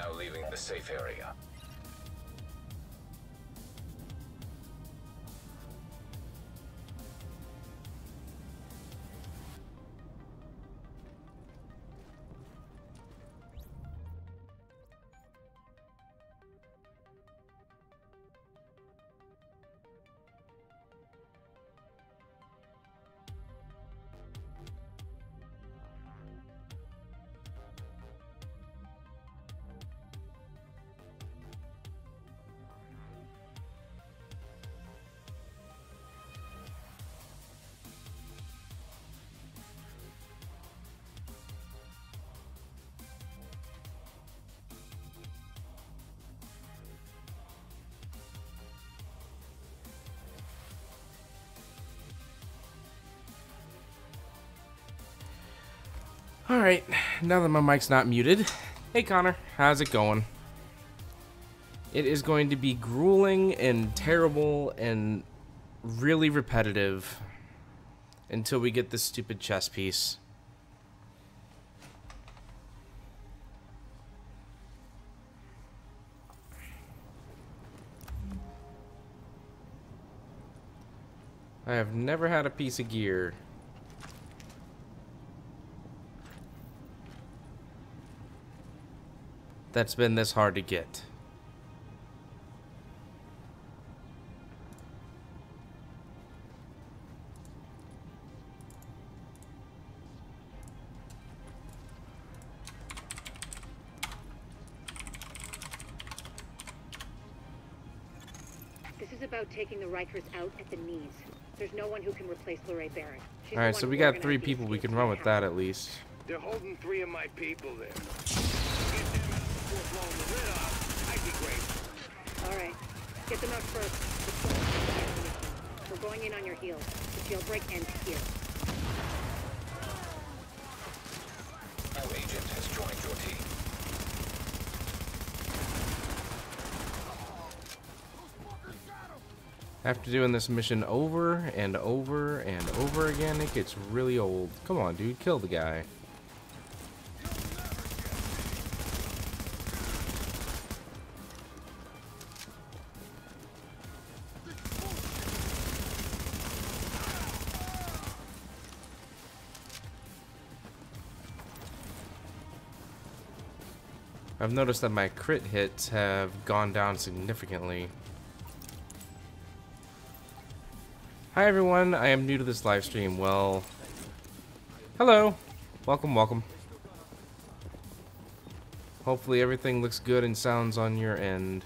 now leaving the safe area. Alright, now that my mic's not muted. Hey Connor, how's it going? It is going to be grueling and terrible and really repetitive until we get this stupid chest piece. I have never had a piece of gear that's been this hard to get. This is about taking the Rikers out at the knees. There's no one who can replace Lorraine Barrett. She's Alright, so we got three people. We can run with that at least. They're holding three of my people there. Get them out before blowing the lid off. I'd be grateful. All right. Get them out first. we get the ammunition. We're going in on your heels. The jailbreak ends here. New agent has joined your team. After doing this mission over and over and over again, it gets really old. Come on, dude, kill the guy. I've noticed that my crit hits have gone down significantly. Hi everyone, I am new to this live stream. Well, hello. Welcome, welcome. Hopefully everything looks good and sounds on your end.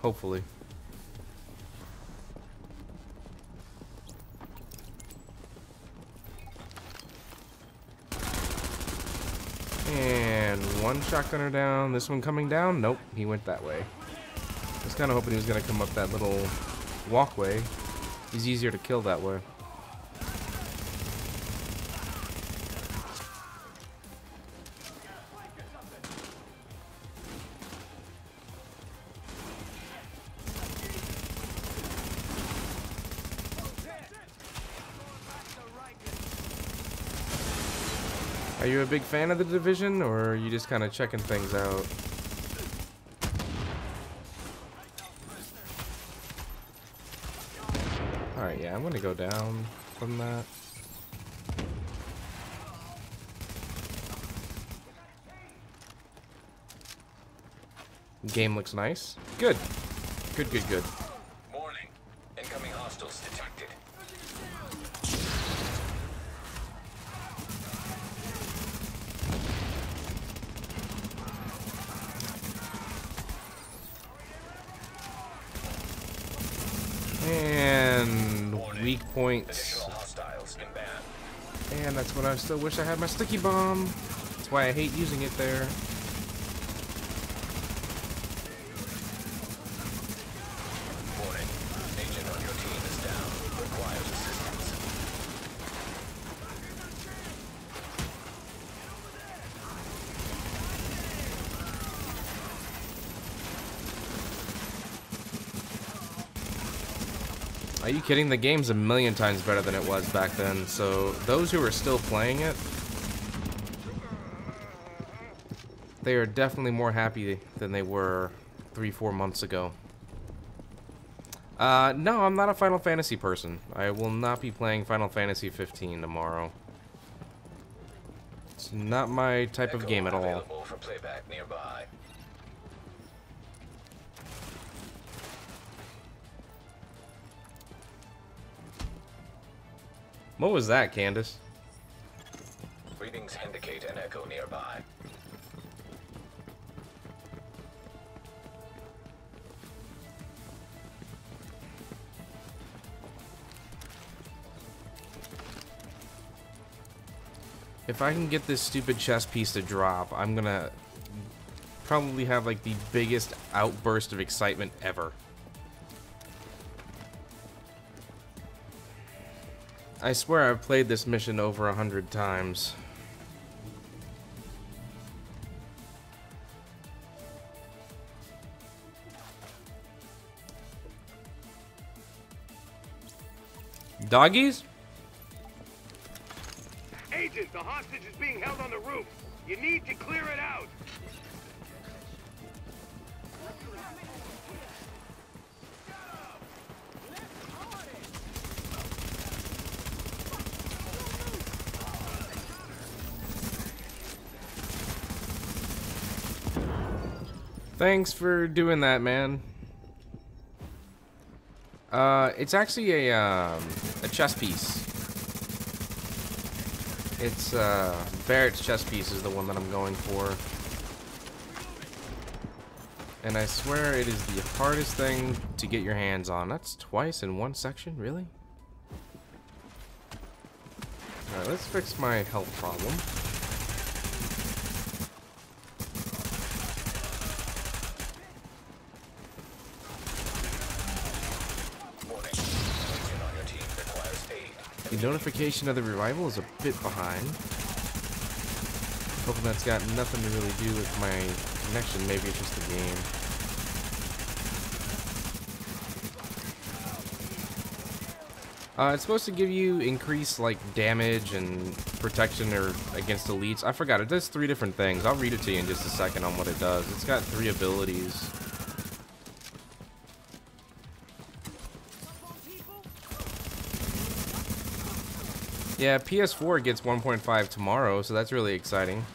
Hopefully. And one shotgunner down. This one coming down? Nope, he went that way. I was kind of hoping he was going to come up that little walkway. He's easier to kill that way. Big fan of the division, or are you just kind of checking things out? Alright, yeah, I'm gonna go down from that. Game looks nice. Good. Good, good, good. Warning. Incoming hostiles detected. And weak Additional points. And that's when I still wish I had my sticky bomb. That's why I hate using it there. Warning. Agent on your team is down. Requires assistance. Are you kidding? The game's a million times better than it was back then. So those who are still playing it, They are definitely more happy than they were three, four months ago. Uh, no, I'm not a Final Fantasy person. I will not be playing Final Fantasy 15 tomorrow. It's not my type of game at all. What was that, Candace? Readings indicate an echo nearby. If I can get this stupid chest piece to drop, I'm gonna probably have like the biggest outburst of excitement ever. I swear I've played this mission over a hundred times. Doggies? Thanks for doing that, man. Uh, it's actually a, um, a chest piece. It's, uh, Barrett's chest piece is the one that I'm going for. And I swear it is the hardest thing to get your hands on. That's twice in one section, really? Alright, let's fix my health problem. Warning. Agent on your team requires aid. The notification of the revival is a bit behind. Hoping that's got nothing to really do with my connection. Maybe it's just the game. Uh, it's supposed to give you increased like damage and protection or against elites. I forgot. It does three different things. I'll read it to you in just a second on what it does. It's got three abilities. Yeah, PS4 gets 1.5 tomorrow, so that's really exciting.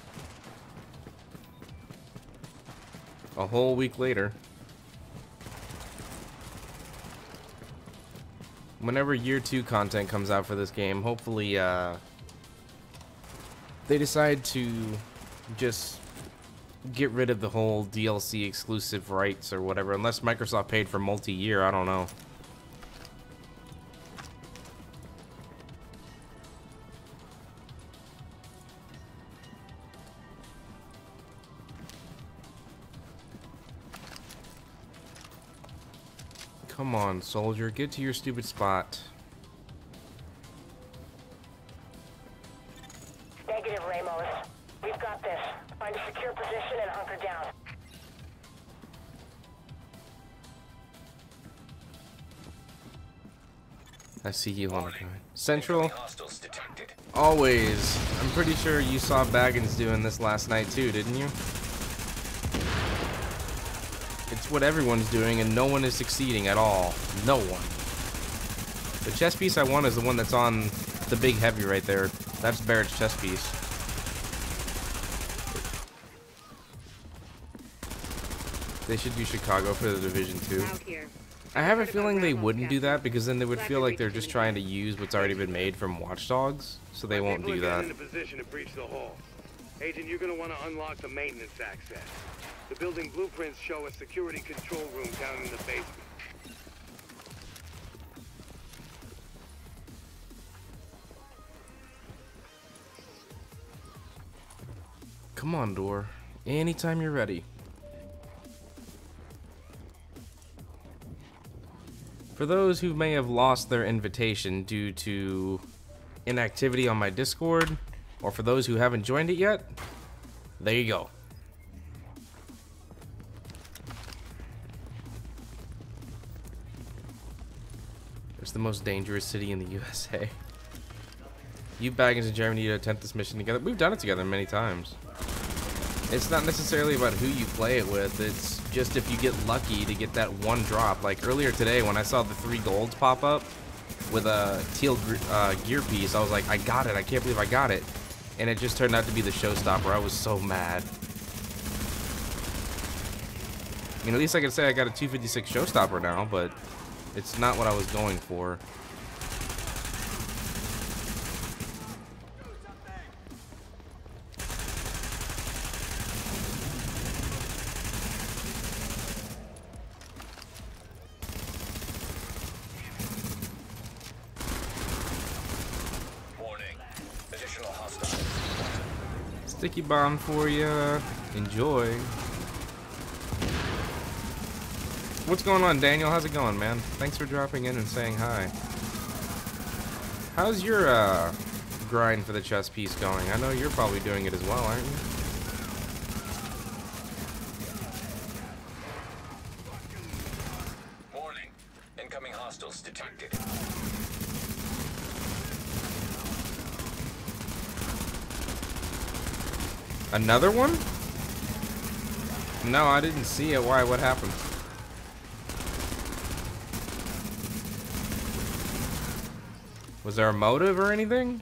A whole week later. Whenever year 2 content comes out for this game, hopefully uh, they decide to just get rid of the whole DLC exclusive rights or whatever, unless Microsoft paid for multi-year, I don't know. Come on, soldier, get to your stupid spot. Negative, Ramos. We've got this. Find a secure position and hunker down. I see you on the Warning. Central, always. I'm pretty sure you saw Baggins doing this last night too, didn't you? It's what everyone's doing and no one is succeeding at all. No one. The chest piece I want is the one that's on the big heavy right there. That's Barrett's chest piece. They should do Chicago for the Division 2. I have a feeling they wouldn't do that because then they would feel like they're just trying to use what's already been made from Watch Dogs, so they won't do that. getting in a position to breach the hall. Agent, you're gonna want to unlock the maintenance access. The building blueprints show a security control room down in the basement. Come on, door. Anytime you're ready. For those who may have lost their invitation due to inactivity on my Discord, or for those who haven't joined it yet, there you go. The most dangerous city in the USA. You, Baggins, and Jeremy need to attempt this mission together. We've done it together many times. It's not necessarily about who you play it with. It's just if you get lucky to get that one drop. Like earlier today when I saw the three golds pop up with a teal uh, gear piece, I was like, I got it. I can't believe I got it. And it just turned out to be the showstopper. I was so mad. I mean, at least I can say I got a 256 showstopper now, but it's not what I was going for. Warning. Additional hostiles. Sticky bomb for you. Enjoy. What's going on, Daniel? How's it going, man? Thanks for dropping in and saying hi. How's your uh, grind for the chest piece going? I know you're probably doing it as well, aren't you? Warning. Incoming hostiles detected. Another one? No, I didn't see it. Why? What happened? Was there a motive or anything?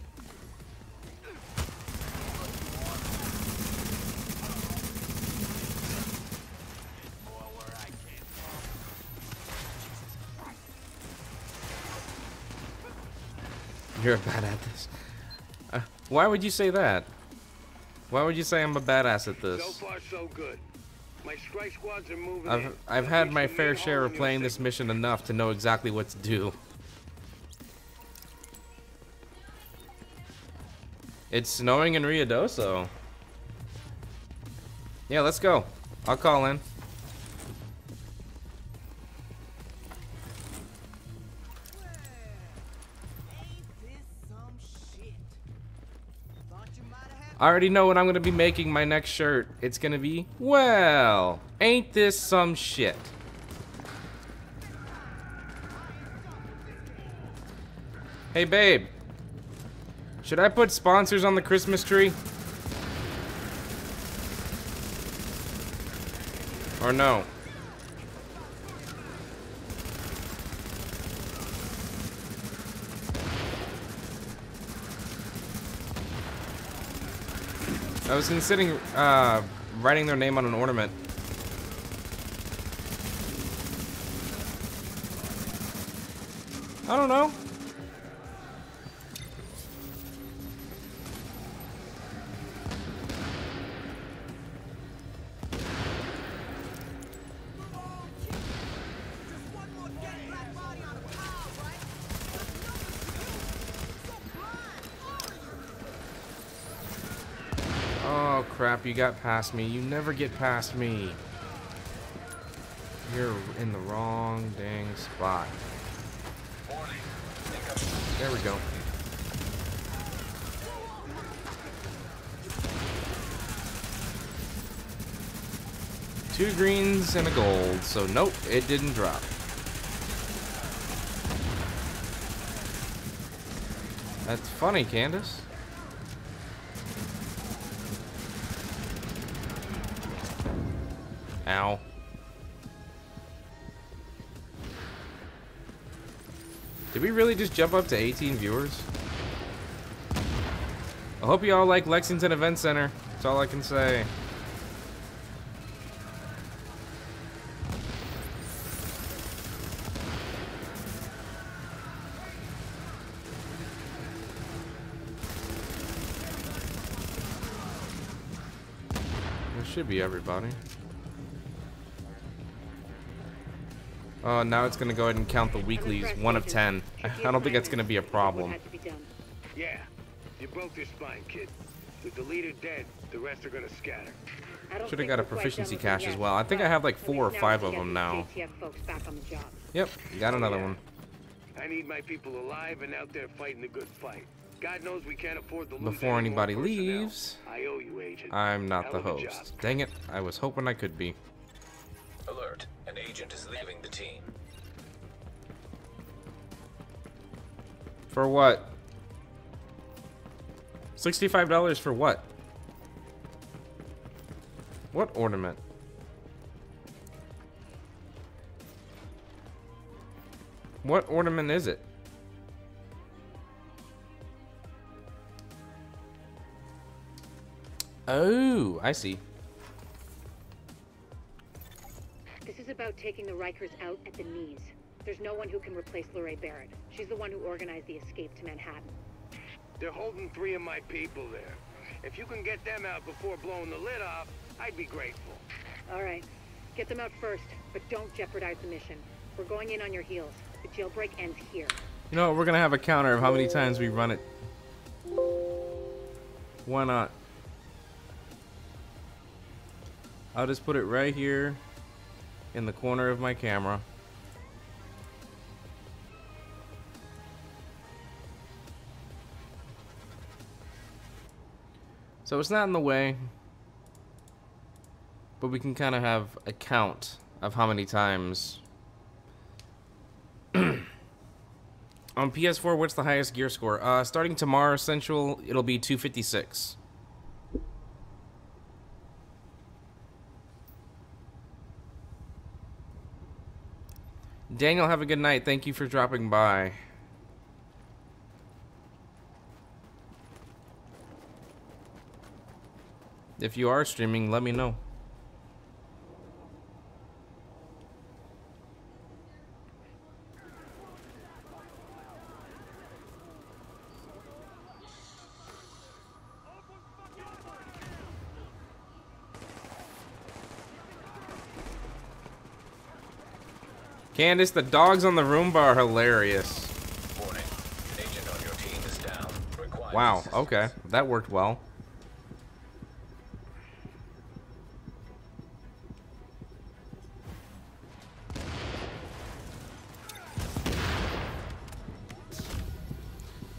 You're bad at this. Uh, why would you say that? Why would you say I'm a badass at this? So far, so good. My strike squads are moving. I've I've had my fair share of playing this mission enough to know exactly what to do. It's snowing in Rio Riadoso. Yeah, let's go. I'll call in. I already know what I'm gonna be making my next shirt. It's gonna be, well, ain't this some shit? Hey, babe. Should I put sponsors on the Christmas tree? Or no? I was considering uh, writing their name on an ornament. I don't know. Crap, you got past me. You never get past me. You're in the wrong dang spot. There we go. Two greens and a gold, so nope, it didn't drop. That's funny, Candace. Ow. Did we really just jump up to 18 viewers? I hope you all like Lexington Event Center. That's all I can say. Should be everybody. Oh, now it's gonna go ahead and count the weeklies, one of ten. I don't think that's gonna be a problem. What had to be done. Yeah. You broke their spine, kid. With the leader dead, the rest are gonna scatter. Should have got a proficiency done with them cache as well. I think I have like four or five of them now. these JTF folks back on the job. Yep, got oh, another one. I need my people alive and out there fighting the good fight. God knows we can't afford to lose Before anybody leaves, I owe you, Agent. I'm not the Hell of a host. Dang it, I was hoping I could be. Agent is leaving the team. For what? $65 for what? What ornament? What ornament is it? Oh, I see. About taking the Rikers out at the knees. There's no one who can replace Lorraine Barrett. She's the one who organized the escape to Manhattan. They're holding three of my people there. If you can get them out before blowing the lid off, I'd be grateful. All right. Get them out first, but don't jeopardize the mission. We're going in on your heels. The jailbreak ends here. You know what? We're gonna have a counter of how many times we run it. Why not? I'll just put it right here in the corner of my camera. So it's not in the way, but we can kind of have a count of how many times on PS4, what's the highest gear score? Uh, starting tomorrow, Central, it'll be 256. Daniel, have a good night. Thank you for dropping by. If you are streaming, let me know. Candace, the dogs on the Roomba are hilarious. Warning. Agent on your team is down. Requires Wow, okay. That worked well.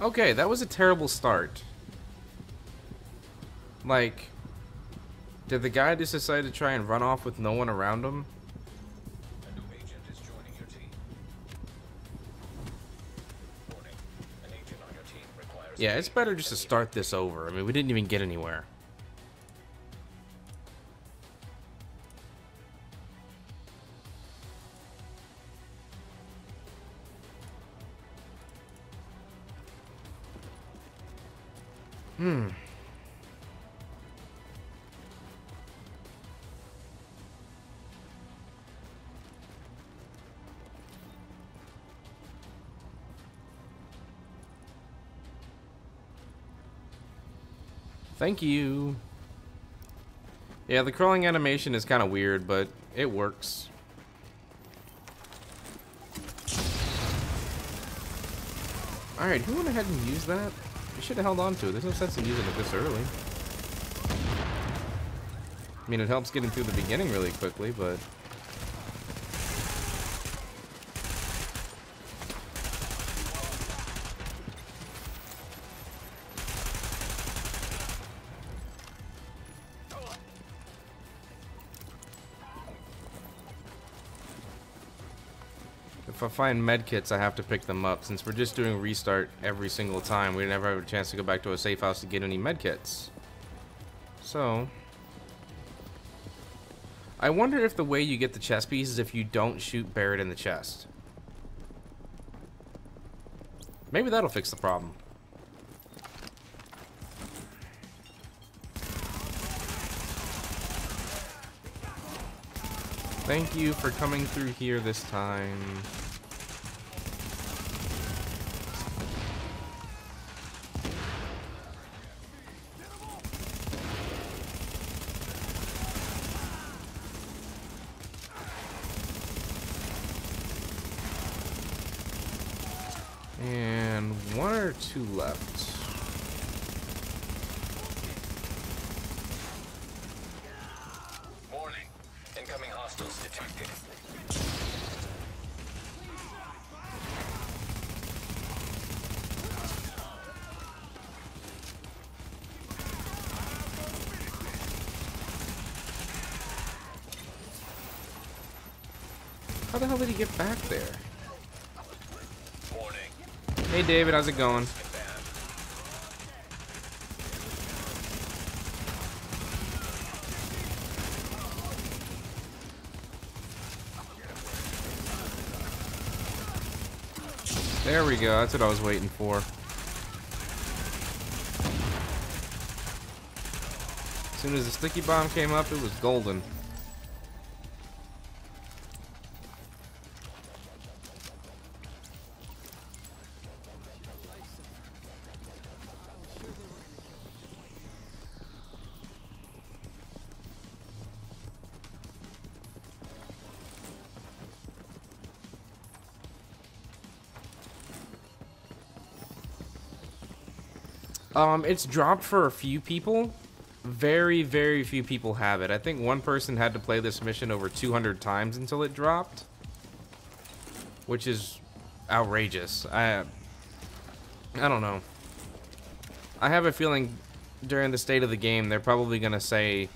Okay, that was a terrible start. Like, did the guy just decide to try and run off with no one around him? Yeah, it's better just to start this over. I mean, we didn't even get anywhere. Hmm. Thank you. Yeah, the crawling animation is kind of weird, but it works. Alright, who went ahead and used that? You should have held on to it. There's no sense in using it this early. I mean, it helps getting through the beginning really quickly, but... If I find medkits, I have to pick them up. Since we're just doing restart every single time, we never have a chance to go back to a safe house to get any medkits. So... I wonder if the way you get the chest piece is if you don't shoot Barrett in the chest. Maybe that'll fix the problem. Thank you for coming through here this time. get back there? Hey David, how's it going? There we go, that's what I was waiting for. As soon as the sticky bomb came up, it was golden. Um, it's dropped for a few people. Very, very few people have it. I think one person had to play this mission over 200 times until it dropped. Which is outrageous. I, I don't know. I have a feeling during the state of the game, they're probably going to say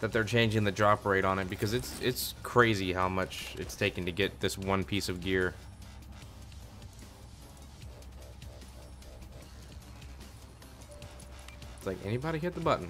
that they're changing the drop rate on it because it's it's crazy how much it's taken to get this one piece of gear. Anybody hit the button.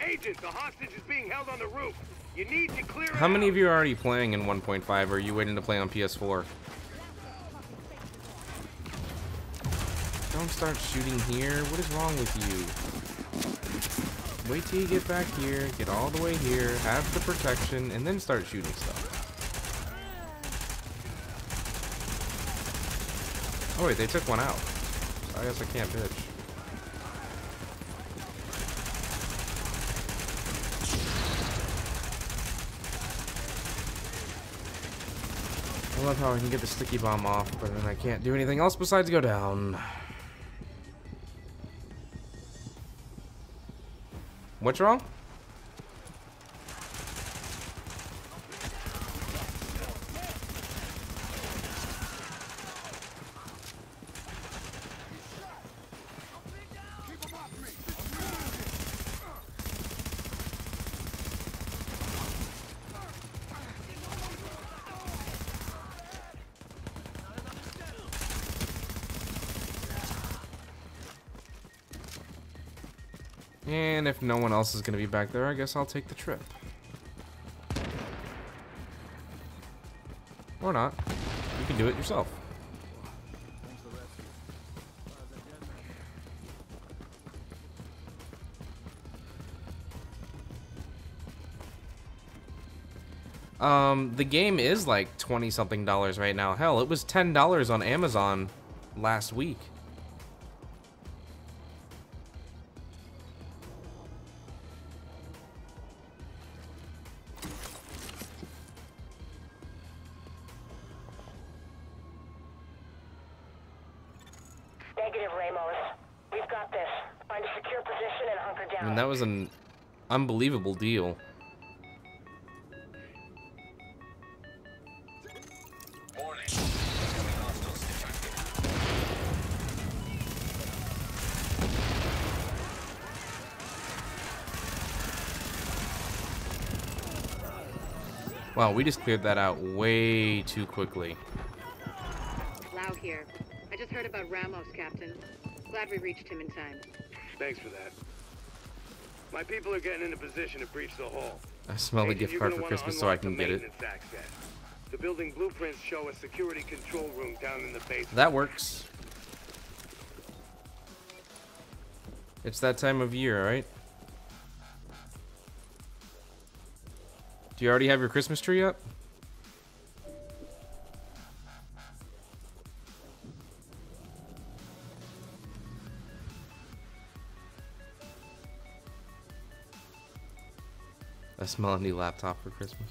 Agent, the hostage is being held on the roof. You need to clear How many of you are already playing in 1.5 or are you waiting to play on PS4? Start shooting here. What is wrong with you? Wait till you get back here, get all the way here, have the protection, and then start shooting stuff. Oh wait, they took one out. So I guess I can't bitch. I love how I can get the sticky bomb off, but then I can't do anything else besides go down. What's wrong? And if no one else is going to be back there, I guess I'll take the trip. Or not. You can do it yourself. Um, the game is like 20 something dollars right now. Hell, it was $10 on Amazon last week. Unbelievable deal. Warning. Incoming hostiles detected. Wow, we just cleared that out way too quickly. Lau here. I just heard about Ramos, Captain. Glad we reached him in time. Thanks for that. My people are getting into position to breach the hall. I smell the gift card for Christmas so I can get it. Access. The building blueprints show a security control room down in the basement. That works. It's that time of year, right? Do you already have your Christmas tree up? Smell a new laptop for Christmas.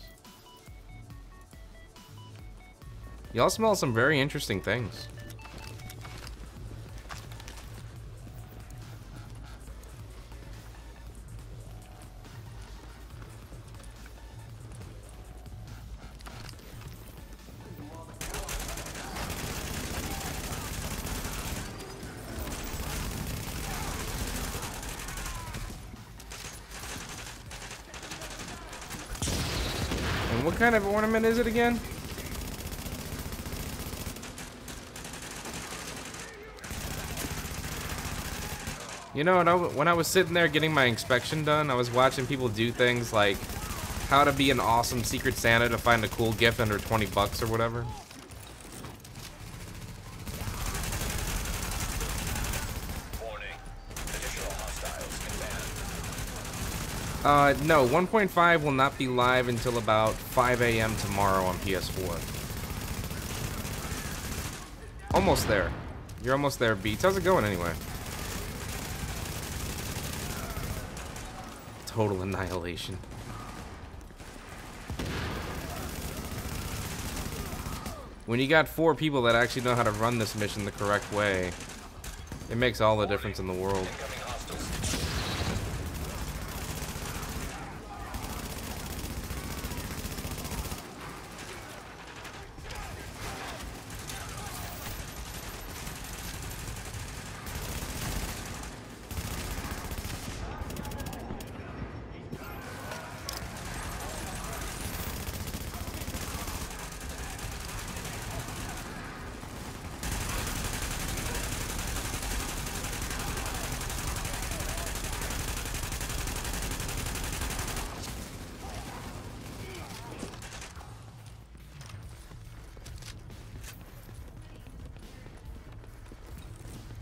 Y'all smell some very interesting things. ornament is it again? You know, when I was sitting there getting my inspection done, I was watching people do things like how to be an awesome secret Santa to find a cool gift under 20 bucks or whatever. Uh, no, 1.5 will not be live until about 5 a.m. tomorrow on PS4. Almost there. You're almost there, Beats. How's it going anyway? Total annihilation. When you got four people that actually know how to run this mission the correct way, it makes all the difference in the world.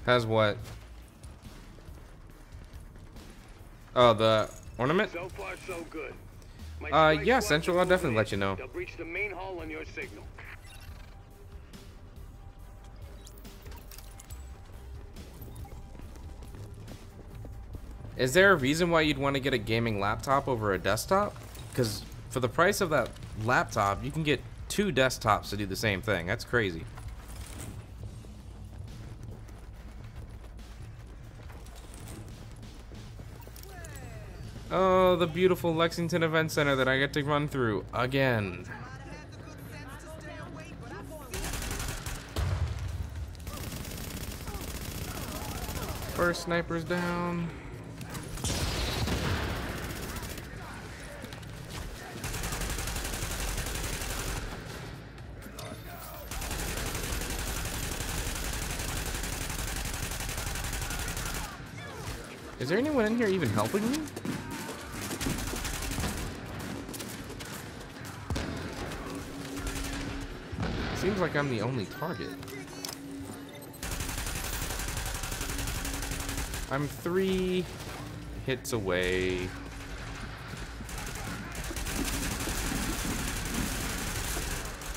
Has what? Oh, the ornament? So far, so good. My Uh, yeah, Central, I'll definitely let you know. They'll breach the main hall on your signal. Is there a reason why you'd want to get a gaming laptop over a desktop? Because for the price of that laptop, you can get two desktops to do the same thing. That's crazy. The beautiful Lexington Event Center that I get to run through again. First sniper's down. Is there anyone in here even helping me? Seems like I'm the only target. I'm three hits away.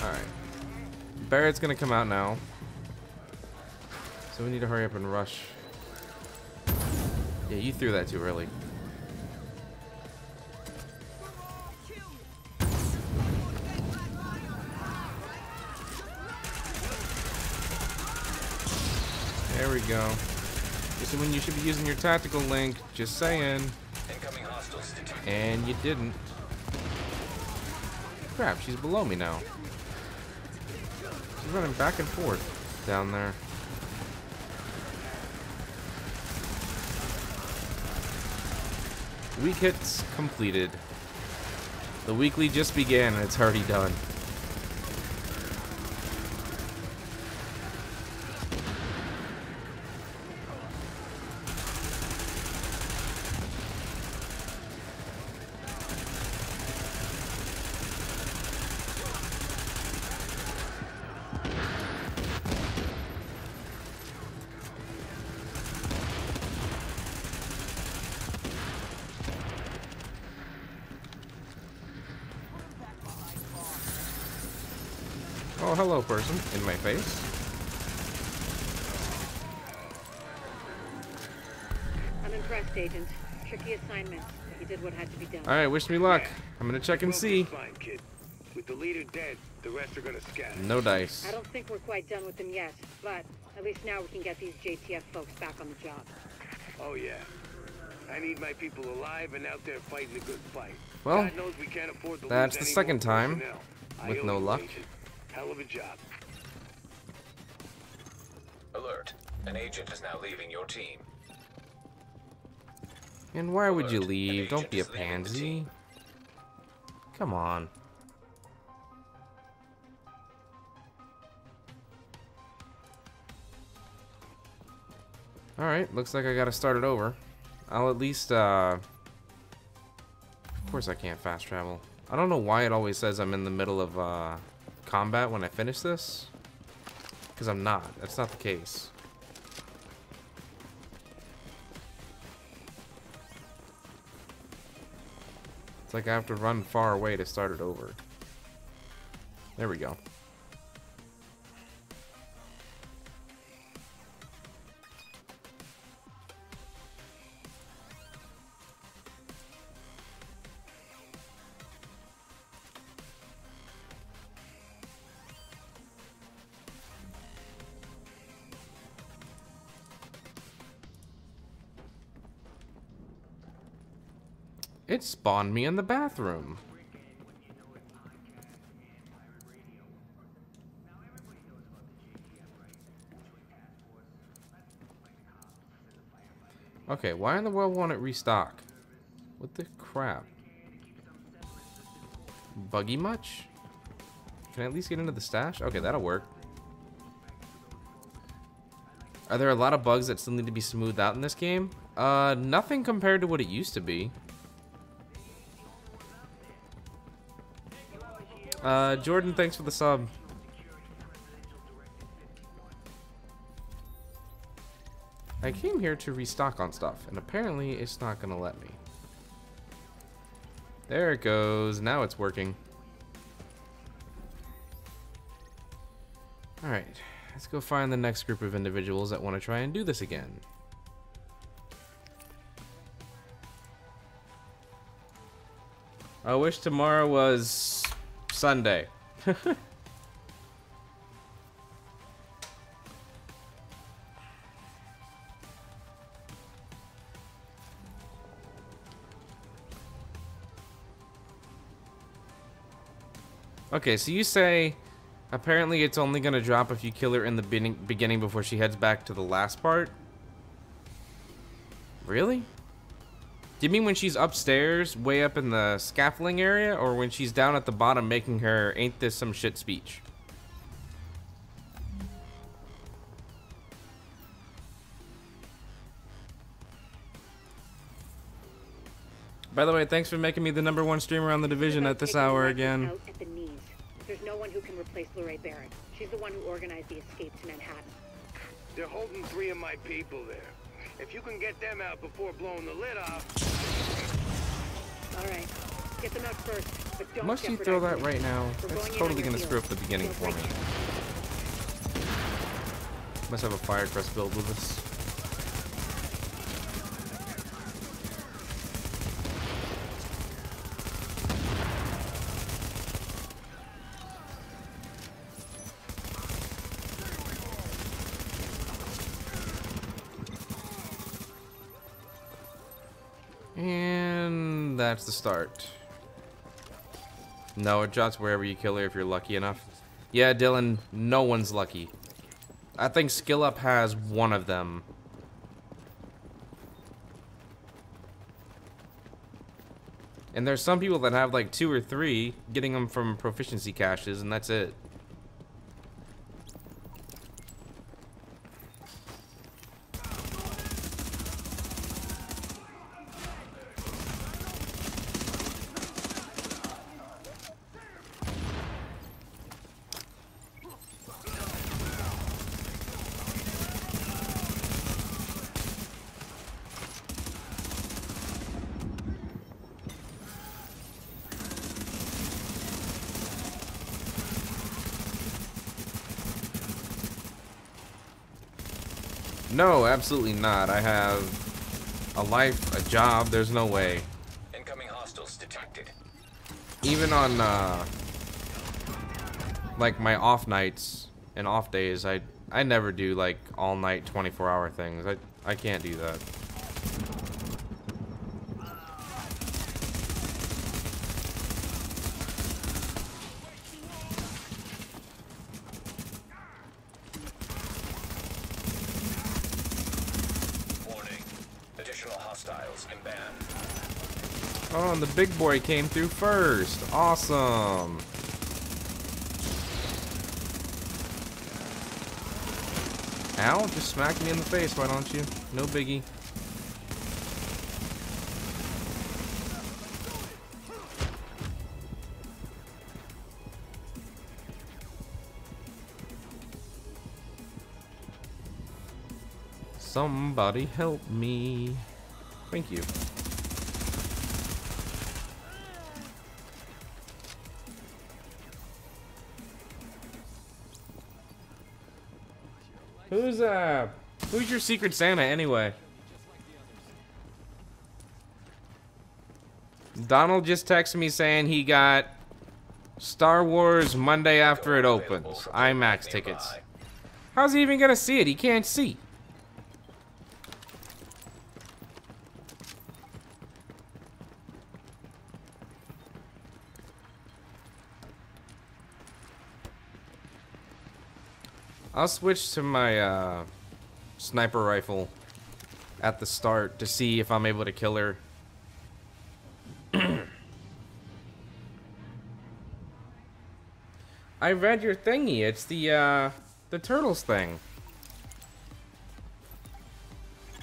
Alright. Barrett's gonna come out now. So we need to hurry up and rush. Yeah, you threw that too early. Go. When you should be using your tactical link. Just saying. And you didn't. Crap, she's below me now. She's running back and forth down there. Week hits completed. The weekly just began and it's already done. Oh, hello, person. In my face. I'm impressed, Agent. Tricky assignment, but you did what had to be done. Alright, wish me luck. I'm gonna check and see. With the leader dead, the rest are gonna scatter. No dice. I don't think we're quite done with them yet, but at least now we can get these JTF folks back on the job. Oh yeah. I need my people alive and out there fighting a good fight. Well, God knows we can't afford to that's lose the second time, personnel. With no luck. Agent. Hell of a job. Alert. An agent is now leaving your team. And why would you leave? Don't be a pansy. Come on. Alright, looks like I gotta start it over. I'll at least, uh... Of course I can't fast travel. I don't know why it always says I'm in the middle of, uh, combat when I finish this. Because I'm not. That's not the case. It's like I have to run far away to start it over. There we go. Spawned me in the bathroom. Okay, why in the world won't it restock? What the crap? Buggy much? Can I at least get into the stash? Okay, that'll work. Are there a lot of bugs that still need to be smoothed out in this game? Uh, nothing compared to what it used to be. Uh, Jordan, thanks for the sub. I came here to restock on stuff, and apparently it's not gonna let me. There it goes. Now it's working. Alright, let's go find the next group of individuals that want to try and do this again. I wish tomorrow was Sunday. okay, so you say apparently it's only going to drop if you kill her in the beginning before she heads back to the last part? Really? Do you mean when she's upstairs, way up in the scaffolding area, or when she's down at the bottom making her ain't this some shit speech? By the way, thanks for making me the number one streamer on the division at this hour again. At the knees. There's no one who can replace Lorraine Barrett. She's the one who organized the escape to Manhattan. They're holding three of my people there. If you can get them out before blowing the lid off... All right. Get them out first, but don't Must you throw that right now? That's totally gonna screw up the beginning for me. Must have a Firecrest build with this. That's the start. No, it drops wherever you kill her if you're lucky enough. Yeah, Dylan, no one's lucky. I think Skill Up has one of them. And there's some people that have like two or three, getting them from proficiency caches, and that's it. No, absolutely not. I have a life, a job. There's no way. Incoming hostiles detected. Even on uh, like my off nights and off days, I I never do like all night 24 hour things. I I can't do that. The big boy came through first. Awesome. Ow, just smack me in the face, why don't you? No biggie. Somebody help me. Thank you. Uh who's your secret Santa anyway? Donald just texted me saying he got Star Wars Monday after it opens. IMAX tickets. How's he even gonna see it? He can't see. I'll switch to my uh, sniper rifle at the start to see if I'm able to kill her. I read your thingy. It's the uh, the turtles thing.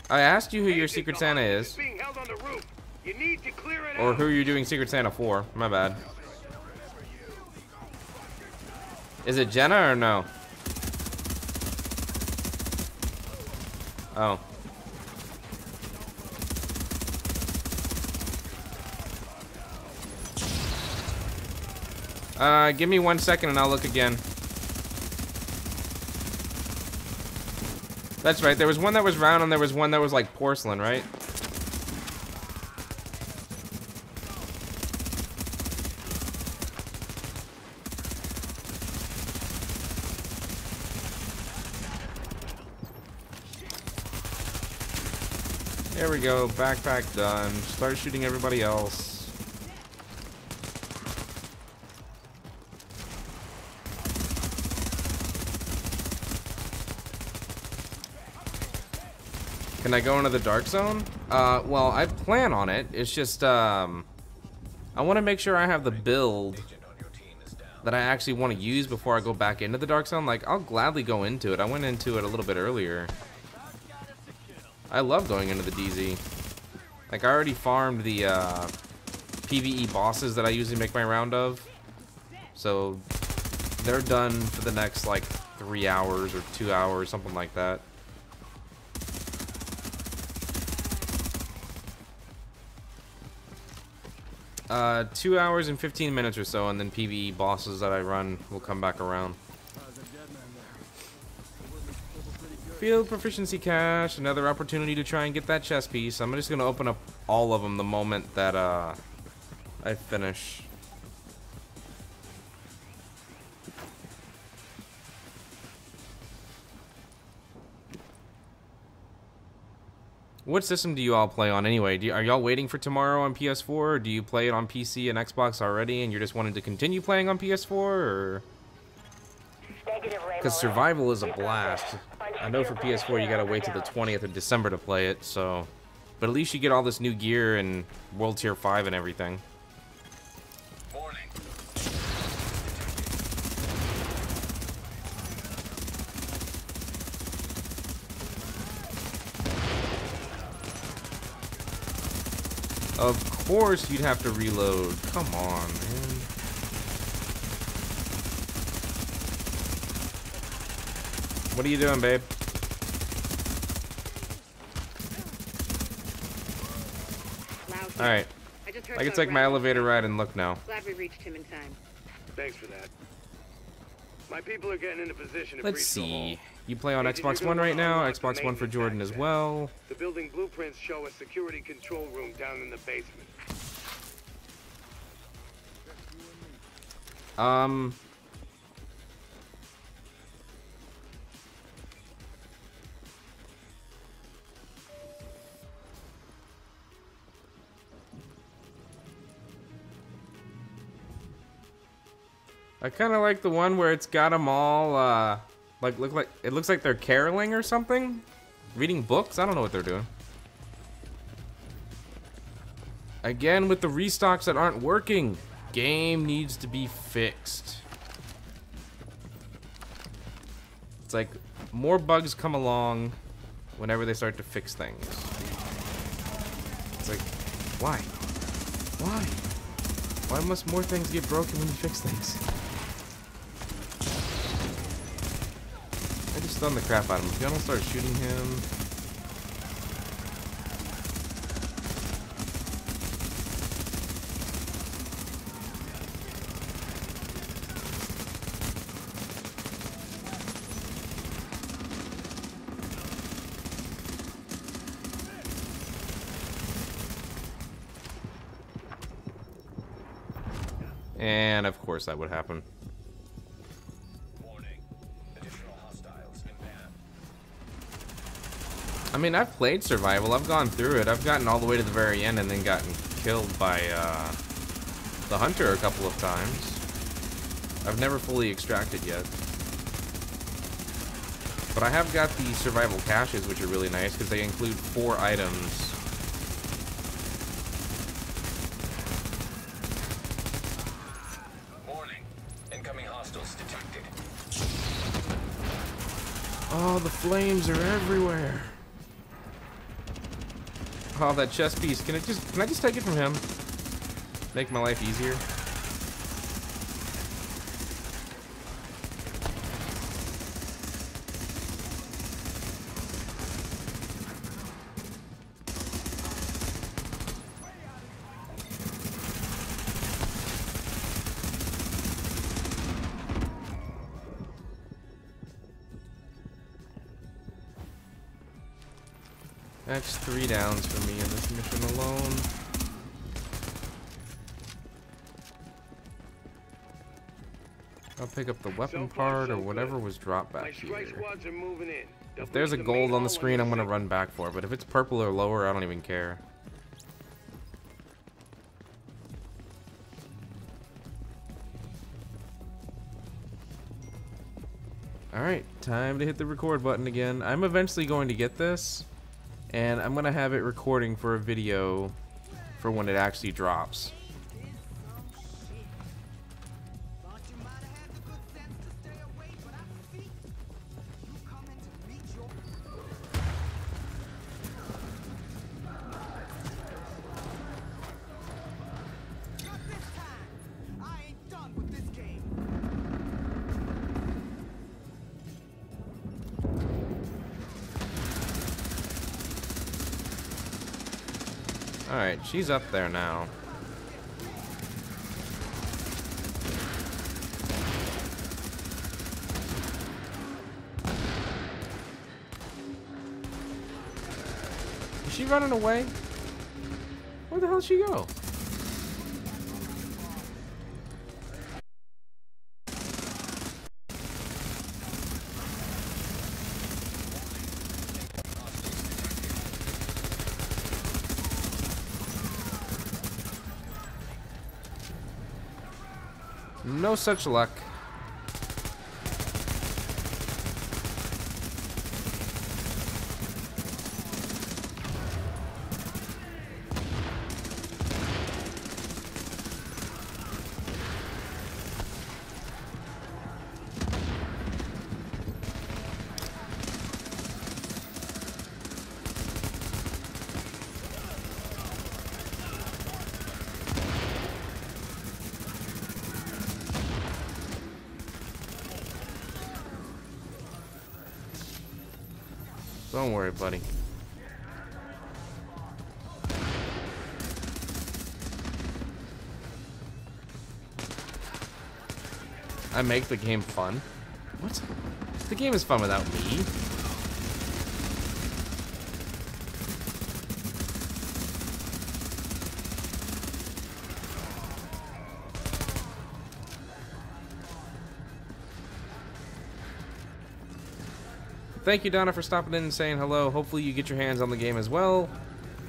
I asked you who your Secret Santa is, being held on the roof. You need to clear it or who you're doing Secret Santa for. My bad. Is it Jenna or no? Oh. Uh, give me one second and I'll look again. That's right, there was one that was round and there was one that was like porcelain, right? Go, backpack done. Start shooting everybody else. Can I go into the dark zone? Uh, well, I plan on it. It's just, um, I want to make sure I have the build that I actually want to use before I go back into the dark zone. Like, I'll gladly go into it. I went into it a little bit earlier. I love going into the DZ. Like, I already farmed the, uh, PvE bosses that I usually make my round of. So, they're done for the next, like, three hours or two hours, something like that. Uh, two hours and 15 minutes or so, and then PvE bosses that I run will come back around. Field proficiency cache, another opportunity to try and get that chest piece. I'm just gonna open up all of them the moment that uh, I finish. What system do you all play on anyway? Do you, are y'all waiting for tomorrow on PS4, or do you play it on PC and Xbox already, and you're just wanting to continue playing on PS4, or? Because survival is a blast. I know for PS4 you gotta wait till the 20th of December to play it, so. But at least you get all this new gear and World Tier 5 and everything. Of course you'd have to reload. Come on, man. What are you doing, babe? Loud. Alright. I just heard I can take my elevator ride and look now. Glad we reached him in time. Thanks for that. My people are getting into position to Let's breach the hall. see. You play on Agent, Xbox One right now, Xbox One for maintenance Jordan as well. The building blueprints show a security control room down in the basement. Um. I kind of like the one where it's got them all, uh, like look like it looks like they're caroling or something, reading books. I don't know what they're doing. Again with the restocks that aren't working. Game needs to be fixed. It's like more bugs come along whenever they start to fix things. It's like, why? Why? Why must more things get broken when you fix things? I just stun the crap out of him. If y'all don't start shooting him. And of course that would happen. Mean, I've played survival. I've gone through it. I've gotten all the way to the very end and then gotten killed by uh, the hunter a couple of times. I've never fully extracted yet. But I have got the survival caches, which are really nice because they include four items. Warning. Incoming hostiles detected. Oh, the flames are everywhere. Oh, that chest piece. Can it just can I just take it from him? Make my life easier. Pick up the weapon So far, part or so whatever good. was dropped back here. squads are moving in. If there's a breach the main gold on the screen, I'm gonna run back for it. But if it's purple or lower, I don't even care. Alright, time to hit the record button again. I'm eventually going to get this, and I'm gonna have it recording for a video for when it actually drops. Alright, she's up there now. Is she running away? Where the hell did she go? No such luck. Don't worry, buddy. I make the game fun. What? The game is fun without me. Thank you, Donna, for stopping in and saying hello. Hopefully you get your hands on the game as well,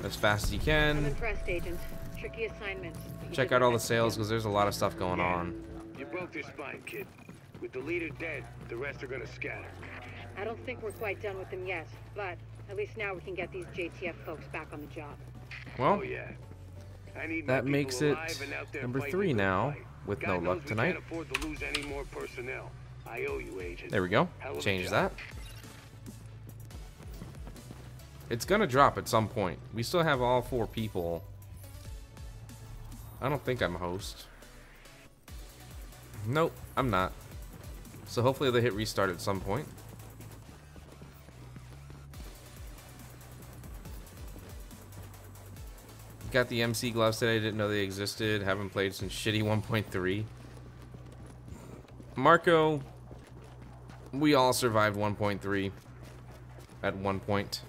as fast as you I'm can. impressed, Agent. Tricky assignment. Check out all the sales, because there's a lot of stuff going on. You broke their spine, kid. With the leader dead, the rest are gonna scatter. I don't think we're quite done with them yet, but at least now we can get these JTF folks back on the job. Well, Oh yeah. I need that makes it alive and out there number three now, fight. with God no luck tonight. To lose any more personnel. I owe you, Agent. There we go. Hell of Change job. that. It's gonna drop at some point. We still have all four people. I don't think I'm a host. Nope, I'm not. So hopefully they hit restart at some point. Got the MC gloves today, I didn't know they existed. Haven't played since shitty 1.3. Marco, we all survived 1.3 at one point.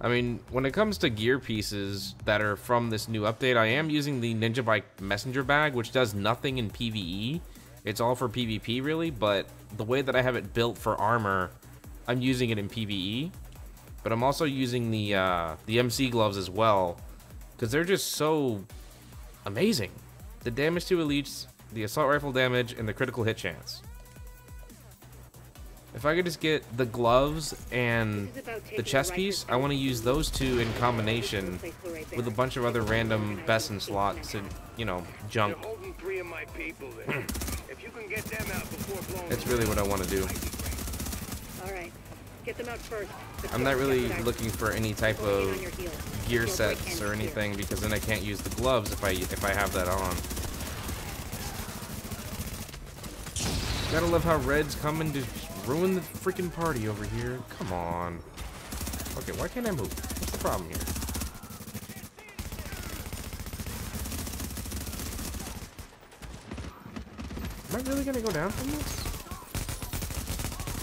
I mean, when it comes to gear pieces that are from this new update, I am using the Ninja Bike Messenger Bag, which does nothing in PvE. It's all for PvP, really, but the way that I have it built for armor, I'm using it in PvE. But I'm also using the uh, the MC gloves as well, because they're just so amazing. The damage to elites, the assault rifle damage, and the critical hit chance. If I could just get the gloves and This is about the chest piece, I want to use those two in There's no one who can combination with a bunch of other random organizing best in the escape slots now. and, you know, junk. They're holding three of my people there. if you can get them out before blowing That's really what I want to do. All right. Get them out first. The I'm not really looking for any type Go in on of gear sets or anything because then I can't use the gloves if I if I have that on. Gotta love how Red's coming to ruin the freaking party over here. Come on. Okay, why can't I move? What's the problem here? Am I really gonna go down from this?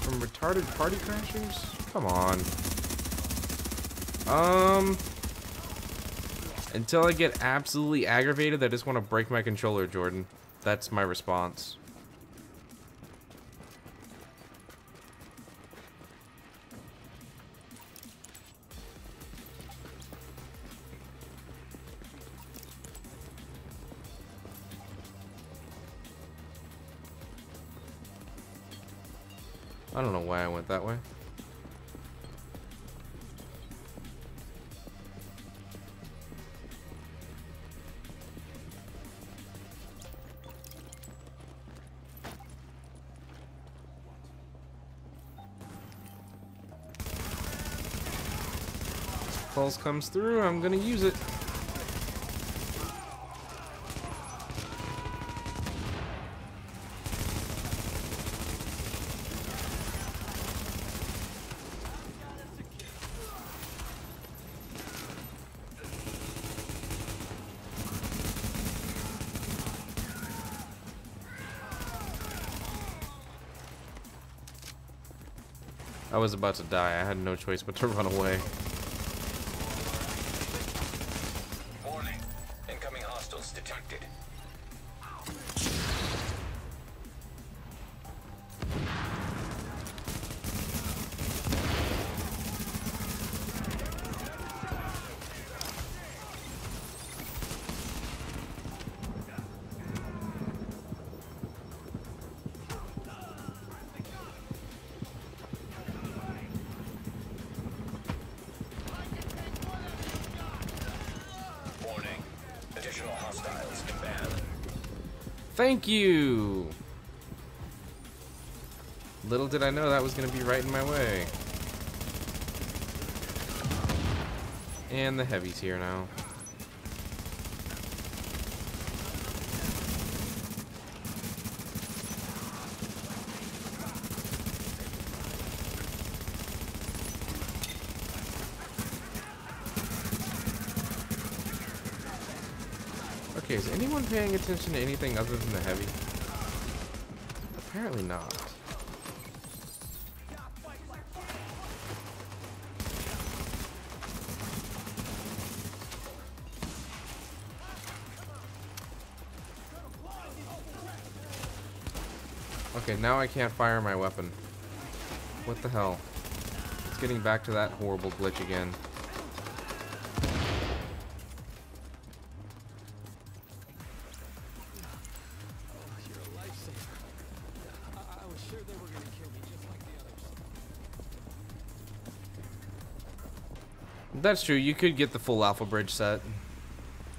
From retarded party crashers? Come on. Um. Until I get absolutely aggravated, I just want to break my controller, Jordan. That's my response. I don't know why I went that way. Pulse comes through, I'm gonna use it. Was about to die. I had no choice but to run away. Thank you! Little did I know that was going to be right in my way. And the heavy's here now. Okay, is anyone paying attention to anything other than the heavy? Apparently not. Okay, now I can't fire my weapon. What the hell? It's getting back to that horrible glitch again. That's true. You could get the full Alpha Bridge set.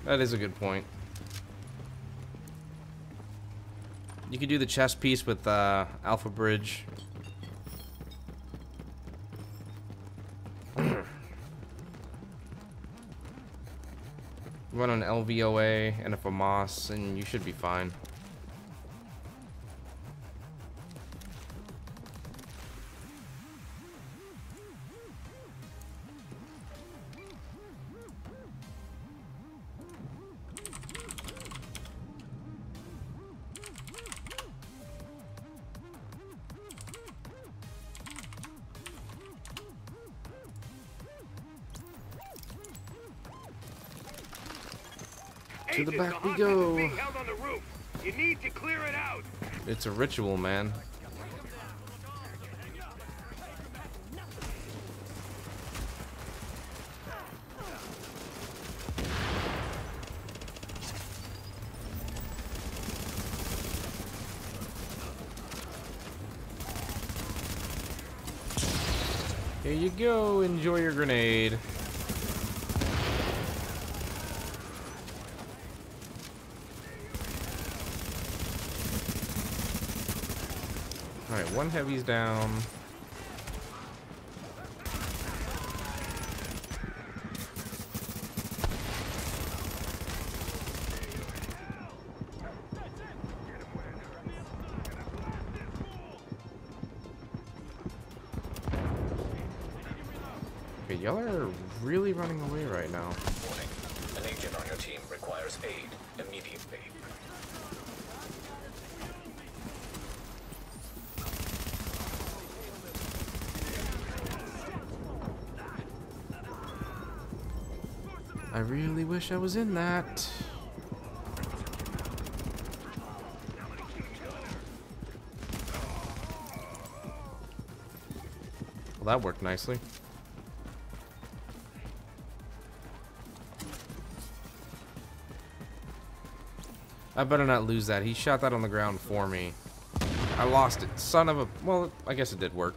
That is a good point. You could do the chest piece with uh, Alpha Bridge. Run an LVOA and a FAMAS, and you should be fine. Clear it out. It's a ritual, man. Here you go. Enjoy your grenade. Alright, one heavy's down. Wish I was in that. Well, that worked nicely. I better not lose that. He shot that on the ground for me. I lost it. Son of a... Well, I guess it did work.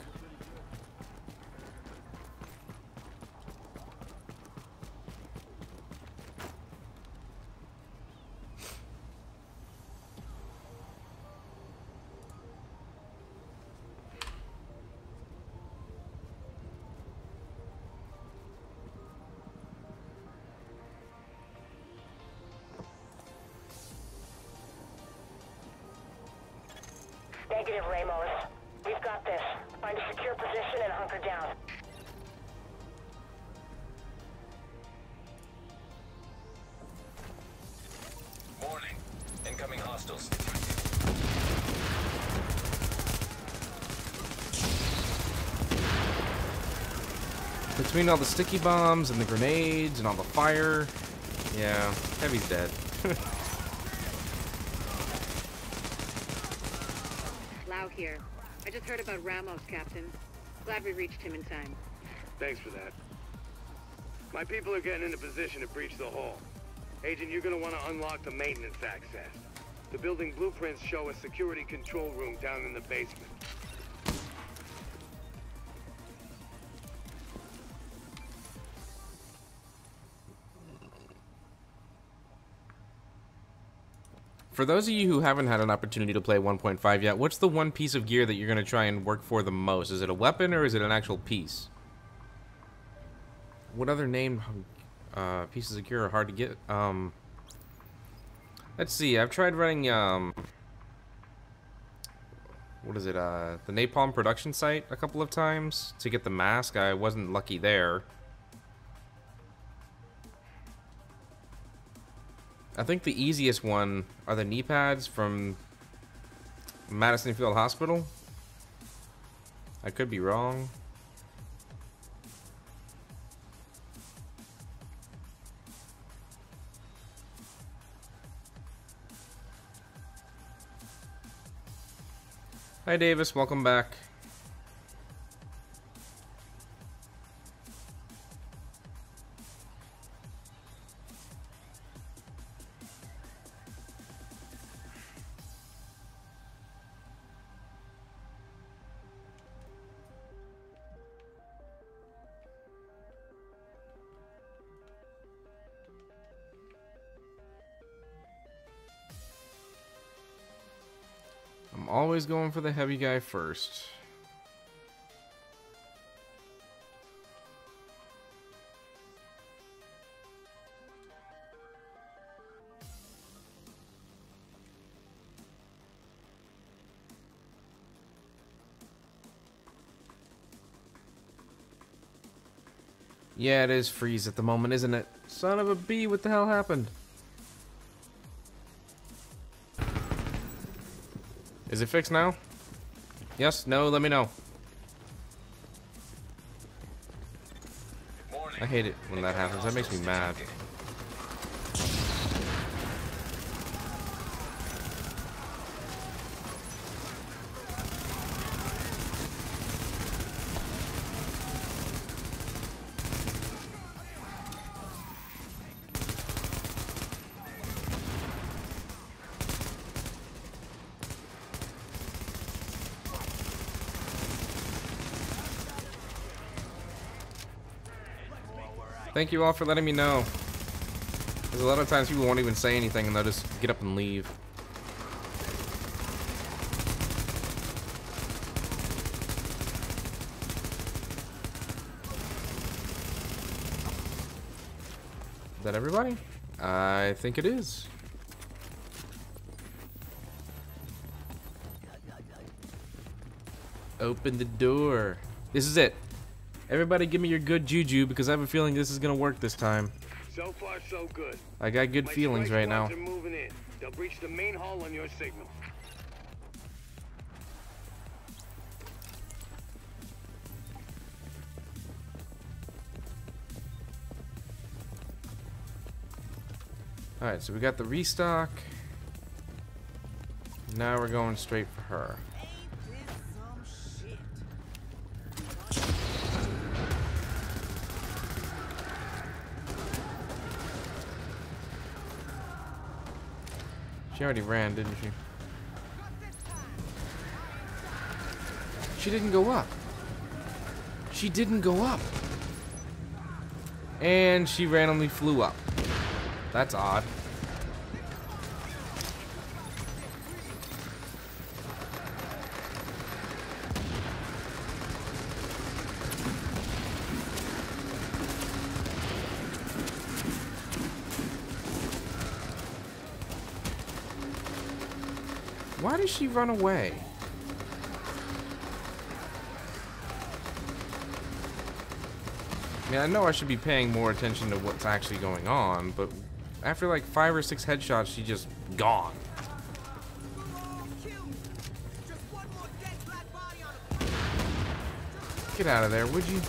Hostiles. Between all the sticky bombs and the grenades and all the fire, yeah, Heavy's dead. Lau here. I just heard about Ramos, Captain. Glad we reached him in time. Thanks for that. My people are getting into position to breach the hall. Agent, you're gonna want to unlock the maintenance access. The building blueprints show a security control room down in the basement. For those of you who haven't had an opportunity to play 1.5 yet, what's the one piece of gear that you're going to try and work for the most? Is it a weapon or is it an actual piece? What other name uh, pieces of gear are hard to get? Um, let's see. I've tried running um, what is it? Uh, the Napalm production site a couple of times to get the mask. I wasn't lucky there. I think the easiest one are the knee pads from Madison Field Hospital. I could be wrong. Hi Davis, welcome back. Always going for the heavy guy first. Yeah, it is freeze at the moment, isn't it? Son of a bee, what the hell happened? Is it fixed now? Yes? No? Let me know. I hate it when that happens. That makes me mad. Thank you all for letting me know. Because a lot of times people won't even say anything and they'll just get up and leave. Is that everybody? I think it is. Open the door. This is it. Everybody give me your good juju because I have a feeling this is gonna work this time. So far, so good. I got good My feelings right now. are moving in. They'll breach the main hall on your signal. Alright, so we got the restock. Now we're going straight for her. She already ran, didn't she? She didn't go up. She didn't go up. And she randomly flew up. That's odd. Why does she run away? I mean, I know I should be paying more attention to what's actually going on, but after like five or six headshots, she just gone. Get out of there, would you?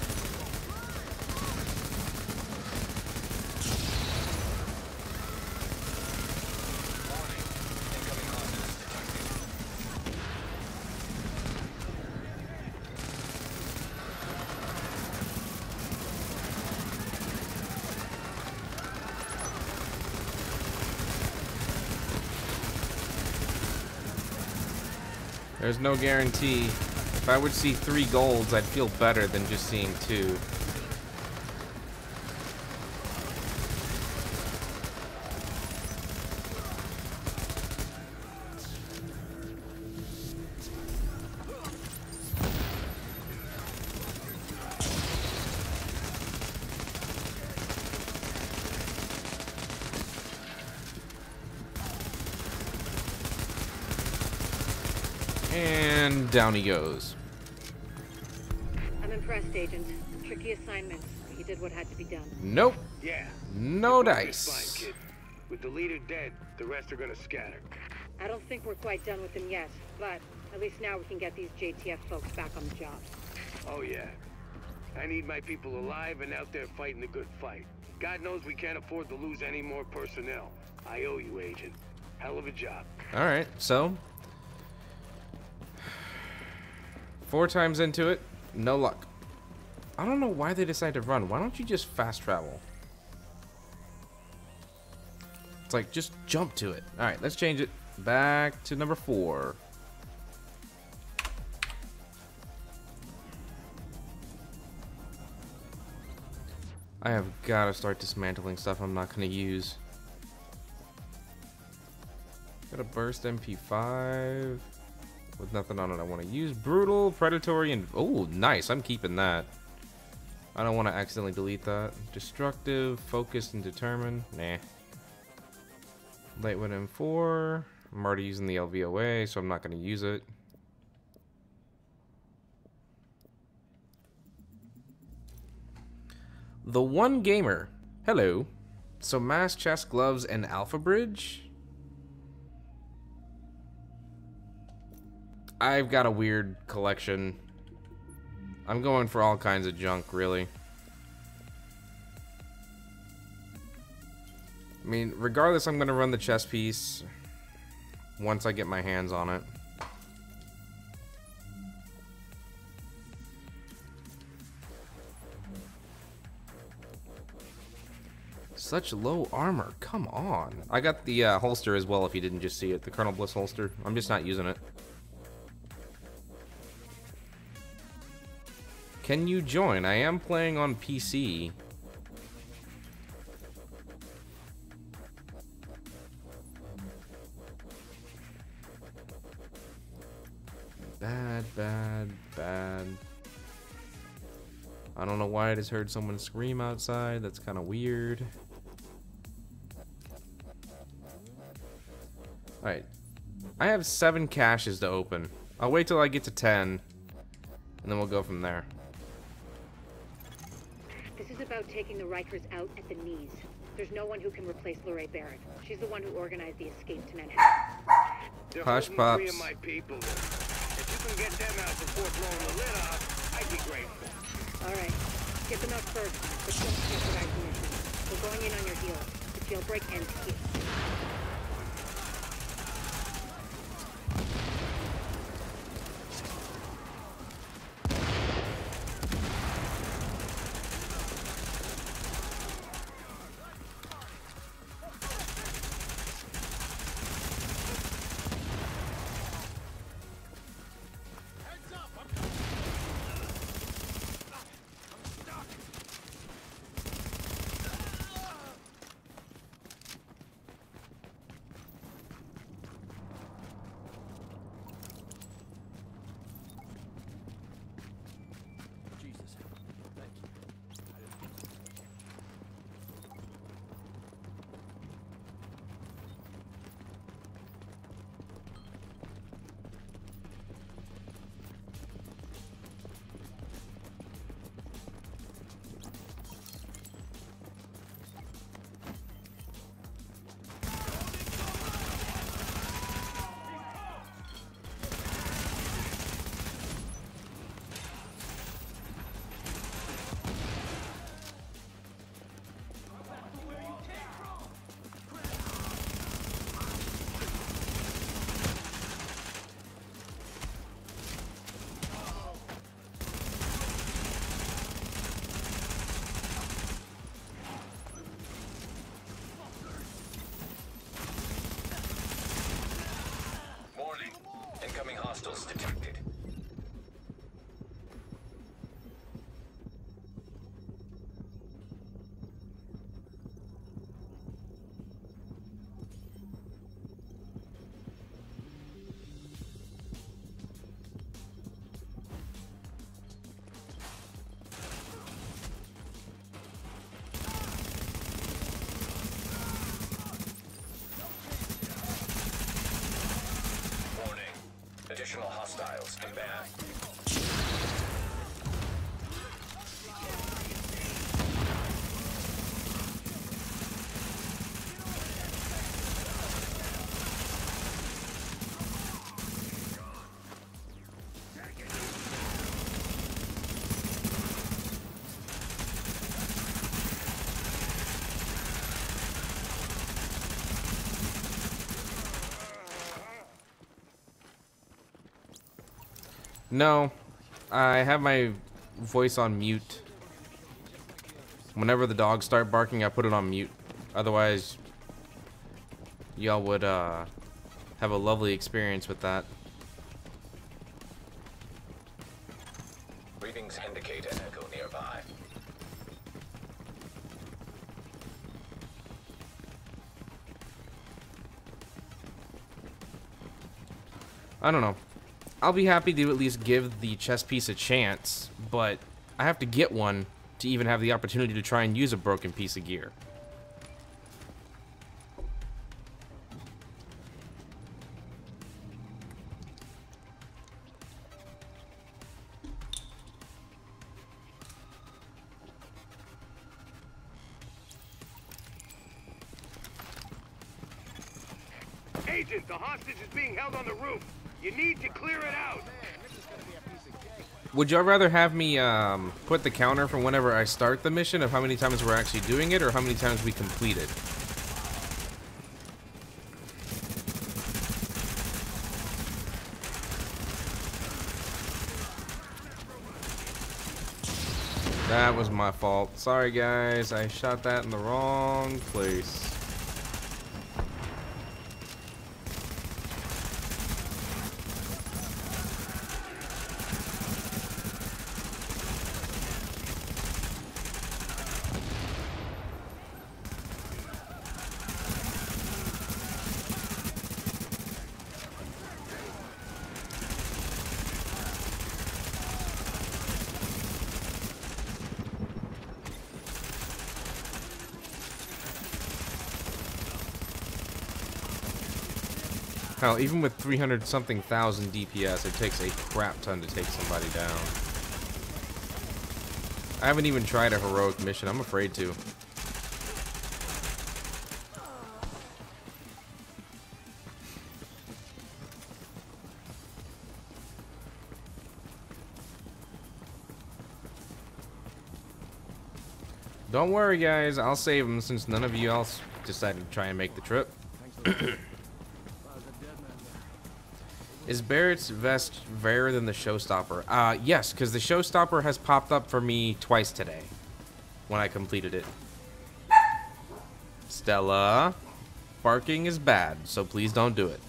There's no guarantee. If I would see three golds, I'd feel better than just seeing two. Down he goes. I'm impressed, Agent. Tricky assignment. but You did what had to be done. Nope. Yeah. No Your dice. Fine, kid. With the leader dead, the rest are gonna scatter. I don't think we're quite done with them yet, but at least now we can get these JTF folks back on the job. Oh yeah. I need my people alive and out there fighting the good fight. God knows we can't afford to lose any more personnel. I owe you, Agent. Hell of a job. Alright, so. Four times into it, no luck. I don't know why they decided to run. Why don't you just fast travel? It's like, just jump to it. Alright, let's change it. Back to number four. I have got to start dismantling stuff I'm not going to use. Got a burst MP5. With nothing on it I want to use. Brutal, predatory, and oh, nice. I'm keeping that. I don't want to accidentally delete that. Destructive, focused, and determined. Nah. Lightweight M4. I'm already using the LVOA, so I'm not going to use it. The One Gamer. Hello. So mass Chest gloves and Alphabridge? I've got a weird collection. I'm going for all kinds of junk, really. I mean, regardless, I'm going to run the chest piece once I get my hands on it. Such low armor. Come on. I got the uh, holster as well if you didn't just see it. The Colonel Bliss holster. I'm just not using it. Can you join? I am playing on PC. Bad, bad, bad. I don't know why I just heard someone scream outside. That's kind of weird. Alright. I have seven caches to open. I'll wait till I get to ten. And then we'll go from there. This is about taking the Rikers out at the knees. There's no one who can replace Lorraine Barrett. She's the one who organized the escape to Manhattan. Hush, holding three of my people. If you can get them out before blowing the lid off, I'd be grateful. All right. Get them out first, but don't jeopardize the mission. We're going in on your heels. The jailbreak ends here. Hostiles inbound. No, I have my voice on mute. Whenever the dogs start barking, I put it on mute. Otherwise, y'all would uh, have a lovely experience with that. I'll be happy to at least give the chest piece a chance, but I have to get one to even have the opportunity to try and use a broken piece of gear. Would y'all rather have me um, put the counter for whenever I start the mission of how many times we're actually doing it or how many times we complete it? That was my fault. Sorry guys, I shot that in the wrong place. Even with 300 something thousand DPS, it takes a crap ton to take somebody down. I haven't even tried a heroic mission. I'm afraid to. Don't worry, guys. I'll save them since none of you else decided to try and make the trip. Is Barrett's vest rarer than the Showstopper? Uh, yes, because the Showstopper has popped up for me twice today when I completed it. Stella, barking is bad, so please don't do it.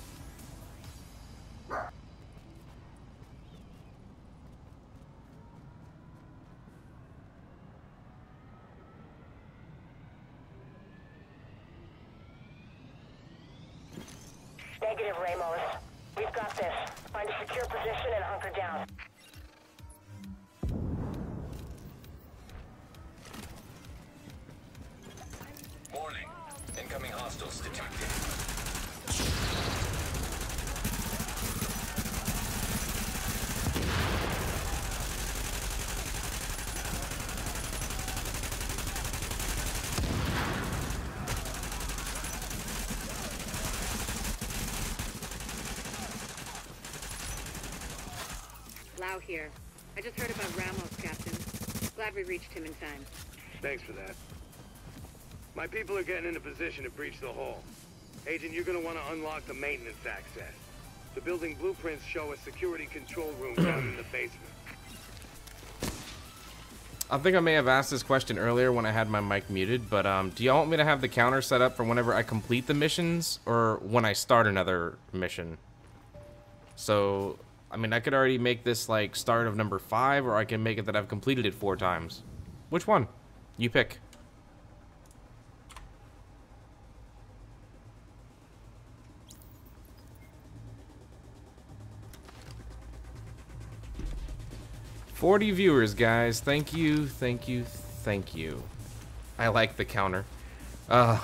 We reached him in time. Thanks for that. My people are getting in a position to breach the hole. Agent, you're gonna want to unlock the maintenance access. The building blueprints show a security control room down in the basement. I think I may have asked this question earlier when I had my mic muted, but um, do y'all want me to have the counter set up for whenever I complete the missions or when I start another mission? So, I mean, I could already make this like start of number five, or I can make it that I've completed it four times. Which one? You pick. Forty viewers, guys. Thank you, thank you, thank you. I like the counter. Uh,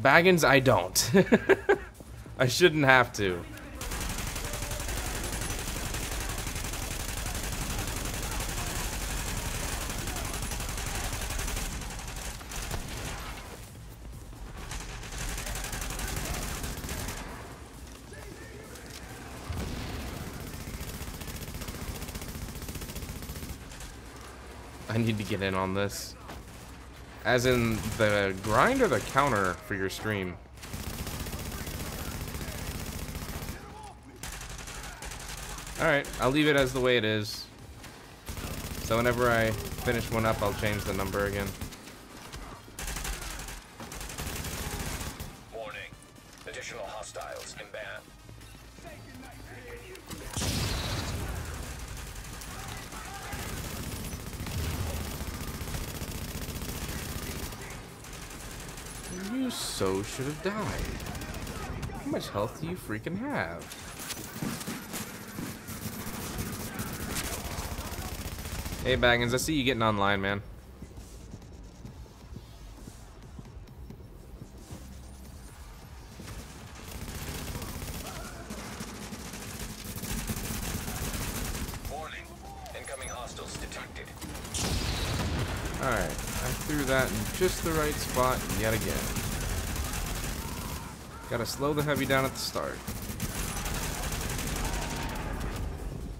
Baggins, I don't. I shouldn't have to. I need to get in on this. As in the grind or the counter for your stream? Alright, I'll leave it as the way it is. So whenever I finish one up, I'll change the number again. Should have died. How much health do you freaking have? Hey, Baggins, I see you getting online, man. Warning. Incoming hostiles detected. Alright, I threw that in just the right spot yet again. Gotta slow the heavy down at the start.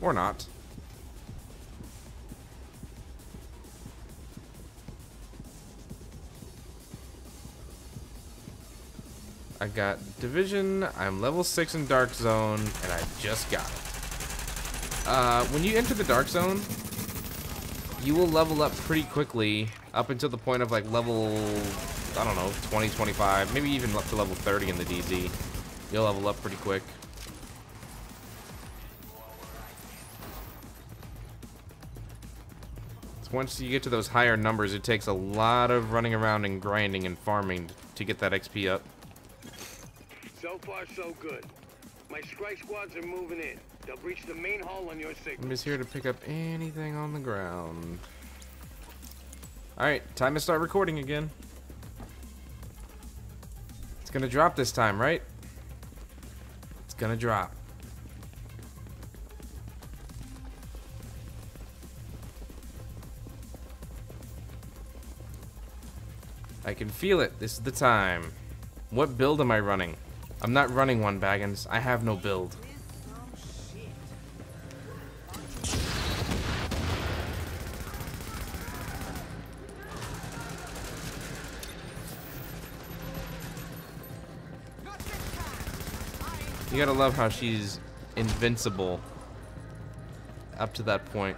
Or not. I got Division, I'm level 6 in Dark Zone, and I just got it. Uh, when you enter the Dark Zone, you will level up pretty quickly up until the point of like level I don't know 20 25 maybe even up to level 30 in the DZ you'll level up pretty quick So once you get to those higher numbers it takes a lot of running around and grinding and farming to get that XP up So far, so good. My strike squads are moving in. They'll breach the main hall on your signal. I'm just here to pick up anything on the ground Alright, time to start recording again. It's gonna drop this time, right? It's gonna drop. I can feel it. This is the time. What build am I running? I'm not running one, Baggins. I have no build. You gotta love how she's invincible up to that point.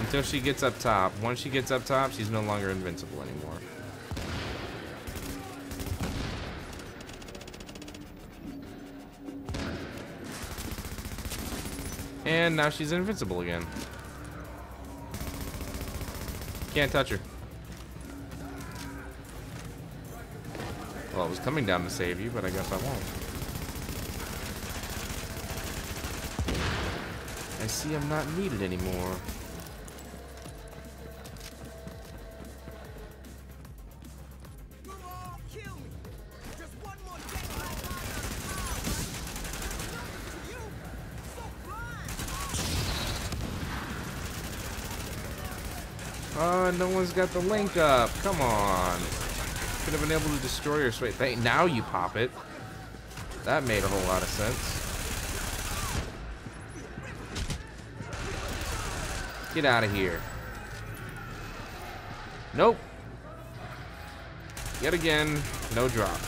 Until she gets up top. Once she gets up top, she's no longer invincible anymore. And now she's invincible again. Can't touch her. Well, I was coming down to save you, but I guess I won't. I see I'm not needed anymore. Oh, no one's got the link up. Come on. Could have been able to destroy your sweet thing. Now you pop it. That made a whole lot of sense. Get out of here. Nope. Yet again, no drop.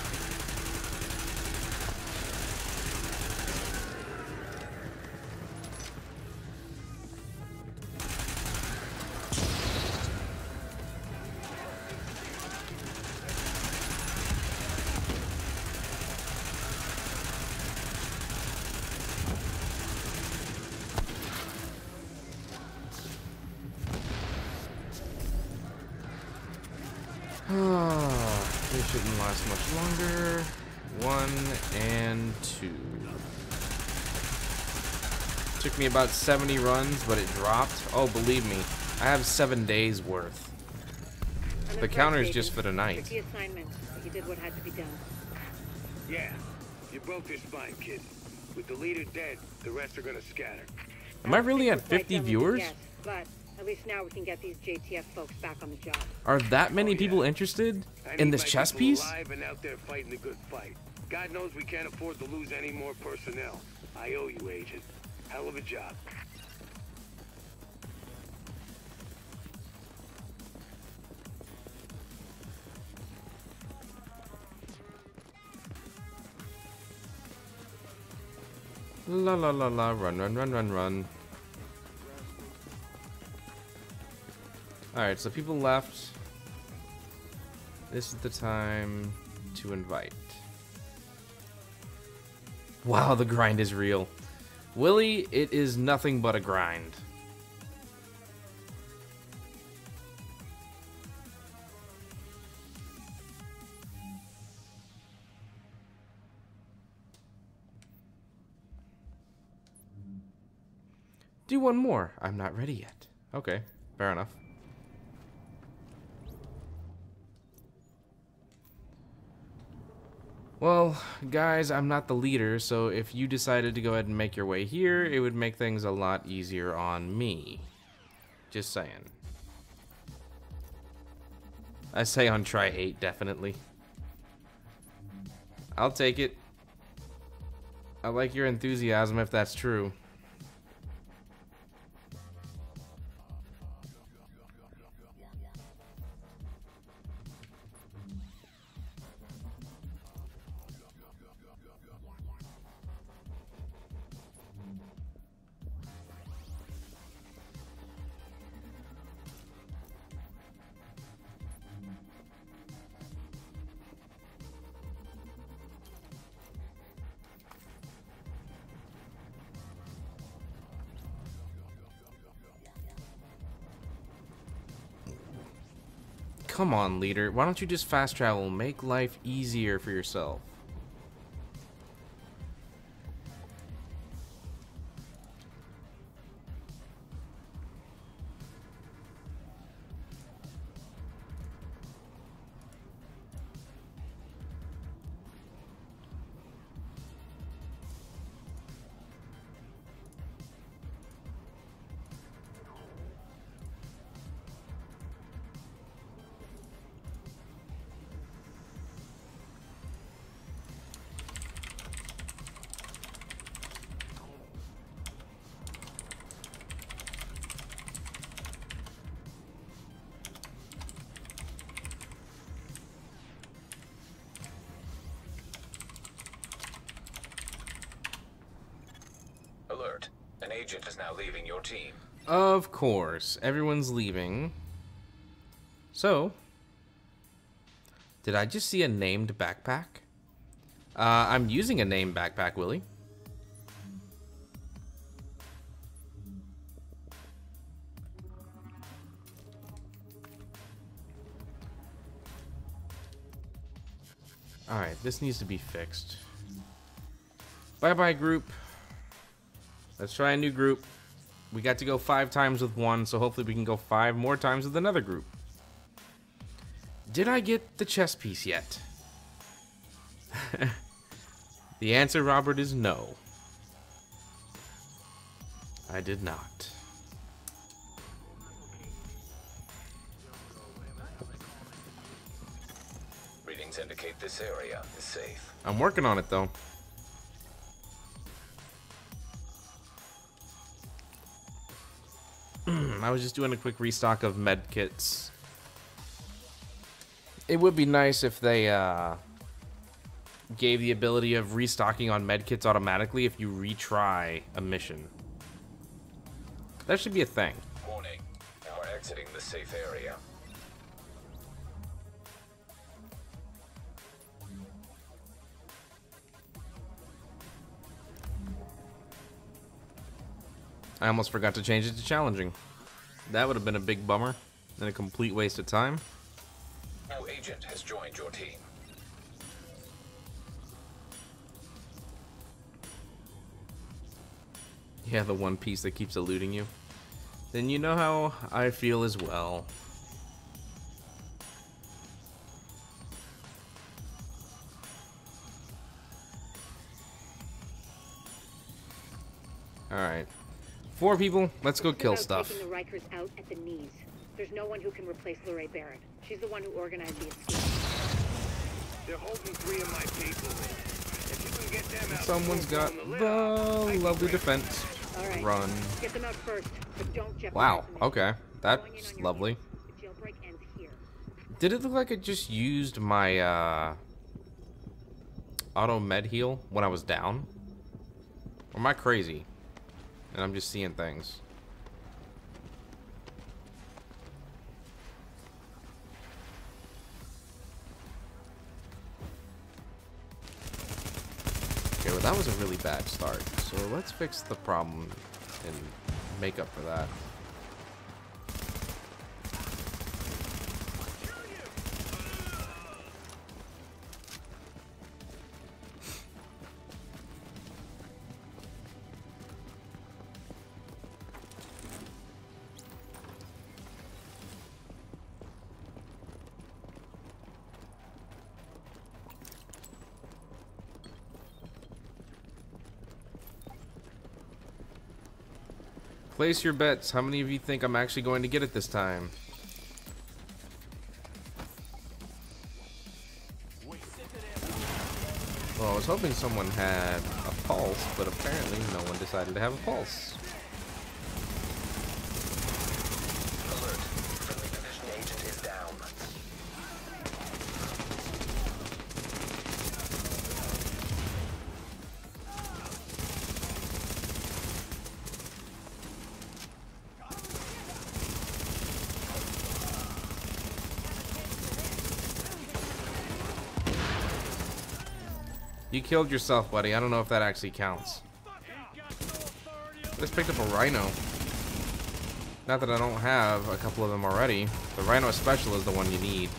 70 runs, but it dropped. Oh, believe me, I have seven days worth. I'm The counter is just for the night. Tricky assignment, but you did what had to be done. Yeah, you broke your spine, kid. With the leader dead, the rest are gonna scatter. Am I really at 50 done with it viewers? yet, but at least now we can get these JTF folks back on the job. Are that oh, many Oh, yeah. people interested in this chest people piece? Alive and out there fighting the good fight. God knows we can't afford to lose any more personnel. I owe you, Agent. Hell of a job. La la la la, run, run, run, run, run. Alright, so people left. This is the time to invite. Wow, the grind is real. Willie, it is nothing but a grind. Do one more. I'm not ready yet. Okay, fair enough. Well, guys, I'm not the leader, so if you decided to go ahead and make your way here, it would make things a lot easier on me. Just saying. I say on try 8, definitely. I'll take it. I like your enthusiasm if that's true. Come on, leader. Why don't you just fast travel? Make life easier for yourself. Of course. Everyone's leaving. So, did I just see a named backpack? Uh, I'm using a named backpack, Willie. Alright, this needs to be fixed. Bye-bye, group. Let's try a new group. We got to go five times with one, so hopefully we can go five more times with another group. Did I get the chest piece yet? the answer, Robert, is no. I did not. Readings indicate this area is safe. I'm working on it, though. Was just doing a quick restock of med kits. It would be nice if they uh, gave the ability of restocking on med kits automatically if you retry a mission. That should be a thing. Warning. You are exiting the safe area. I almost forgot to change it to challenging. That would have been a big bummer and a complete waste of time. New agent has joined your team. Yeah, the one piece that keeps eluding you. Then you know how I feel as well. Alright. Four people, let's go This kill about stuff. Taking the Rikers out at the knees. There's no one who can replace Lorraine Barrett. She's the one who organized the escape. They're holding three of my people. If you can get them out Someone's before got the the list, I can lovely defense. All right. Run. Get them out first, but don't jeopardize Wow, the okay. That's lovely. heels. The jailbreak ends here. Did it look like I just used my uh, auto med heal when I was down? Or am I crazy? And I'm just seeing things. Okay, well that was a really bad start. So let's fix the problem and make up for that. Place your bets. How many of you think I'm actually going to get it this time? Well, I was hoping someone had a pulse, but apparently no one decided to have a pulse. Alert. Friendly division agent is down. You killed yourself, buddy. I don't know if that actually counts. Just picked up a rhino. Not that I don't have a couple of them already. The rhino special is the one you need.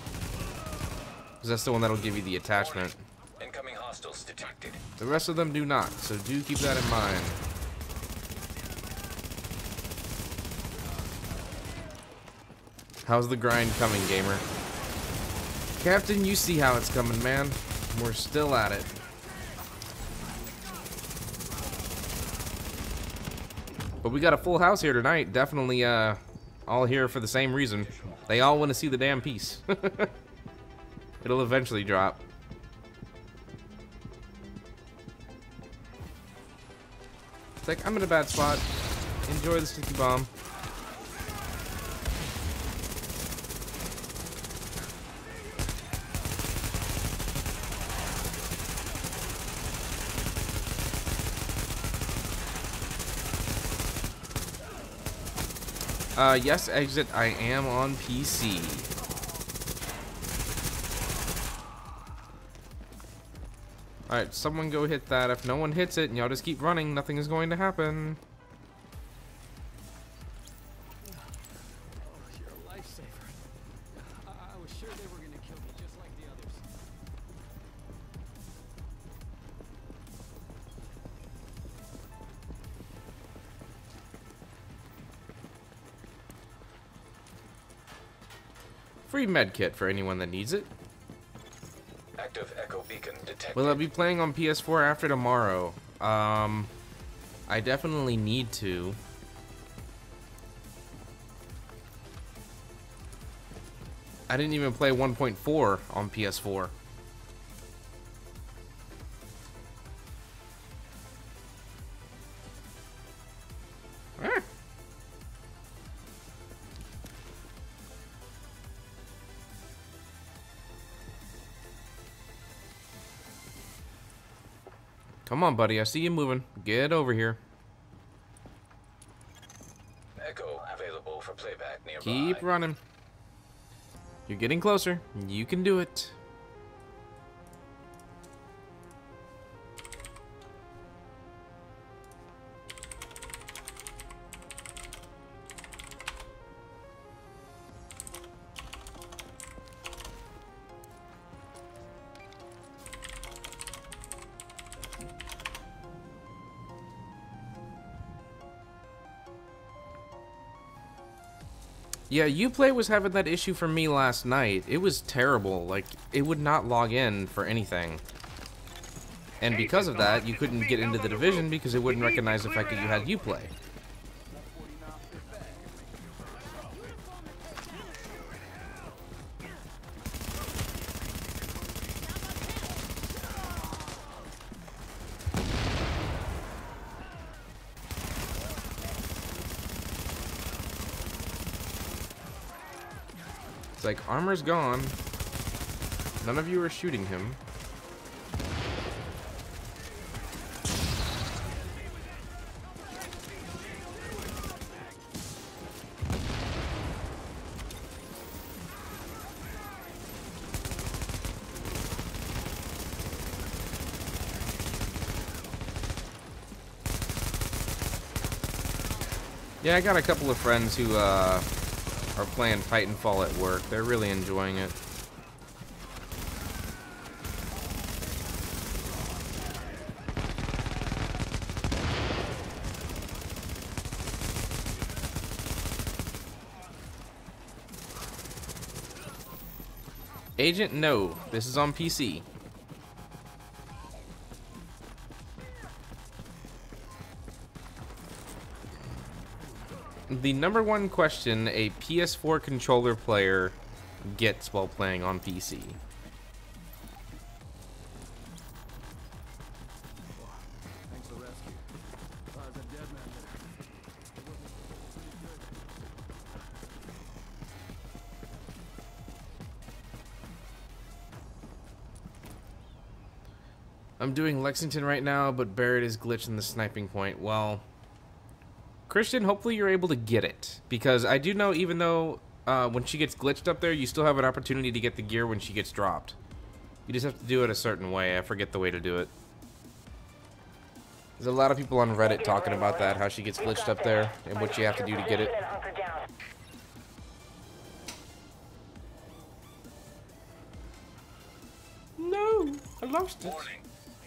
Because that's the one that'll give you the attachment. Incoming hostiles detected. The rest of them do not, so do keep that in mind. How's the grind coming, gamer? Captain, you see how it's coming, man. We're still at it. But we got a full house here tonight. Definitely uh, all here for the same reason. They all want to see the damn piece. It'll eventually drop. It's like, I'm in a bad spot. Enjoy the sticky bomb. Uh, yes, exit. I am on PC. Alright, someone go hit that. If no one hits it and y'all just keep running, nothing is going to happen. Free med kit for anyone that needs it. Active echo beacon detected. Will I be playing on PS4 after tomorrow? Um, I definitely need to. I didn't even play 1.4 on PS4. Come on, buddy. I see you moving. Get over here. Echo available for playback nearby. Keep running. You're getting closer. You can do it. Yeah, Uplay was having that issue for me last night. It was terrible. Like, it would not log in for anything. And because of that, you couldn't get into the division because it wouldn't recognize the fact that you had Uplay. Armor's gone. None of you are shooting him. Yeah, I got a couple of friends who uh, are playing Titanfall at work. They're really enjoying it. Agent, no. This is on PC. The number one question a PS4 controller player gets while playing on PC. I'm doing Lexington right now, but Barrett is glitching the sniping point. Well, Christian, hopefully you're able to get it. Because I do know even though uh, when she gets glitched up there, you still have an opportunity to get the gear when she gets dropped. You just have to do it a certain way. I forget the way to do it. There's a lot of people on Reddit talking about that, how she gets glitched up there, and what you have to do to get it. And hunker down. No, I lost it. Warning.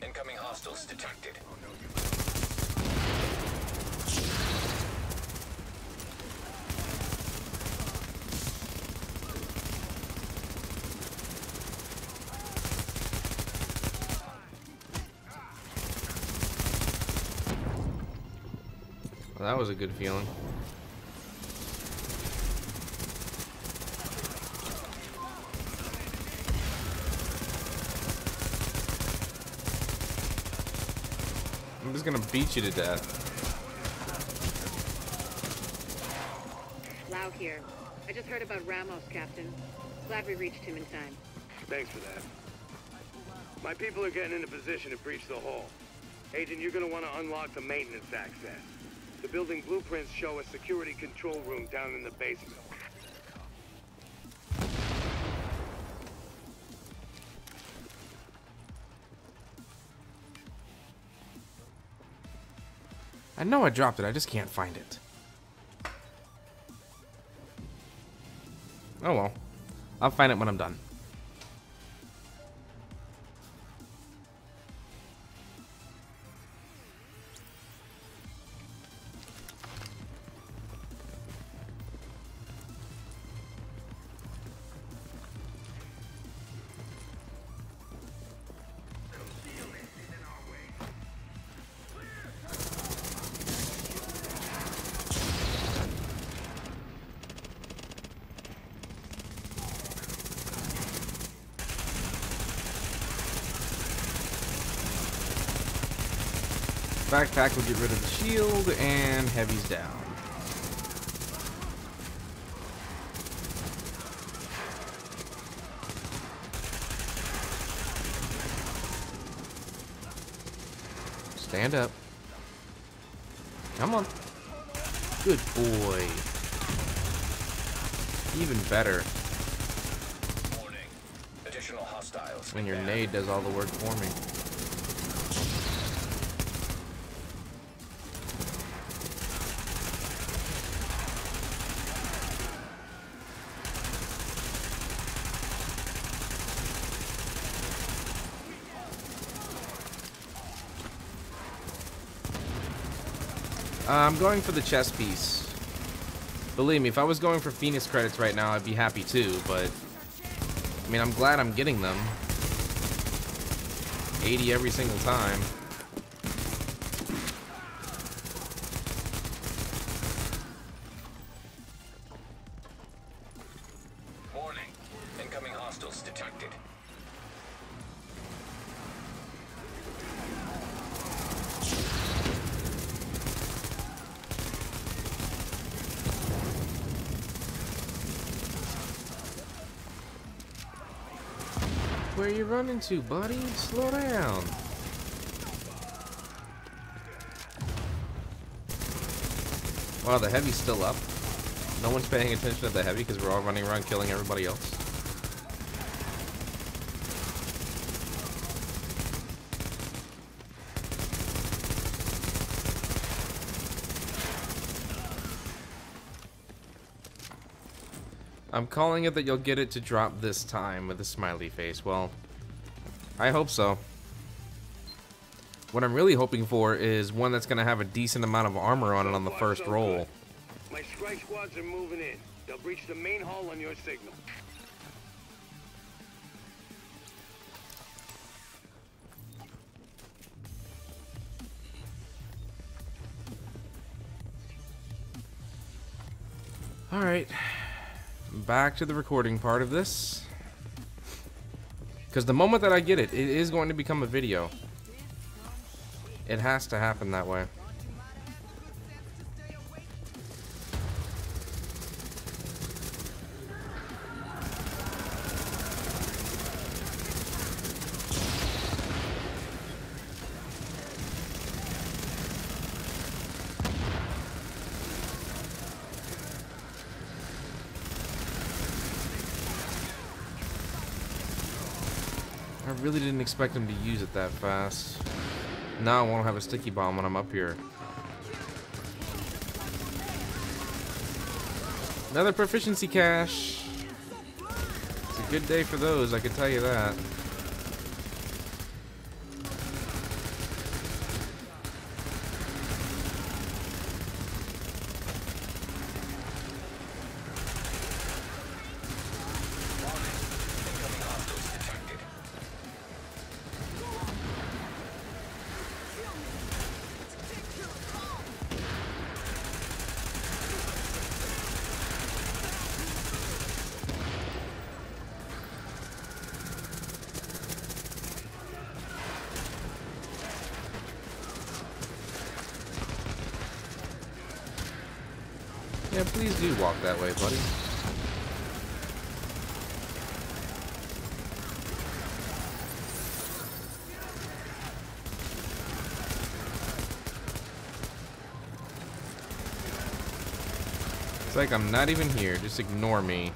Incoming hostiles detected. Well, that was a good feeling. I'm just gonna beat you to death. Lau here. I just heard about Ramos, Captain. Glad we reached him in time. Thanks for that. My people are getting into position to breach the hull. Agent, you're gonna want to unlock the maintenance access. The building blueprints show a security control room down in the basement. I know I dropped it, I just can't find it. Oh well. I'll find it when I'm done. Backpack will get rid of the shield, and heavy's down. Stand up. Come on. Good boy. Even better Warning. Additional hostiles. when your nade does all the work for me. I'm going for the chest piece. Believe me, if I was going for Phoenix credits right now, I'd be happy too, but... I mean, I'm glad I'm getting them. 80 every single time. You running buddy? Slow down. Wow, the heavy's still up. No one's paying attention to the heavy because we're all running around killing everybody else. I'm calling it that you'll get it to drop this time with a smiley face. Well, I hope so. What I'm really hoping for is one that's going to have a decent amount of armor on it on the first so roll. My strike squads are moving in. They'll breach the main hall on your signal. Alright. Back to the recording part of this. Because the moment that I get it, it is going to become a video. It has to happen that way. Expect him to use it that fast. Now I won't have a sticky bomb when I'm up here. Another proficiency cache. It's a good day for those, I can tell you that. Please do walk that way, buddy. It's like I'm not even here. Just ignore me.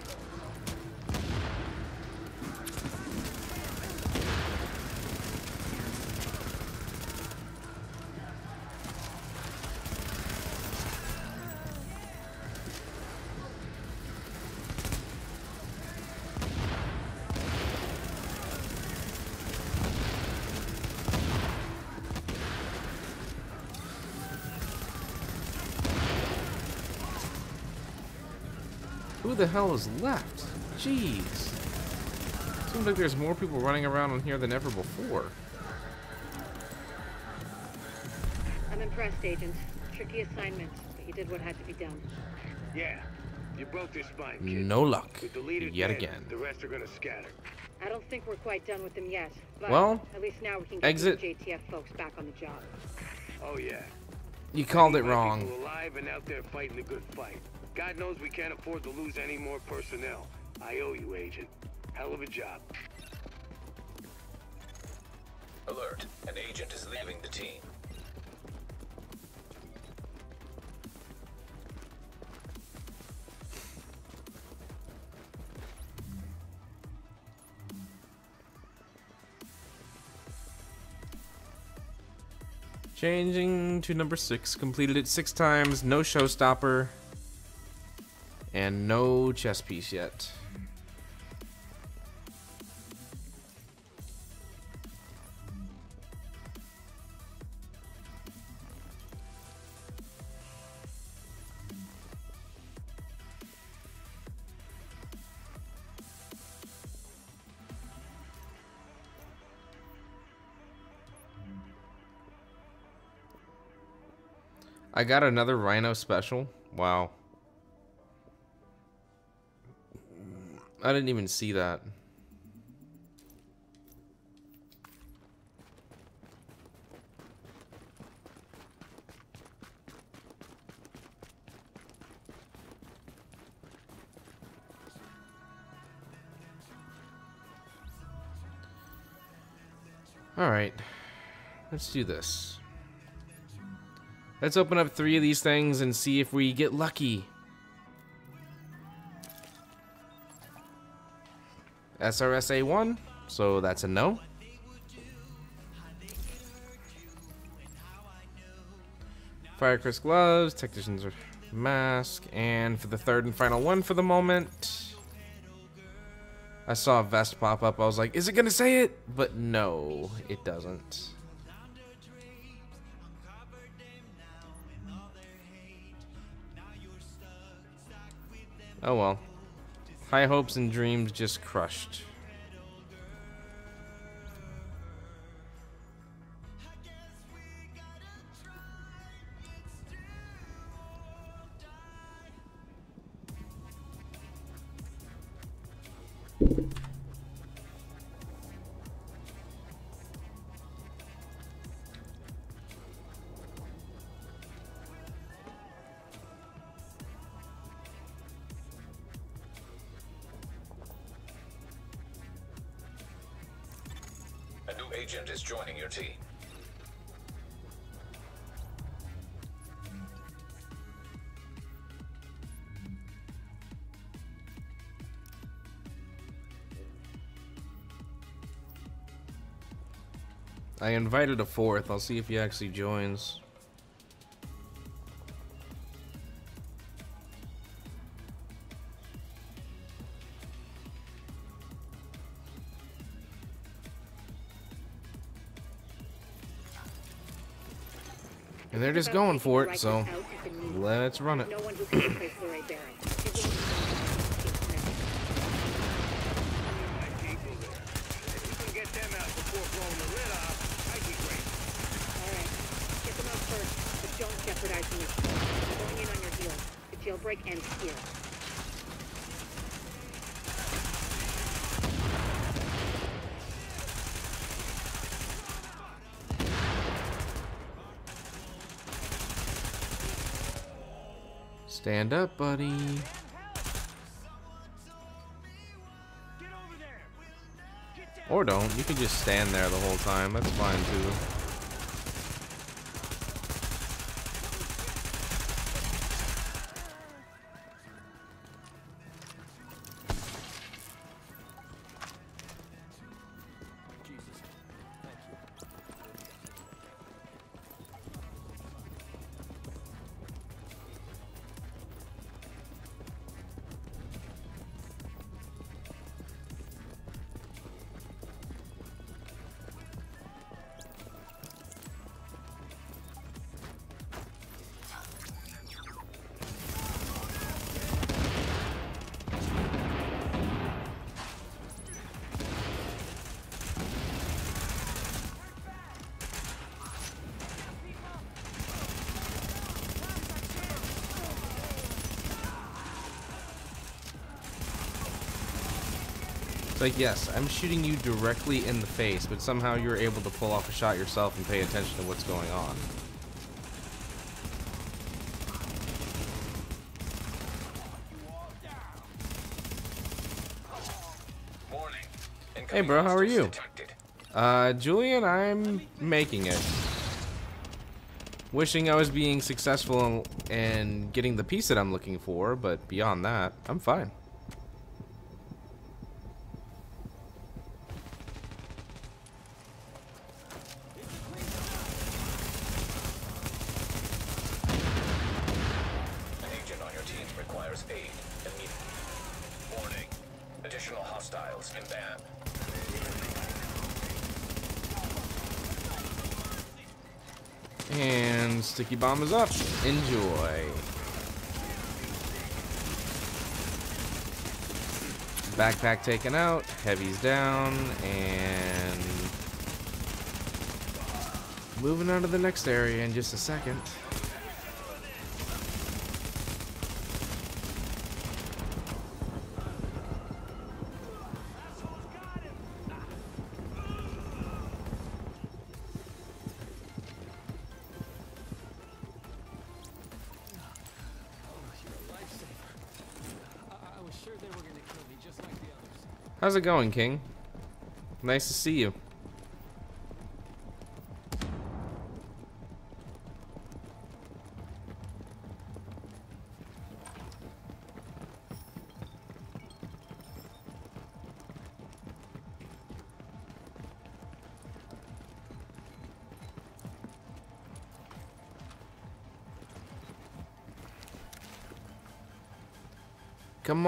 The hell is left? Jeez. Seems like there's more people running around on here than ever before. I'm impressed, Agent. Tricky assignment, but you did what had to be done. Yeah, you broke their spine, kid. No luck. With the leader Yet dead, again. the rest are gonna scatter. I don't think we're quite done with them yet. But Well, at least now we can get exit. these JTF folks back on the job. Oh yeah. You called it wrong. Alive and out there fighting a good fight. God knows we can't afford to lose any more personnel. I owe you, Agent. Hell of a job. Alert. An agent is leaving the team. Changing to number six. Completed it six times. No showstopper. And no chest piece yet. I got another Rhino special. Wow. I didn't even see that. All right. Let's do this. Let's open up three of these things and see if we get lucky. SRS A1, so that's a no. Firecrest gloves, technician's mask, and for the third and final one for the moment, I saw a vest pop up. I was like, is it gonna say it? But no, it doesn't. Oh well. High hopes and dreams just crushed. I invited a fourth. I'll see if he actually joins. And they're just going for it, so let's run it. You can just stand there the whole time. That's fine too. Like, yes, I'm shooting you directly in the face, but somehow you're able to pull off a shot yourself and pay attention to what's going on. Hey, bro, how are you? Uh, Julian, I'm making it. Wishing I was being successful in, in getting the piece that I'm looking for, but beyond that, I'm fine. An agent on your team requires aid immediately. Warning. Additional hostiles inbound. Sticky bomb is up. Enjoy. Backpack taken out, heavies down, and moving on to the next area in just a second. How's it going, King? Nice to see you.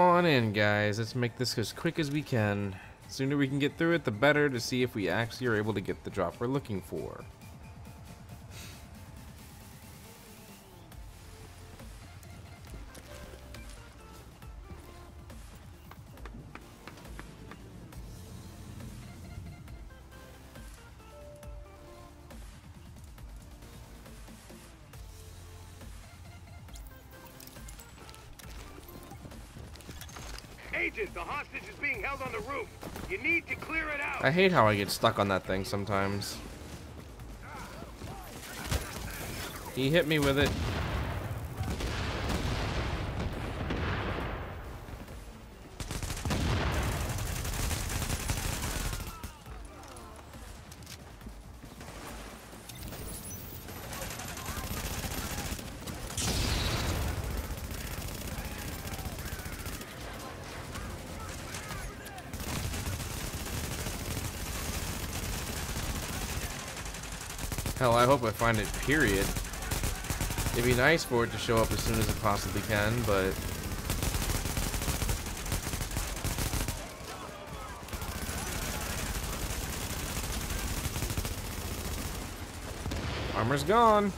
On in, guys. Let's make this as quick as we can. The sooner we can get through it, the better to see if we actually are able to get the drop we're looking for. I hate how I get stuck on that thing sometimes. He hit me with it. Hell, I hope I find it, period. It'd be nice for it to show up as soon as it possibly can, but... Armor's gone.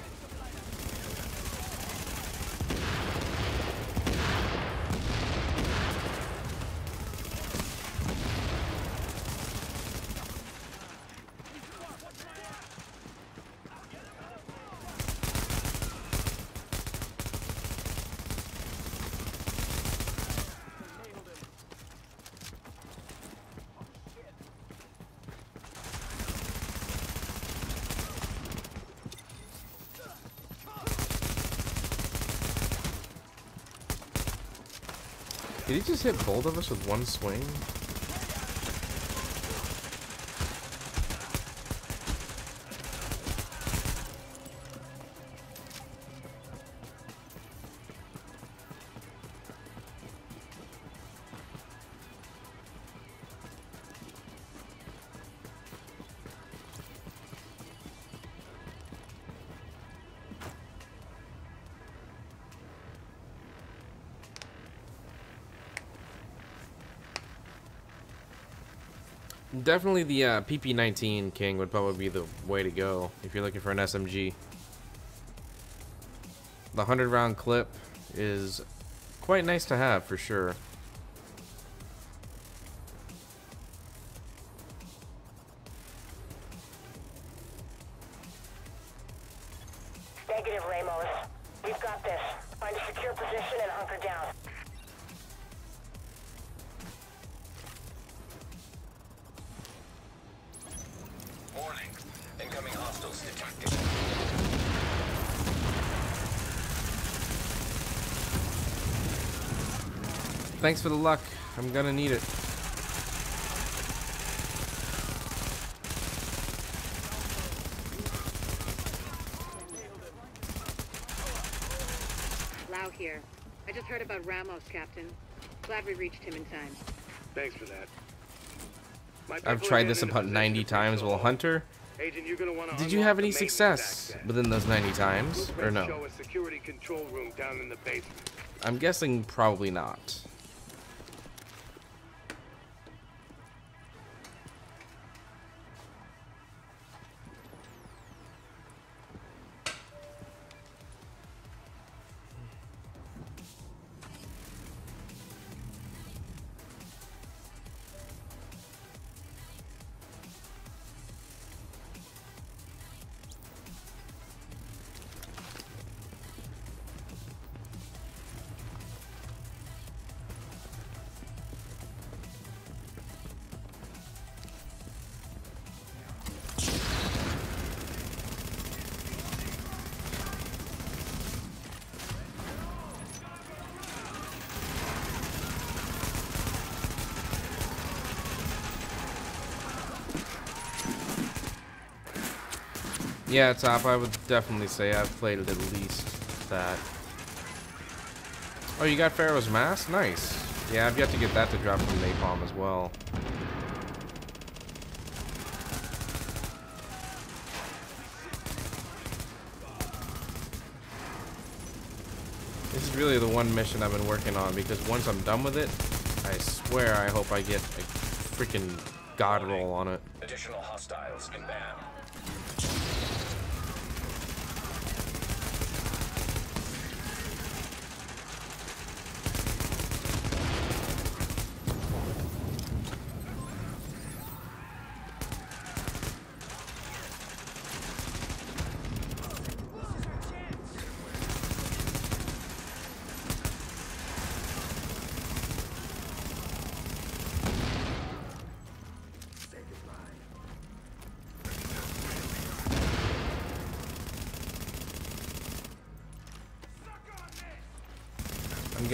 Just hit both of us with one swing? Definitely the uh, PP-19 King would probably be the way to go if you're looking for an SMG. The 100 round clip is quite nice to have for sure. Thanks for the luck. I'm gonna need it. Lau here. I just heard about Ramos, Captain. Glad we reached him in time. Thanks for that. I've tried this about 90 times breach the while. Hunter. Agent, you're gonna Did you have any success within those 90 times, or no? Show a security control room down in the basement. I'm guessing probably not. Yeah, top. I would definitely say I've played it at least that. Oh, you got Pharaoh's Mask? Nice. Yeah, I've yet to get that to drop from Napalm as well. This is really the one mission I've been working on because once I'm done with it, I swear I hope I get a freaking god roll on it.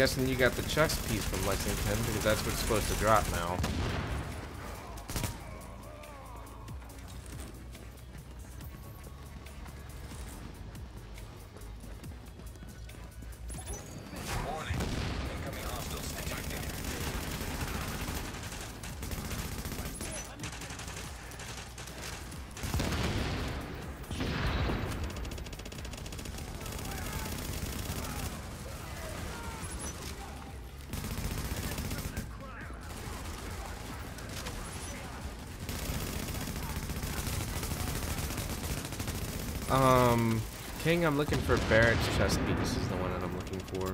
Guessing you got the chest piece from Lexington because that's what's supposed to drop now. I'm looking for Barrett's chest piece is the one that I'm looking for.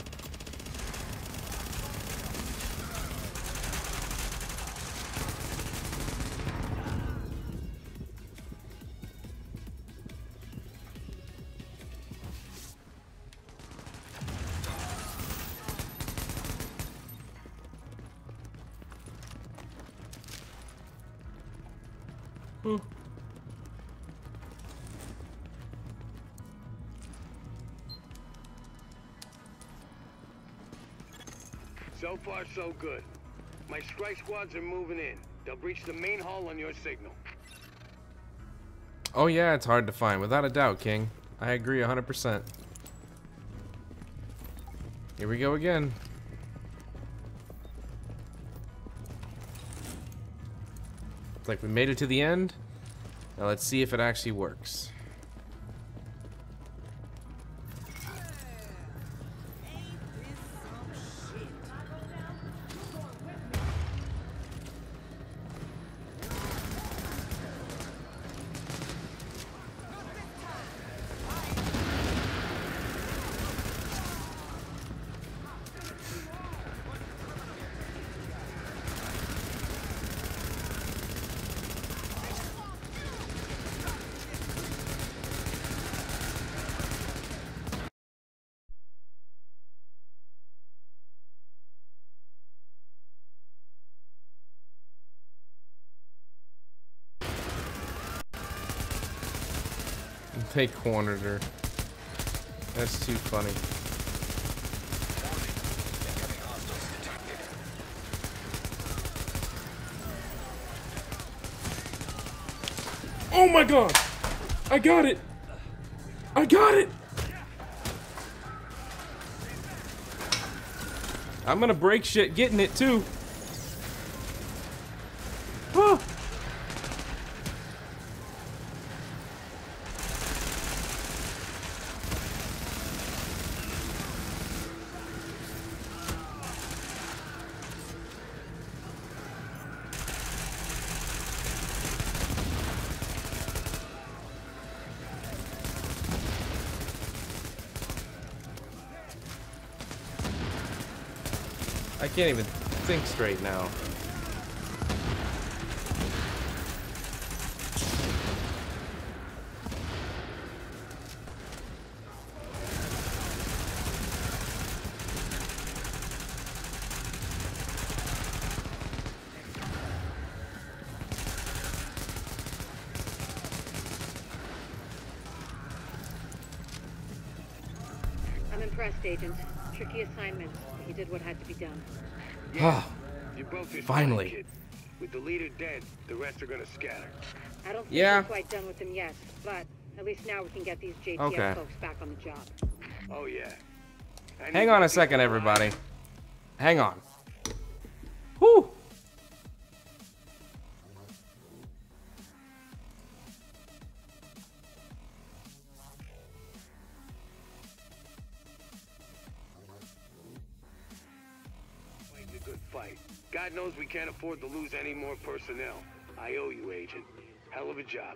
So far, so good. My strike squads are moving in. They'll breach the main hall on your signal. Oh yeah, it's hard to find, without a doubt, King. I agree 100%. Here we go again. It's like we made it to the end. Now let's see if it actually works. They cornered her. That's too funny. Incoming hostiles detected. Oh my god! I got it! I got it! I'm gonna break shit getting it too. Ah! I can't even think straight now. I'm impressed, Agent. Tricky assignment. but You did what had to be done. Ah, You broke this Finally. With the leader dead, the rest are gonna scatter. I don't think Yeah. we're quite done with him yet, but at least now we can get these JTF Okay. folks back on the job. Oh yeah. Hang on a second, everybody. Hang on. We can't afford to lose any more personnel. I owe you, Agent. Hell of a job.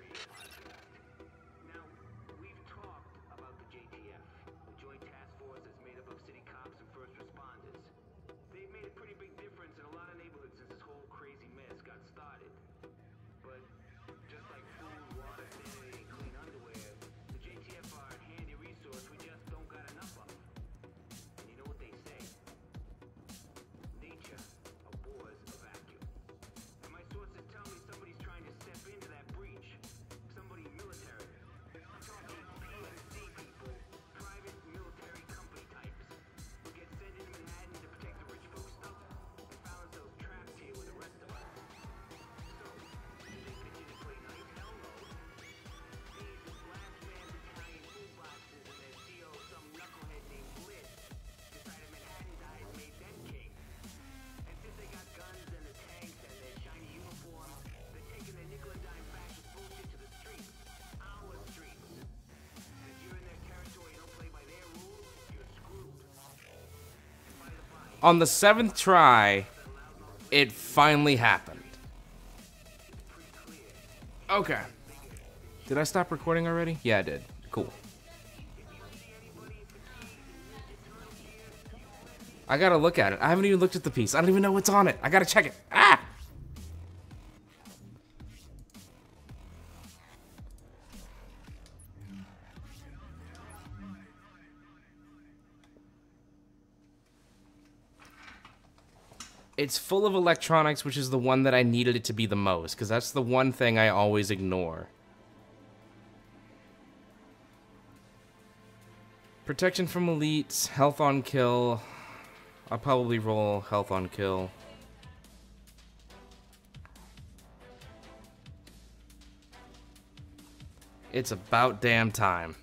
On the seventh try, it finally happened. Okay. Did I stop recording already? Yeah, I did. Cool. I gotta look at it. I haven't even looked at the piece. I don't even know what's on it. I gotta check it. It's full of electronics, which is the one that I needed it to be the most, because that's the one thing I always ignore. Protection from elites, health on kill. I'll probably roll health on kill. It's about damn time.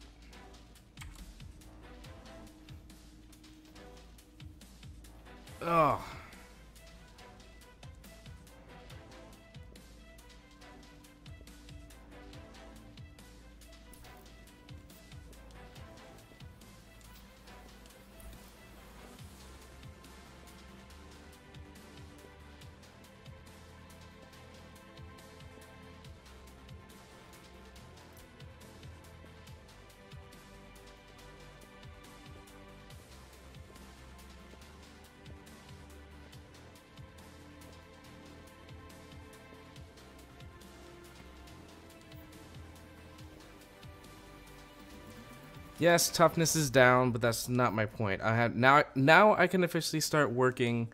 Yes, toughness is down, but that's not my point. I have now now I can officially start working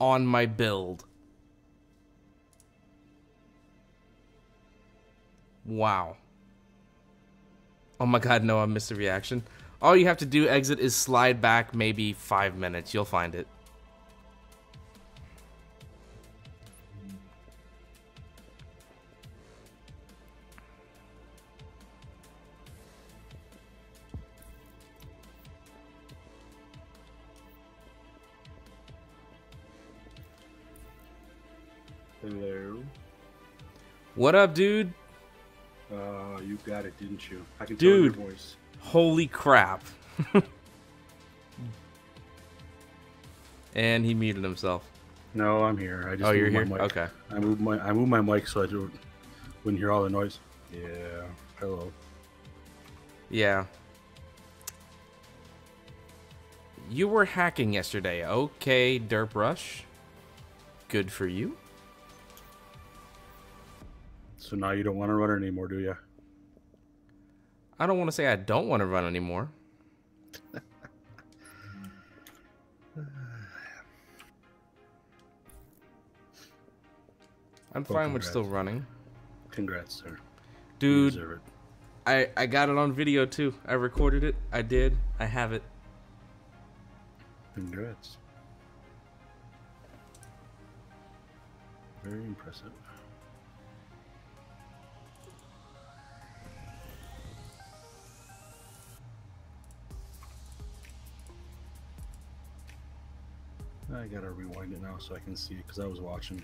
on my build. Wow. Oh my god, no, I missed a reaction. All you have to do exit is slide back maybe 5 minutes. You'll find it. What up, dude? Uh, you got it, didn't you? I can Dude. tell your voice. Holy crap. and he muted himself. No, I'm here. I just Oh, you're here? my mic. Okay. I moved my I moved my mic so I don't, wouldn't hear all the noise. Yeah. Hello. Yeah. You were hacking yesterday. Okay, Derp Rush. Good for you. So now you don't want to run it anymore, do you? I don't want to say I don't want to run anymore. I'm Well, fine with still running. Congrats, sir. Dude. I, I got it on video too. I recorded it. I did. I have it. Congrats. Very impressive. I gotta rewind it now so I can see it because I was watching.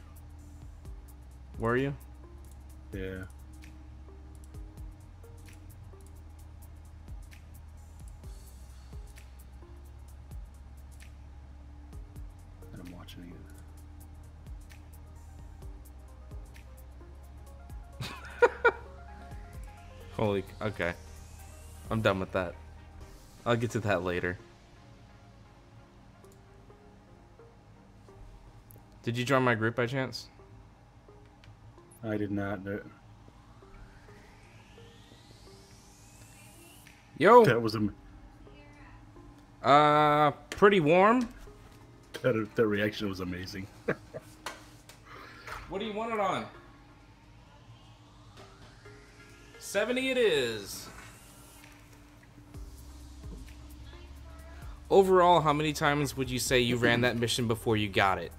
Were you? Yeah. And I'm watching it. Holy. Okay. I'm done with that. I'll get to that later. Did you join my group by chance? I did not. That, Yo. that was a Uh, pretty warm. that, that reaction was amazing. What do you want it on? 70 it is. Overall, how many times would you say you ran that mission before you got it?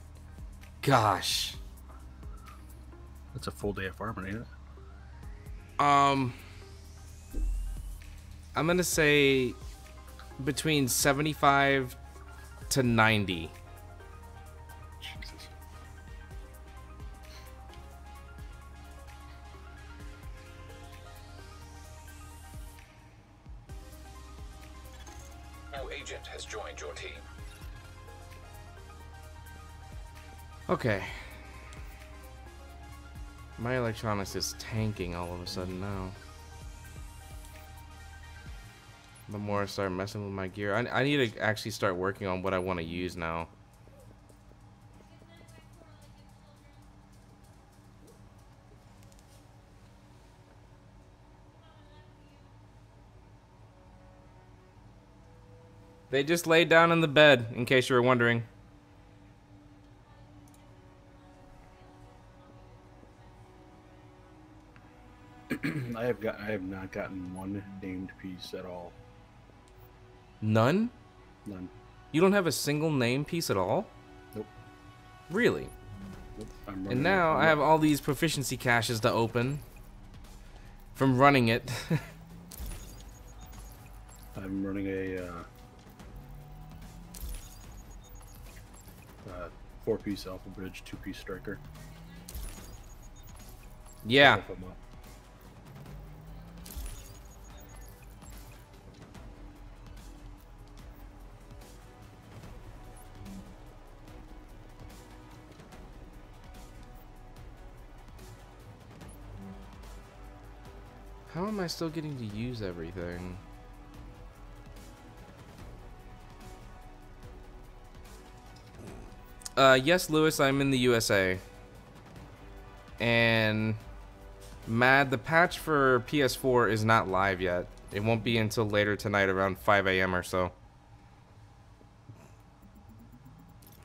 Gosh. That's a full day of farming, ain't it? Um I'm going to say between 75 to 90. Okay. My electronics is tanking all of a sudden now. The more I start messing with my gear, I, I need to actually start working on what I want to use now. They just laid down in the bed, in case you were wondering. I have got. I have not gotten one named piece at all. None? None. You don't have a single name piece at all? Nope. Really? Nope. And now I have all these proficiency caches to open from running it. I'm running a uh, uh, four-piece Alphabridge, two-piece Striker. yeah. How am I still getting to use everything? Uh, yes, Lewis, I'm in the USA. And Mad, the patch for PS4 is not live yet. It won't be until later tonight around 5 a.m. or so.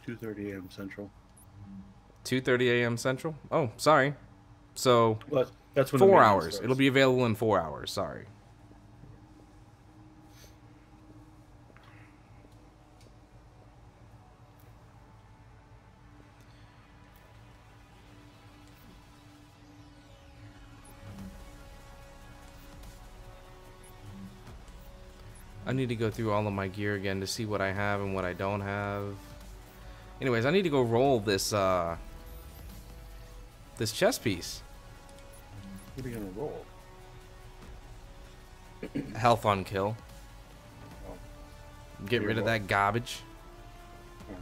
2:30 a.m. Central. 2:30 a.m. Central. Oh, sorry. So Well, that's when four hours. starts. It'll be available in four hours. Sorry. I need to go through all of my gear again to see what I have and what I don't have. Anyways, I need to go roll this uh this chest piece. What are you gonna roll? Health on kill. Oh. Get rid of that garbage. Uh,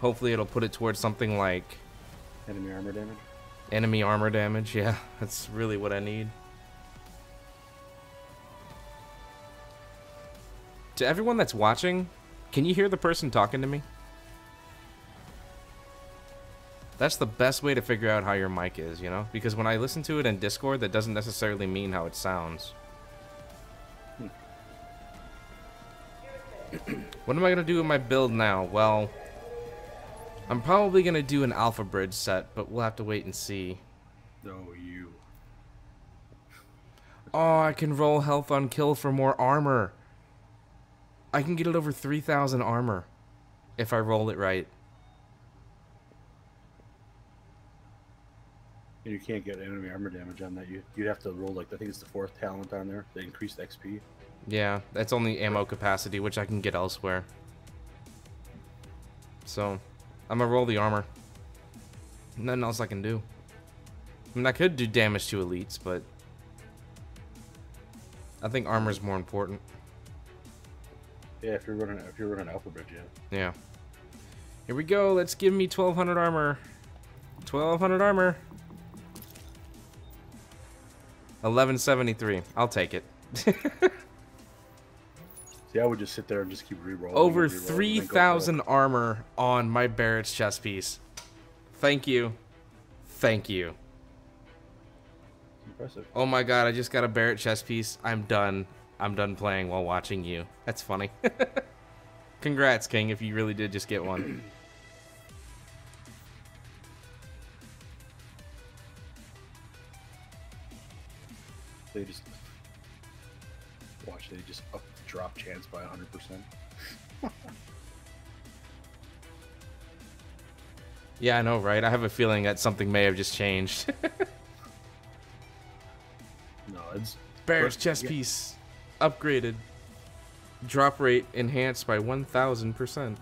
Hopefully it'll put it towards something like enemy armor damage. enemy armor damage. Yeah, that's really what I need. To everyone that's watching, can you hear the person talking to me? That's the best way to figure out how your mic is, you know? Because when I listen to it in Discord, that doesn't necessarily mean how it sounds. Hmm. what am I going to do with my build now? Well, I'm probably going to do an Alphabridge set, but we'll have to wait and see. No, you. Oh, I can roll health on kill for more armor. I can get it over 3,000 armor if I roll it right. And you can't get enemy armor damage on that. You you'd have to roll like I think it's the fourth talent on there, the increased XP. Yeah, that's only ammo capacity, which I can get elsewhere. So, I'm gonna roll the armor. Nothing else I can do. I mean, I could do damage to elites, but I think armor's more important. Yeah, if you're running if you're running Alphabridge, yeah. Yeah. Here we go. Let's give me 1200 armor. 1200 armor. 1173. I'll take it. See, I would just sit there and just keep re-rolling. Over re-rolling, and then go 3000 armor on my Barrett's chest piece. Thank you. Thank you. Impressive. Oh my god, I just got a Barrett chest piece. I'm done. I'm done playing while watching you. That's funny. Congrats, King, if you really did just get one. They just watch. They just up the drop chance by hundred percent. yeah, I know, right? I have a feeling that something may have just changed. No, it's Barrett's But- chest yeah. piece upgraded. Drop rate enhanced by 1000%.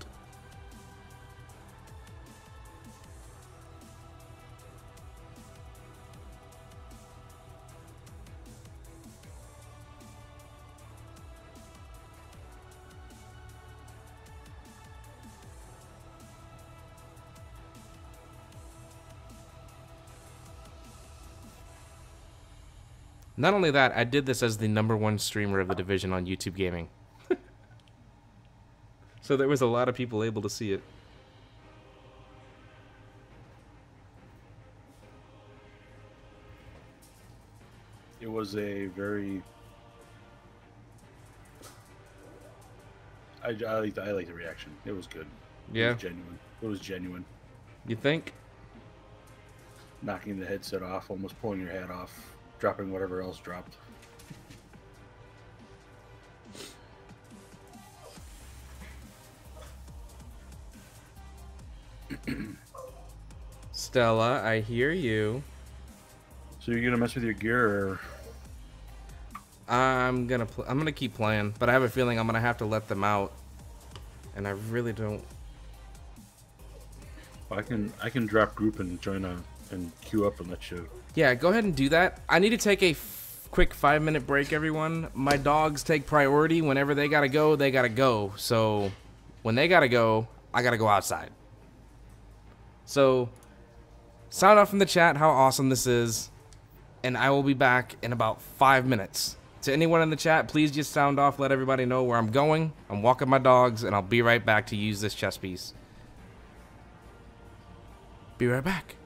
Not only that, I did this as the number one streamer of the division on YouTube Gaming. so there was a lot of people able to see it. It was a very. I, I like I like the reaction. It was good. It Yeah. was genuine. It was genuine. You think? Knocking the headset off, almost pulling your head off, dropping whatever else dropped. Stella, I hear you. So you're gonna mess with your gear, or I'm gonna pl- I'm gonna keep playing, but I have a feeling I'm gonna have to let them out, and I really don't. I can I can drop group and join a and queue up and let you. Yeah, go ahead and do that. I need to take a quick five minute break, everyone. My dogs take priority. Whenever they gotta go, they gotta go. So when they gotta go, I gotta go outside. So sound off in the chat how awesome this is, and I will be back in about five minutes. To anyone in the chat, please just sound off, let everybody know where I'm going. I'm walking my dogs, and I'll be right back to use this chest piece. Be right back.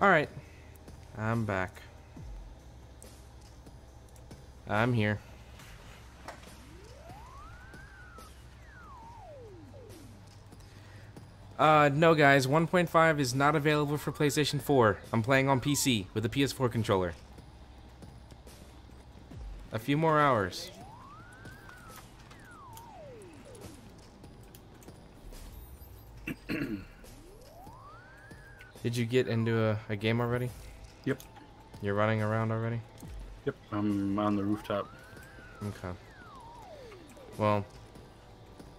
Alright. I'm back. I'm here. Uh, no guys, 1.5 is not available for PlayStation 4. I'm playing on PC with a PS4 controller. A few more hours. Did you get into a, a game already? Yep. You're running around already? Yep. I'm on the rooftop, Okay. Well,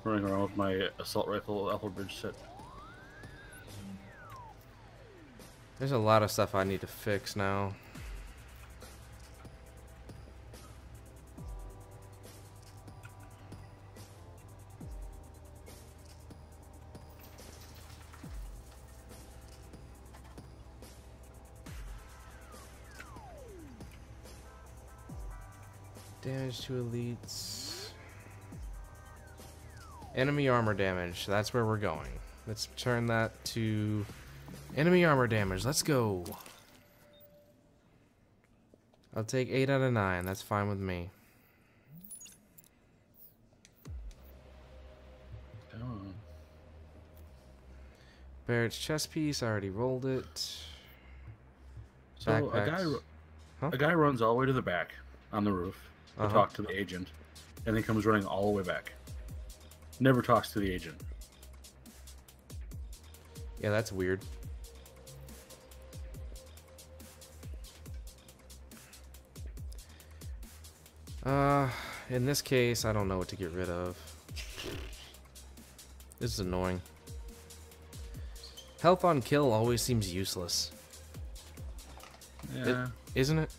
running around with my assault rifle Alphabridge set. there's a lot of stuff I need to fix now. To elites. Enemy armor damage. That's where we're going. Let's turn that to enemy armor damage. Let's go. I'll take 8 out of 9. That's fine with me. Oh. Barrett's chest piece. I already rolled it. So a guy, Huh? a guy runs all the way to the back on the roof to Uh-huh. talk to the agent, and then comes running all the way back. Never talks to the agent. Yeah, that's weird. Uh, in this case, I don't know what to get rid of. This is annoying. Health on kill always seems useless, Yeah. isn't it?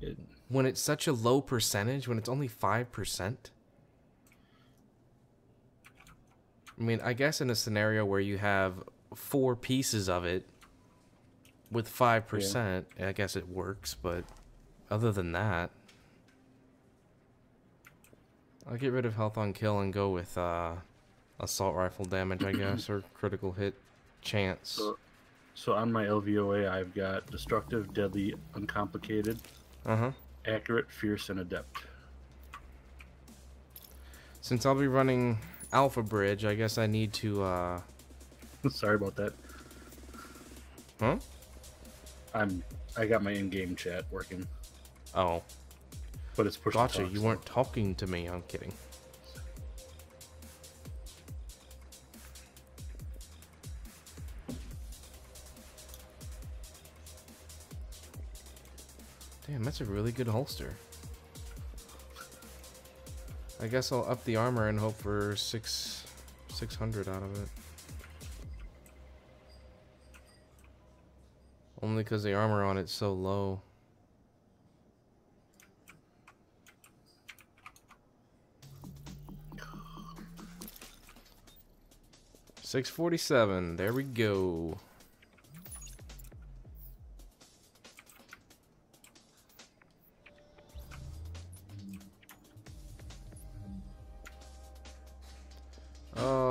It, When it's such a low percentage, when it's only 5%? I mean, I guess in a scenario where you have four pieces of it with 5%, I guess it works, but other than that, I'll get rid of health on kill and go with uh, assault rifle damage, I guess, or critical hit chance. so, so on my LVOA, I've got destructive, deadly, uncomplicated, Uh huh. Accurate, fierce, and adept. Since I'll be running Alphabridge, I guess I need to, uh, Sorry about that. huh? I'm I got my in-game chat working, Oh, but it's push gotcha. talk, You so- weren't talking to me. I'm kidding. Damn, that's a really good holster. I guess I'll up the armor and hope for six, six hundred out of it. Only because the armor on it's so low. Six forty-seven. There we go.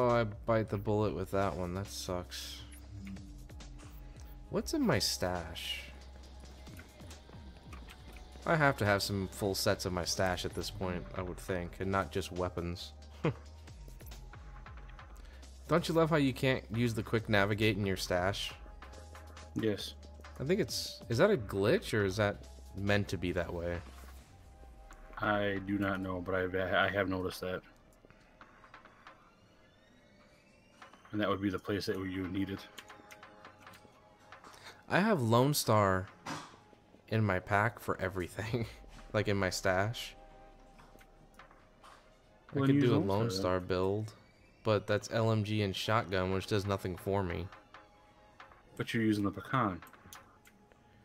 Oh, I bite the bullet with that one. That sucks. What's in my stash? I have to have some full sets of my stash at this point, I would think, and not just weapons. Don't you love how you can't use the quick navigate in your stash? Yes. I think it's. Is that a glitch or is that meant to be that way? I do not know, but I've, I have noticed that. And that would be the place that you would need it. I have Lone Star in my pack for everything, like in my stash. I could do a Lone Lone Star, Star build, but that's LMG and shotgun, which does nothing for me. But you're using the pecan,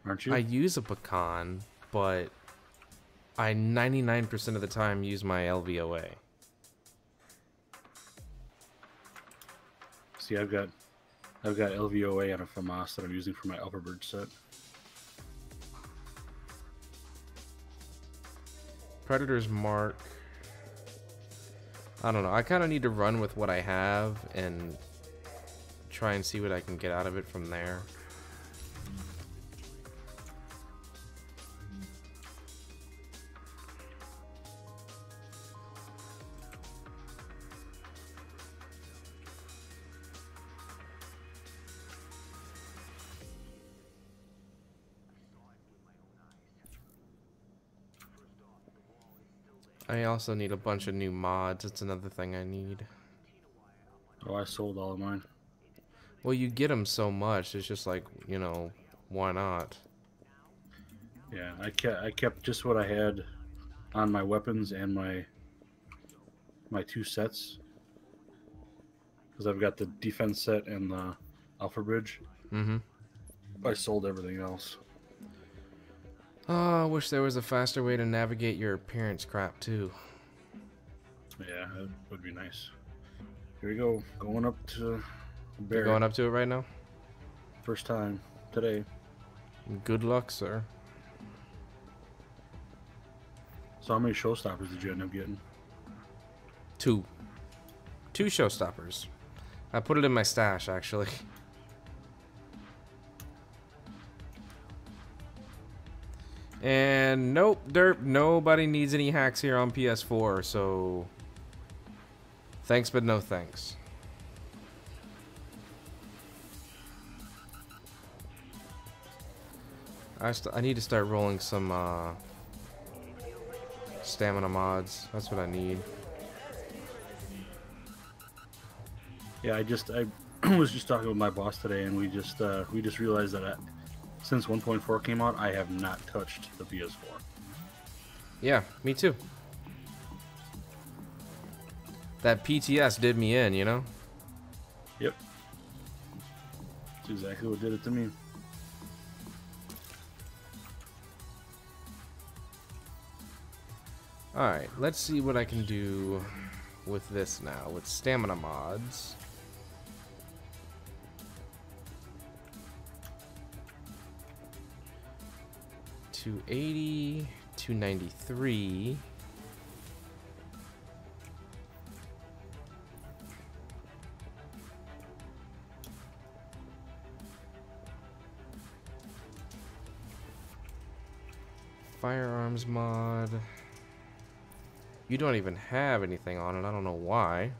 aren't you? I use a pecan, but I 99% of the time use my LVOA. See, I've got, I've got LVOA and a FAMAS that I'm using for my Alphabridge set. Predator's Mark. I don't know. I kind of need to run with what I have and try and see what I can get out of it from there. I also need a bunch of new mods. It's another thing I need. Oh, I sold all of mine. Well, you get them so much. It's just like, you know, why not? Yeah, I kept I kept just what I had on my weapons and my my two sets because I've got the defense set and the Alphabridge. Mm-hmm. I sold everything else. Oh, I wish there was a faster way to navigate your appearance crap, too. Yeah, that would be nice. Here we go, going up to You're Bear. going up to it right now? First time today. Good luck, sir. So how many showstoppers did you end up getting? Two. Two showstoppers. I put it in my stash, actually. And nope, derp, nobody needs any hacks here on PS4, so thanks but no thanks. I, I need to start rolling some uh, stamina mods. That's what I need. Yeah, I just I was just talking with my boss today, and we just uh, we just realized that since 1.4 came out, I have not touched the PS4. Yeah, me too. That PTS did me in, you know? Yep. That's exactly what did it to me. Alright, let's see what I can do with this now, with stamina mods. Two eighty, two ninety three. Firearms mod. You don't even have anything on it. I don't know why.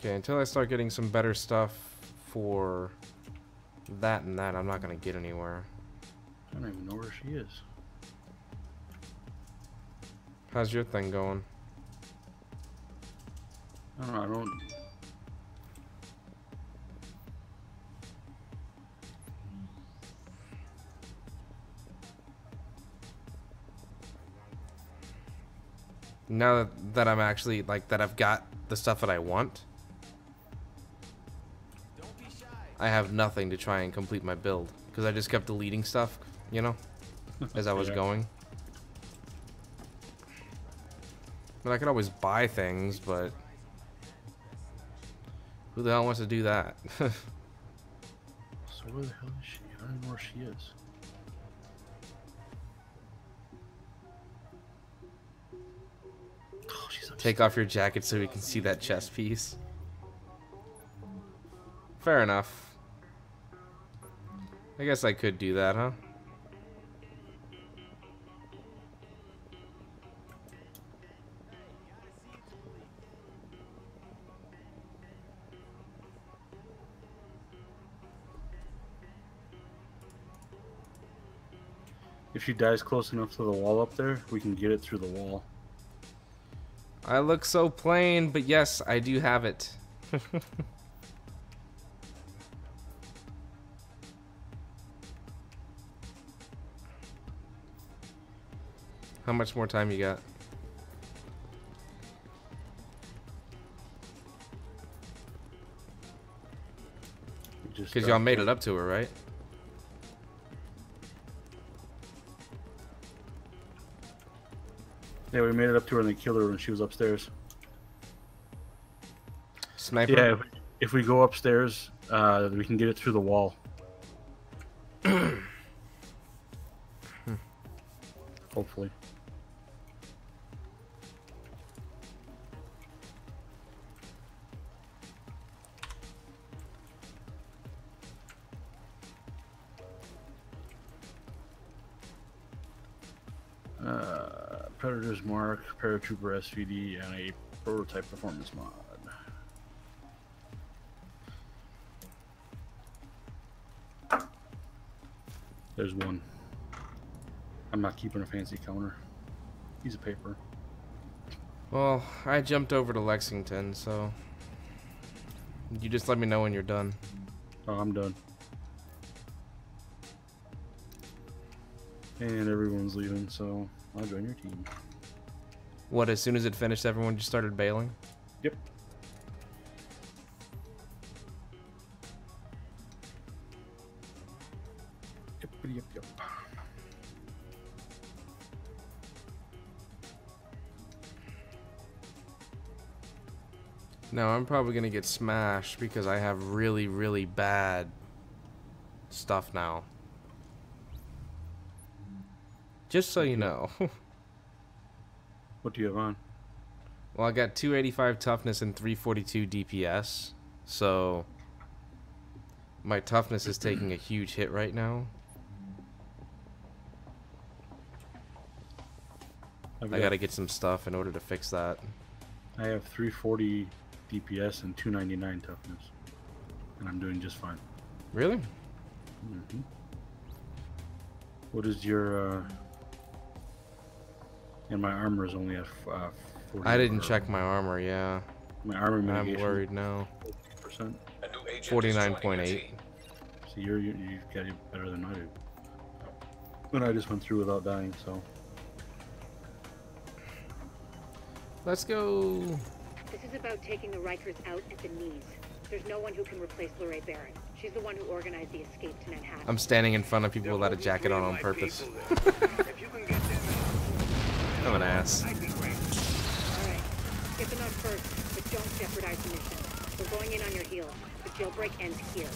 Okay, until I start getting some better stuff for that and that, I'm not going to get anywhere. I don't even know where she is. How's your thing going? I don't know. I don't. Now that, that I'm actually, like, that I've got the stuff that I want, I have nothing to try and complete my build. Because I just kept deleting stuff, you know, as I was Yeah. going. But I could always buy things, but who the hell wants to do that? So where the hell is she? I don't know where she is. Oh, she's. Take off your jacket so we can see that chest piece. Fair enough. I guess I could do that, huh? If she dies close enough to the wall up there, we can get it through the wall. I look so plain, but yes, I do have it. How much more time you got? Because y'all made it up to her, right? Yeah, we made it up to her and they killed her when she was upstairs. Sniper? Yeah, if, if we go upstairs, uh, we can get it through the wall. Paratrooper SVD and a prototype performance mod. There's one. I'm not keeping a fancy counter. Piece of paper. Well, I jumped over to Lexington, so you just let me know when you're done. Oh, I'm done. And everyone's leaving, so I'll join your team. What? As soon as it finished, everyone just started bailing. Yep. Yep, yep, yep. No, I'm probably gonna get smashed because I have really, really bad stuff now. Just so you know. What do you have on? well, I got 285 toughness and 342 DPS, so my toughness is taking a huge hit right now. I've I gotta get some stuff in order to fix that. I have 340 DPS and 299 toughness, and I'm doing just fine. Really? hmm What is your? uh... And my armor is only at uh, 40. I didn't or- check my armor, yeah. My armor mitigation. I'm mitigation. worried now. Percent. A new agent is joining your 49.8. team. So you're you, you've got it better than I do. But I just went through without dying, so Let's go. This is about taking the Rikers out at the knees. There's no one who can replace Lorraine Barrett. She's the one who organized the escape to Manhattan. I'm standing in front of people There without a will be jacket three on of on my purpose. I'm an ass. I'd be great. All right. Get them out first, but don't jeopardize the mission. We're going in on your heels. The jailbreak ends here.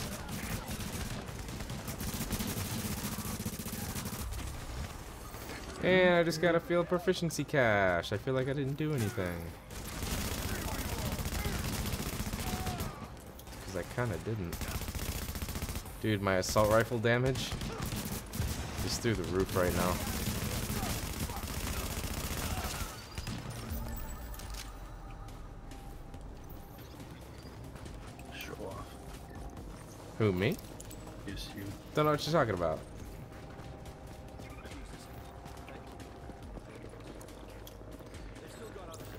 And I just got a field proficiency cache. I feel like I didn't do anything. Because I kind of didn't. Dude, my assault rifle damage is through the roof right now. Who, me? Yes, you. Don't know what you're talking about.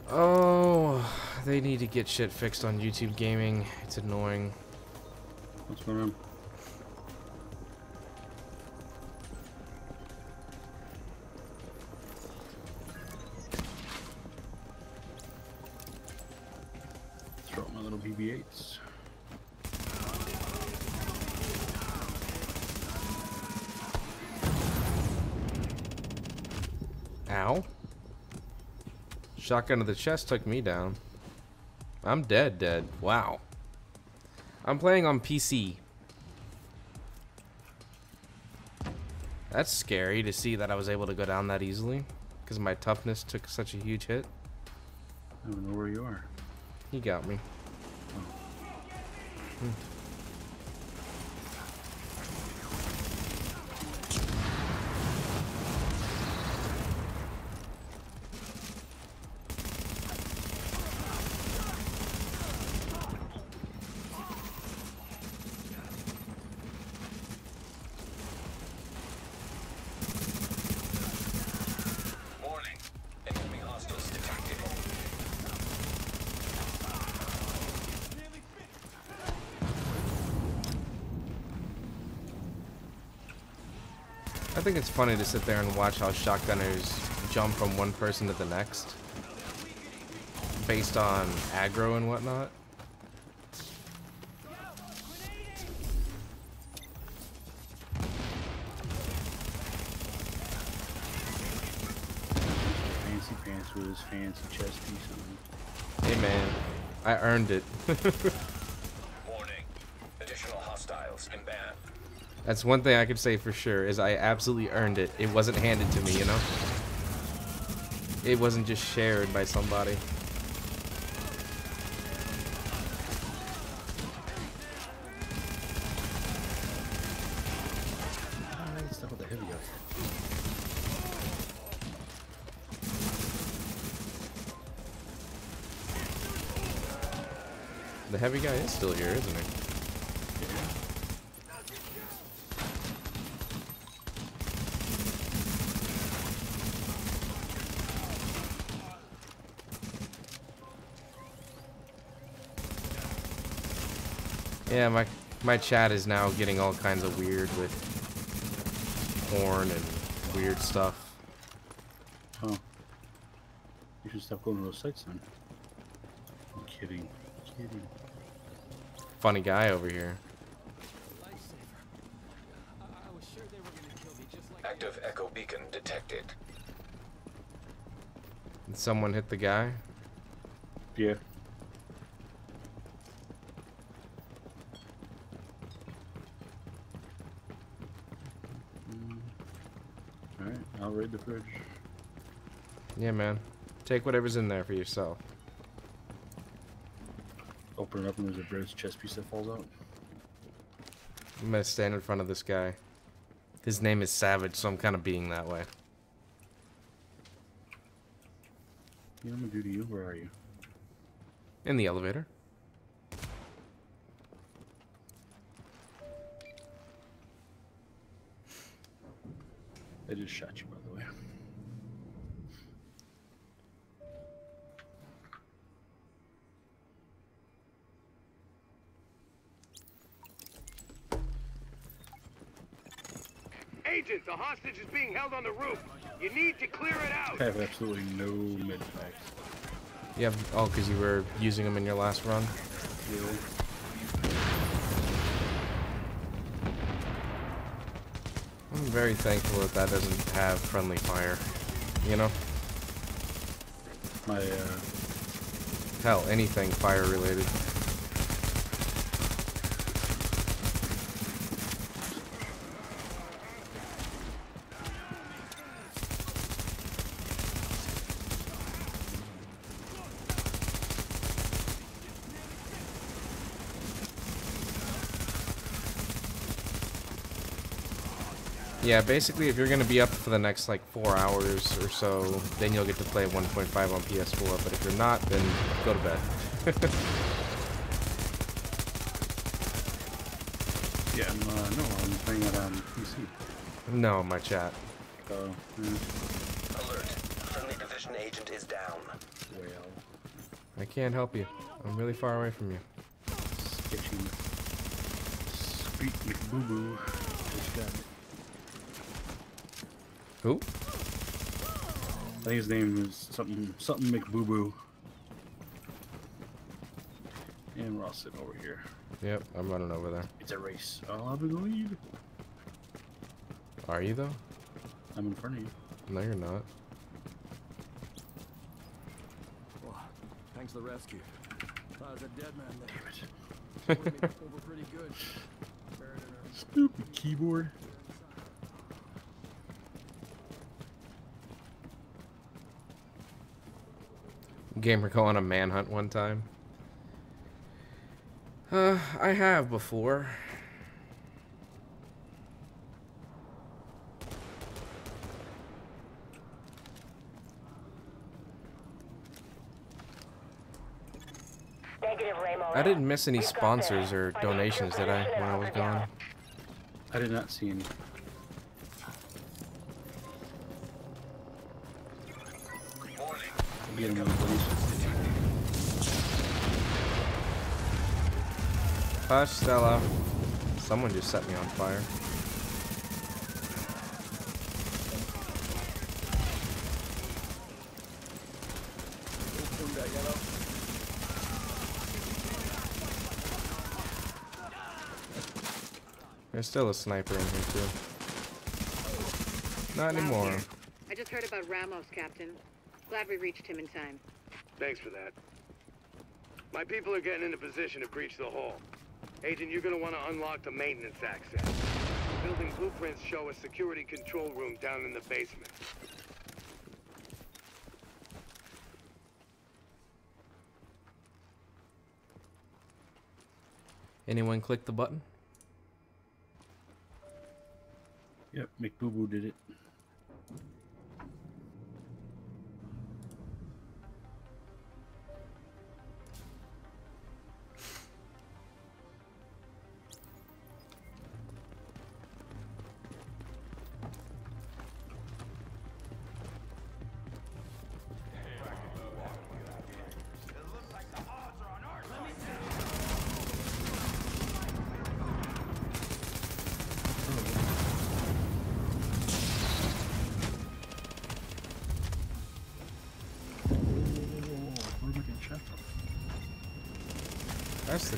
Oh, they need to get shit fixed on YouTube gaming. It's annoying. What's going on? Shotgun to the chest took me down. I'm dead, dead. Wow. I'm playing on PC. That's scary to see that I was able to go down that easily. Because my toughness took such a huge hit. I don't know where you are. He got me. Warning. Incoming hostiles detected. I think it's funny to sit there and watch how shotgunners jump from one person to the next. Based on aggro and whatnot. Fancy pants with his fancy chest piece on. Hey man, I earned it. Warning. Additional hostiles inbound. That's one thing I could say for sure is I absolutely earned it. It wasn't handed to me, you know? It wasn't just shared by somebody. The heavy guy is still here, isn't he? Yeah, my my chat is now getting all kinds of weird with porn and weird stuff. Oh. You should stop going to those sites then. I'm kidding. kidding. Funny guy over here. Active echo beacon detected. Did someone hit the guy? Yeah. Alright, I'll raid the fridge. Yeah, man. Take whatever's in there for yourself. Open it up and there's a Barrett's chest piece that falls out. I'm gonna stand in front of this guy. His name is Savage, so I'm kind of being that way. You know what I'm gonna do to you? Where are you? In the elevator. I just shot you, by the way. Agent, the hostage is being held on the roof. You need to clear it out. I have absolutely no med packs. Yeah. Oh, because you were using them in your last run. I'm very thankful that that doesn't have friendly fire. You know? My, uh, Hell, anything fire related. Yeah, basically, if you're gonna be up for the next like four hours or so, then you'll get to play 1.5 on PS4. But if you're not, then go to bed. yeah, I'm, uh, no, I'm playing it on PC. no, my chat. So, eh, Alert. Friendly division agent is down. well, I can't help you. I'm really far away from you. sketchy. Sweet McBoo-boo. Just got it. Who? I think his name is something something McBoo-boo. And we're all sitting over here. Yep, I'm running over there. It's a race. I'll have the lead. Are you though? I'm in front of you. No, you're not. Well, thanks for the rescue. Thought I was a dead man there. Damn it. Over pretty good. Buried in her Stupid keyboard. Gamer go on a manhunt one time. Uh, I have before. I didn't miss any sponsors or Find out your donations, did I, when I was gone? I did not see any. Get him on the police. Hush, Stella. Someone just set me on fire. There's still a sniper in here too. Not anymore. I just heard about Ramos, Captain. Glad we reached him in time. Thanks for that. My people are getting into position to breach the hall. Agent, you're gonna want to unlock the maintenance access. The building blueprints show a security control room down in the basement. Anyone click the button? Yep, McBoo-boo did it.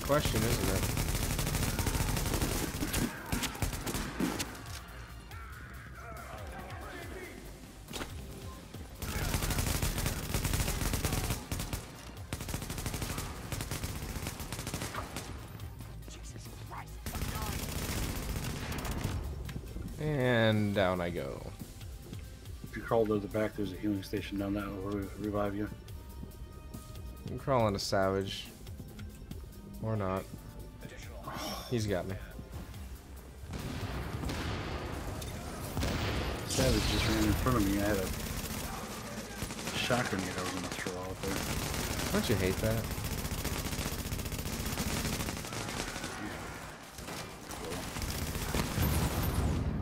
Question, isn't it? And down I go. If you crawl to the back, there's a healing station down that will re- revive you. I'm crawling a savage. Or not. He's got me. Savage just ran in front of me. I had a shot grenade I was gonna throw out there. Don't you hate that?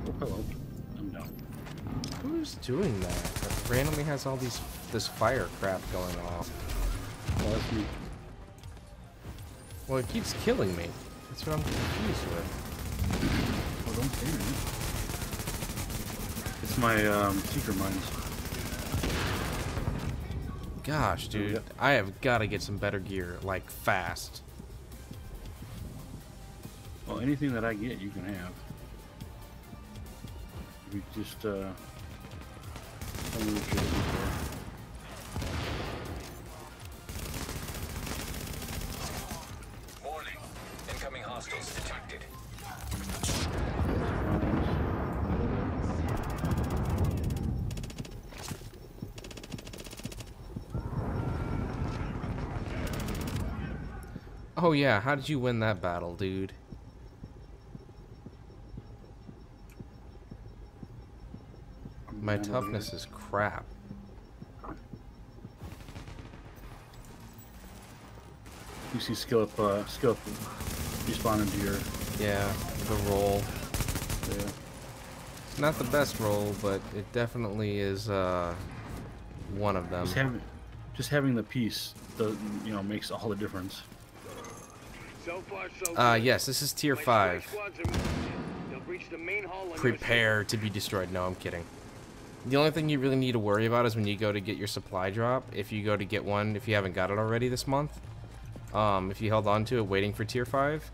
Oh, hello. I'm down. Who's doing that? That randomly has all these this fire crap going off. Oh, that's me. Well, it keeps killing me. That's what I'm confused with. Oh, don't me. It's my um, secret mines. Gosh, dude. I have got to get some better gear, like fast. Well, anything that I get, you can have. We just uh, yeah, how did you win that battle, dude? My toughness is crap. You see skill up, uh, skill up respawn into your. Yeah, the roll. Yeah. It's not the best roll, but it definitely is uh, one of them. Just having, just having the piece, the you know, makes all the difference. So far, so Uh, yes, this is tier 5. squads are moving in. They'll breach the main hall on your Prepare to be destroyed. No, I'm kidding. The only thing you really need to worry about is when you go to get your supply drop. If you go to get one, if you haven't got it already this month, um, if you held on to it waiting for tier 5,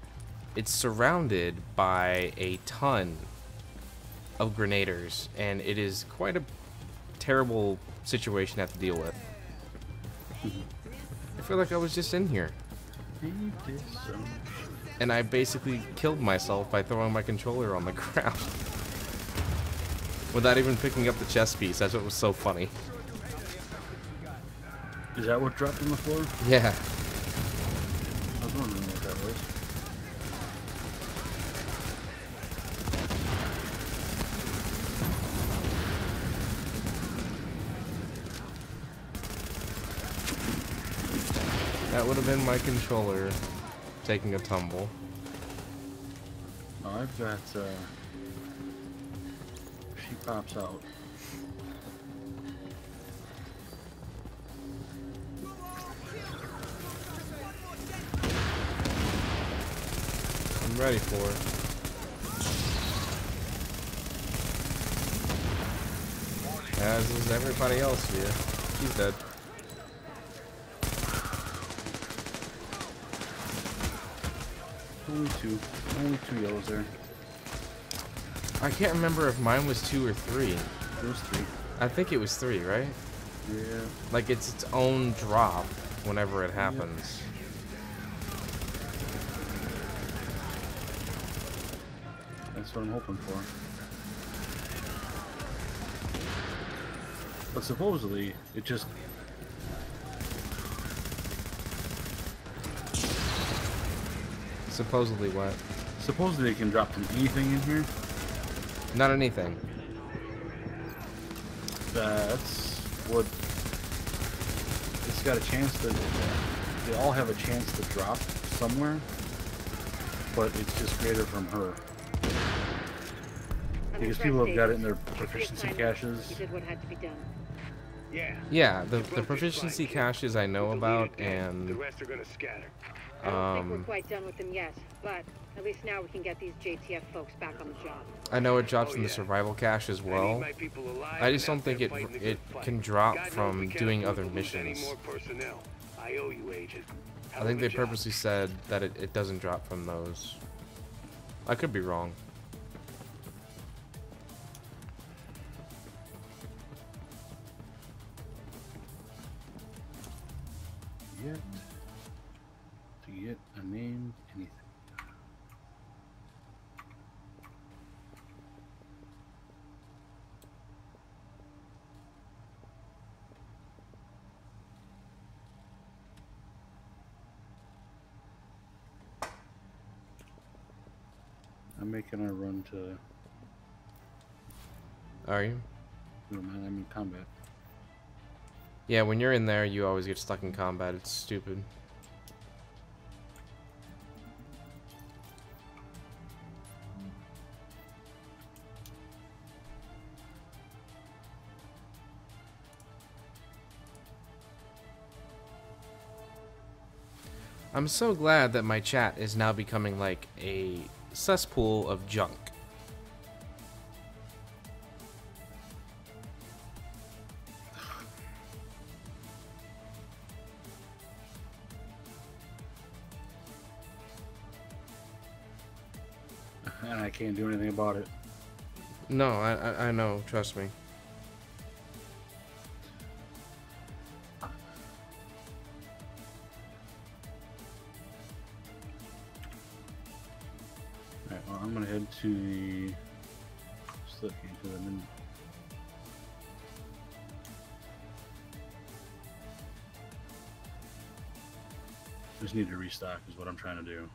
it's surrounded by a ton of grenaders, and it is quite a terrible situation to have to deal with. I feel like I was just in here, and I basically killed myself by throwing my controller on the ground. Without even picking up the chest piece. That's what was so funny. Is that what dropped on the floor? Yeah. I was wondering what that was. That would have been my controller taking a tumble. Oh, I've got. Uh, she pops out. I'm ready for it. As is everybody else here. He's dead. Only two. Only two yellows there. I can't remember if mine was two or three. Those three. I think it was three, right? Yeah. Like it's its own drop whenever it happens. That's what I'm hoping for. But supposedly, it just Supposedly what? supposedly it can drop from anything in here. Not anything. That's what it's got a chance to. They all have a chance to drop somewhere, but it's just greater from her. Because people have got it in their proficiency caches. You did what had to be done. Yeah. Yeah, the, the proficiency caches I know about, lead again, The and rest are gonna scatter. I don't think we're Um, quite done with them yet, but at least now we can get these JTF folks back on the job. I know it drops Oh, in the yeah. survival cache as well. my people alive I just don't think it it can drop God from doing other to lose any missions. I owe you, Agent. I think they purposely said that it, it doesn't drop from those. I could be wrong. Yet to a name anything. I'm making a run to. Are you? Never mind, I'm in combat. Yeah, when you're in there, you always get stuck in combat. It's stupid. I'm so glad that my chat is now becoming like a cesspool of junk. And I can't do anything about it. No, I, I, I know. Trust me. To the. Just looking because I'm. Just need to restock, is what I'm trying to do.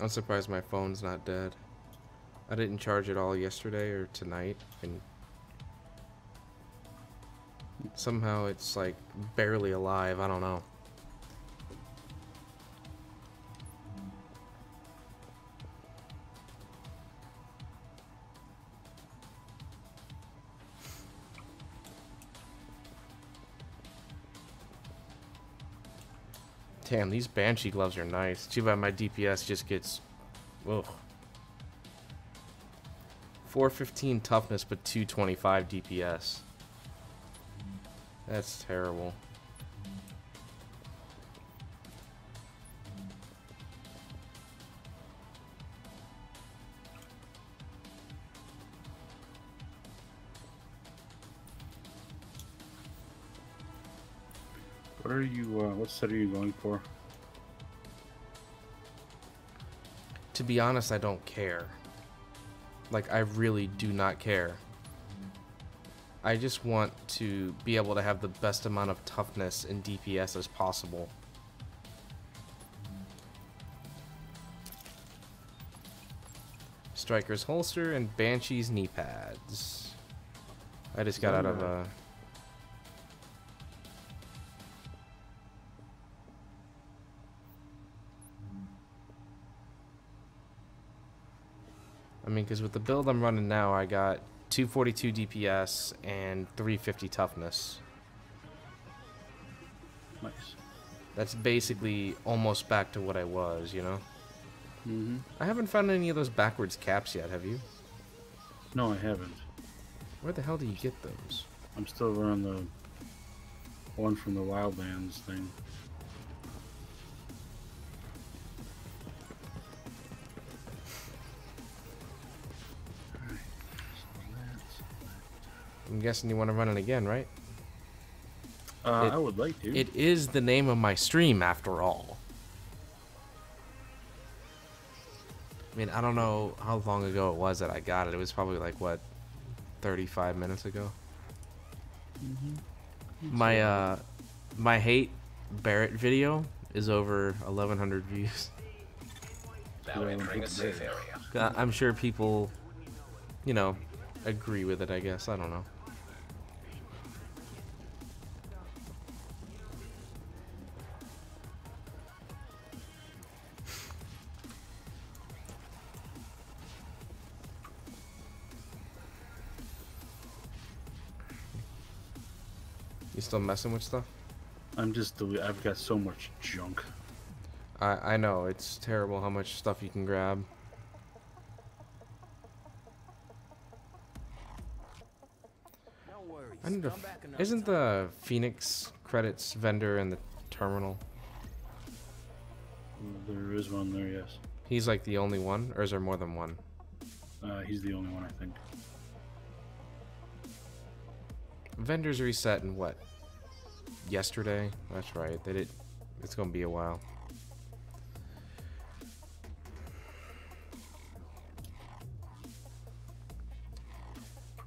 I'm surprised my phone's not dead. I didn't charge it all yesterday or tonight, and somehow it's like barely alive. I don't know. Damn, these Banshee gloves are nice. Too bad my DPS just gets... Ugh. 415 toughness, but 225 DPS. That's terrible. Are you, uh, what set are you going for? To be honest, I don't care. Like, I really do not care. I just want to be able to have the best amount of toughness and DPS as possible. Striker's holster and Banshee's knee pads. I just got out of a. I mean, because with the build I'm running now, I got 242 DPS and 350 toughness. Nice. That's basically almost back to what I was, you know? Mm-hmm. I haven't found any of those backwards caps yet, have you? No, I haven't. Where the hell do you get those? I'm still running the one from the Wildlands thing. I'm guessing you want to run it again, right? Uh, It- I would like to. It is the name of my stream, after all. I mean, I don't know how long ago it was that I got it. It was probably like, what, 35 minutes ago? My uh, my hate Barrett video is over 1,100 views. Now entering a safe area. Uh, I'm sure people, you know, agree with it. I guess I don't know. You still messing with stuff? I'm just dele- I've got so much junk. I I know it's terrible how much stuff you can grab. I need to. Come f- back another Isn't the Phoenix credits vendor in the terminal? There is one there, yes. He's like the only one, or is there more than one? Uh, he's the only one, I think. Vendors reset in what? Yesterday? That's right. They did. It's gonna be a while.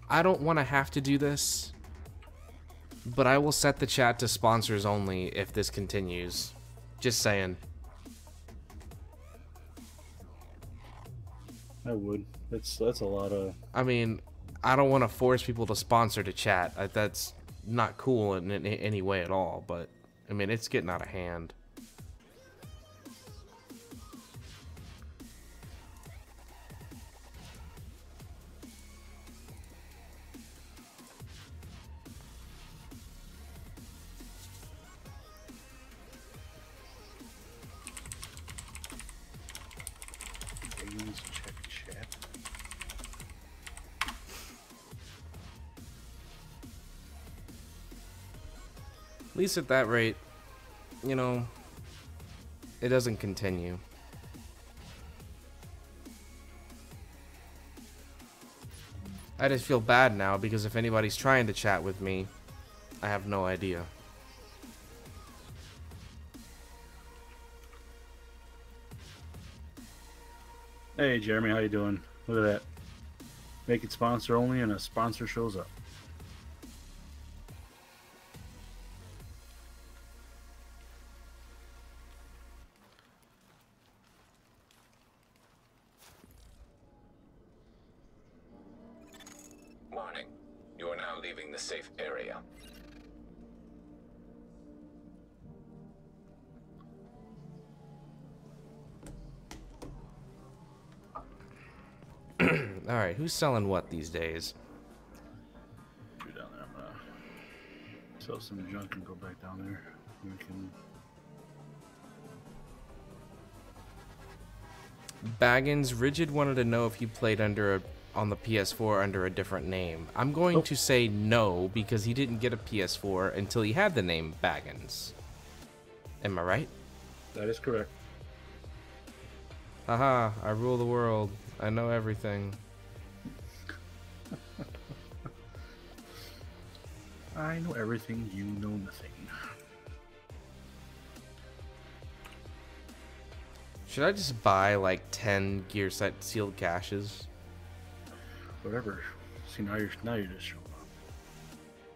I don't want to have to do this, but I will set the chat to sponsors only if this continues. Just saying. I would. That's that's a lot of. I mean, I don't want to force people to sponsor to chat. That's not cool in, in any way at all. But I mean, it's getting out of hand. Least at that rate, you know, it doesn't continue. I just feel bad now because if anybody's trying to chat with me, I have no idea. Hey Jeremy, how you doing? Look at that. Make it sponsor only, and a sponsor shows up. Who's selling what these days? Go down there. I'm gonna sell some junk and go back down there. We can. Baggins Rigid wanted to know if he played under a, on the PS4 under a different name. I'm going to say no because he didn't get a PS4 until he had the name Baggins. Am I right? That is correct. Haha, I rule the world. I know everything. I know everything. You know nothing. Should I just buy like 10 gear set sealed caches? Whatever. See now you're now you're just showing up.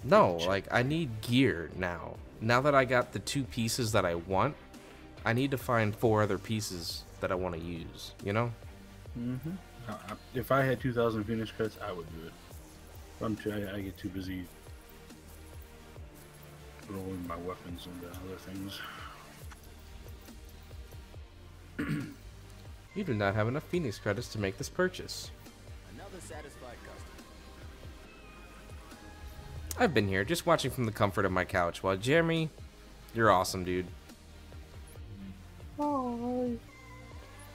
No, like I need gear now. Now that I got the two pieces that I want, I need to find four other pieces that I want to use, you know? Mm-hmm. If I had 2,000 Phoenix credits, I would do it. I'm too, I, I get too busy rolling my weapons into other things. You do not have enough Phoenix credits to make this purchase. Another satisfied customer. I've been here just watching from the comfort of my couch while Jeremy, you're awesome, dude. Alright,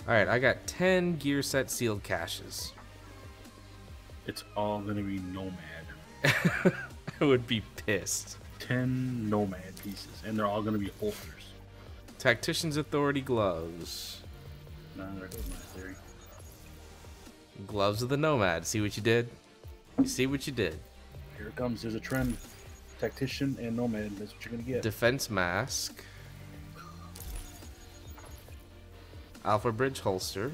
I got 10 gear set sealed caches. It's all gonna be Nomad. I would be pissed. 10 Nomad pieces, and they're all gonna be holsters. Tactician's Authority gloves. Nah, there goes my theory. Gloves of the Nomad. See what you did? You see what you did. Here it comes. There's a trend. Tactician and Nomad. That's what you're gonna get. Defense mask. Alphabridge holster.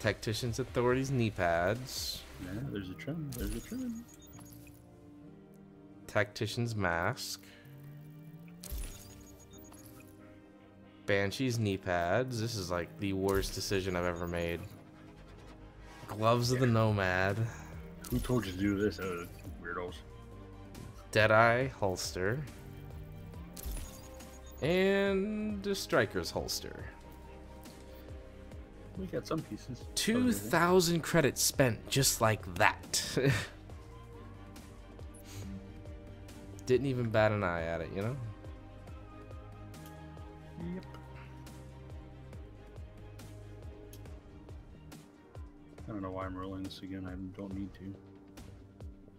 Tactician's Authority's knee pads. Yeah, there's a trim. There's a trim. Tactician's mask. Banshee's knee pads. This is like the worst decision I've ever made. Gloves of the Nomad. Who told you to do this? Uh, weirdos. Deadeye holster. And a striker's holster. We got some pieces. 2,000 credits spent just like that. Didn't even bat an eye at it, you know? Yep. I don't know why I'm rolling this again. I don't need to.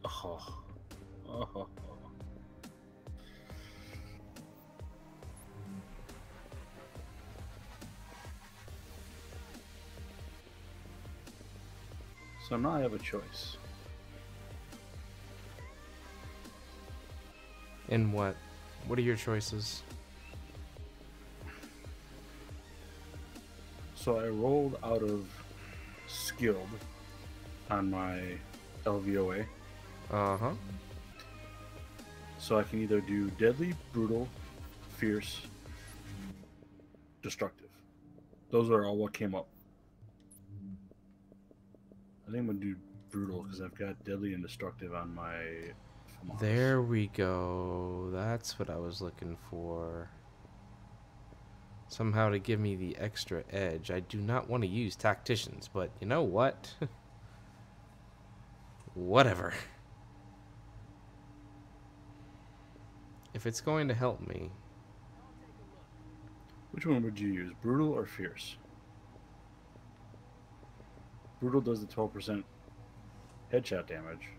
Oh. Oh. oh, oh. So now I have a choice. In what? What are your choices? So I rolled out of skilled on my LVOA. Uh huh. So I can either do deadly, brutal, fierce, destructive. Those are all what came up. I think I'm gonna do brutal because I've got deadly and destructive on my. Famas. There we go. That's what I was looking for. Somehow to give me the extra edge. I do not want to use tacticians, but you know what? Whatever. If it's going to help me, Which one would you use, brutal or fierce? Brutal does the 12% headshot damage,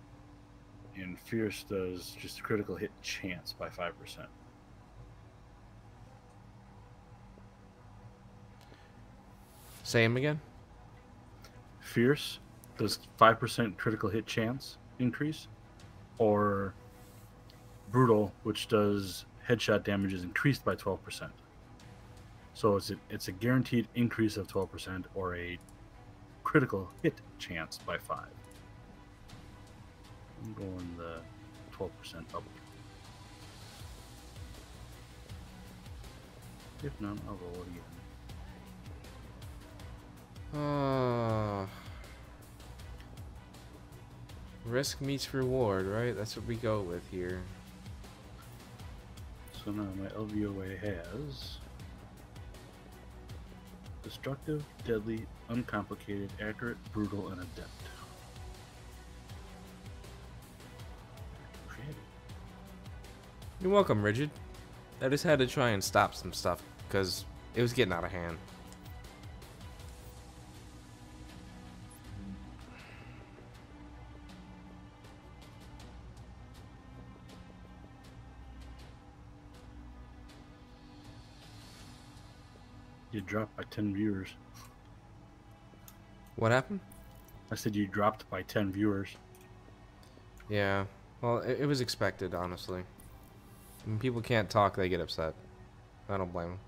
and fierce does just a critical hit chance by 5%. say him again. Fierce does 5% critical hit chance increase, or brutal, which does headshot damage is increased by 12%. So it's a, it's a guaranteed increase of 12% or a critical hit chance by 5. I'm going the 12% up. If not, I'll roll it again. Uh, risk meets reward, right? That's what we go with here. So now my LVOA has destructive, deadly, uncomplicated, accurate, brutal, and adept. You're welcome, Rigid. I just had to try and stop some stuff because it was getting out of hand. You dropped by 10 viewers. What happened? I said you dropped by 10 viewers. Yeah. Well, it, it was expected, honestly. When people can't talk, they get upset. I don't blame them.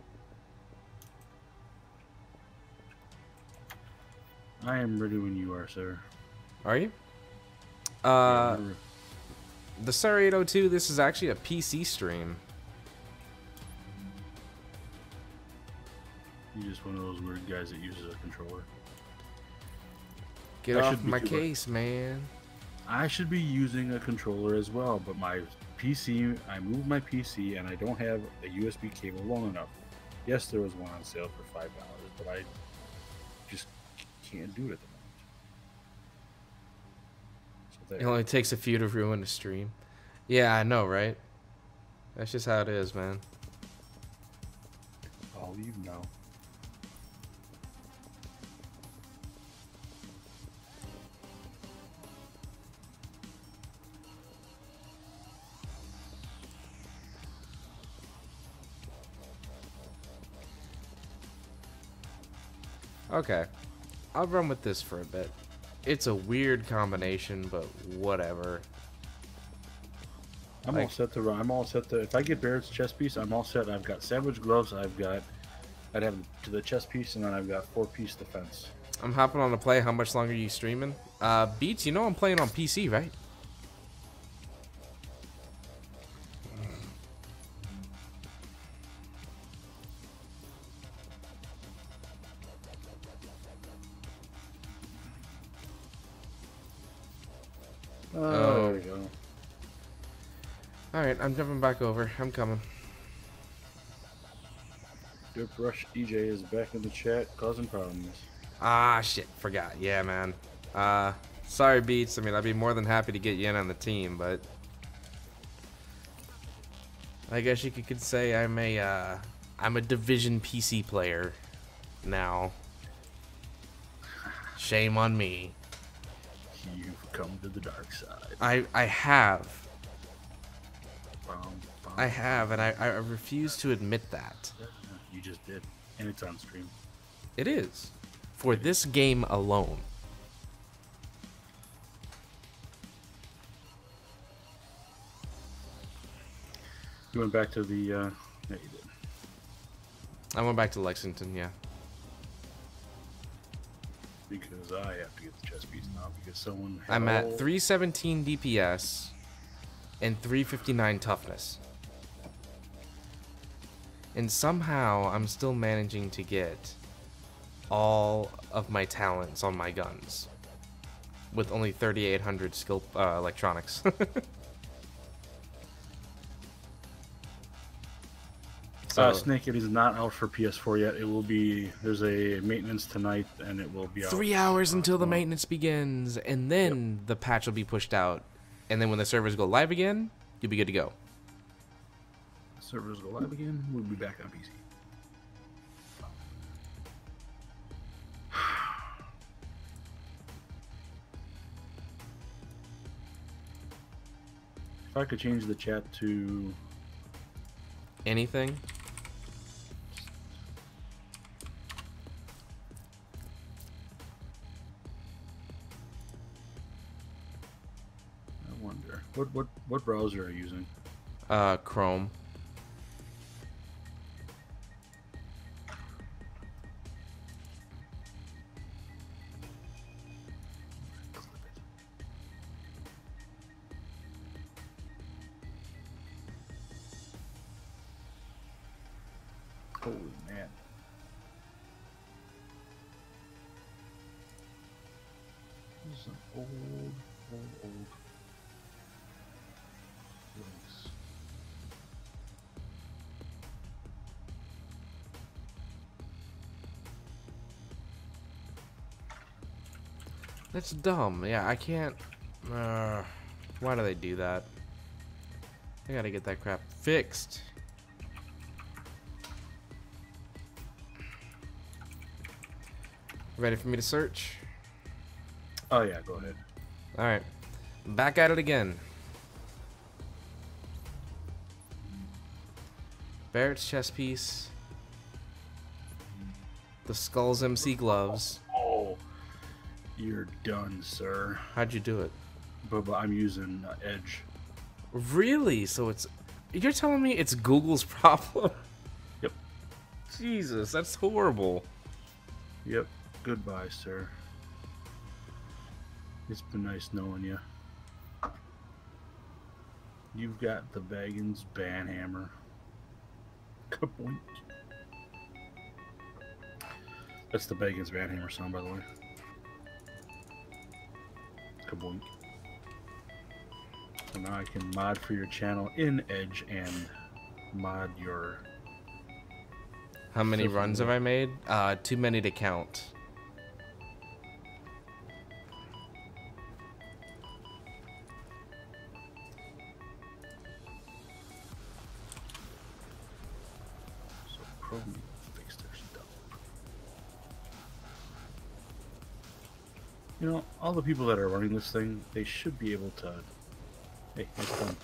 I am ready when you are, sir. Are you? Uh, we're- the Star 802, this is actually a PC stream. You're just one of those weird guys that uses a controller. Get I off my case, man. I should be using a controller as well, but my PC, I moved my PC and I don't have a USB cable long enough. Yes, there was one on sale for five dollars, but I just can't do it at the moment. So. It only takes a few to ruin a stream. Yeah, I know, right? That's just how it is, man. I'll leave now. Okay. I'll run with this for a bit. It's a weird combination, but whatever. I'm all set to run. I'm all set to. If I get Barrett's chest piece, I'm all set. I've got sandwich gloves. I've got. I'd have to the chest piece, and then I've got four piece defense. I'm hopping on to play. How much longer are you streaming? Uh, Beats, you know I'm playing on PC, right? I'm jumping back over. I'm coming. Good Rush DJ is back in the chat, causing problems. Ah, shit. Forgot. Yeah, man. Uh, sorry, Beats. I mean, I'd be more than happy to get you in on the team, but... I guess you could, could say I'm a, uh, I'm a Division PC player now. Shame on me. You've come to the dark side. I, I have. I have, and I, I refuse to admit that. You just did. And it's on stream. It is. For this game alone. You went back to the, uh, yeah, you did. I went back to Lexington, yeah. Because I have to get the chest piece now because someone. I'm at 317 DPS and 359 toughness. And somehow I'm still managing to get all of my talents on my guns with only 3800 skill uh, electronics. Uh, So- Snake It is not out for PS4 yet. It will be. There's a maintenance tonight, and it will be out. Three hours uh, until the maintenance begins, and then the patch will be pushed out. And then when the servers go live again, you'll be good to go. Servers go live again. We'll be back on PC. If I could change the chat to Anything? What what what browser are you using? Uh, Chrome. Holy man. This is an old, old, old That's dumb. Yeah, I can't. Uh, why do they do that? I gotta get that crap fixed. Ready for me to search? Oh yeah, go ahead. Alright. Back at it again. Barrett's chest piece. The Skulls MC gloves. You're done, sir. How'd you do it? But, but I'm using uh, Edge. Really? So it's. You're telling me it's Google's problem? Yep. Jesus, that's horrible. Yep. Goodbye, sir. It's been nice knowing you. You've got the Baggins Banhammer. Kaboink. That's the Baggins Banhammer sound, by the way. Kaboink. So now I can mod for your channel in Edge and mod your. How many runs have I made? Uh, too many to count. You know, all the people that are running this thing, they should be able to. Hey, nice gun.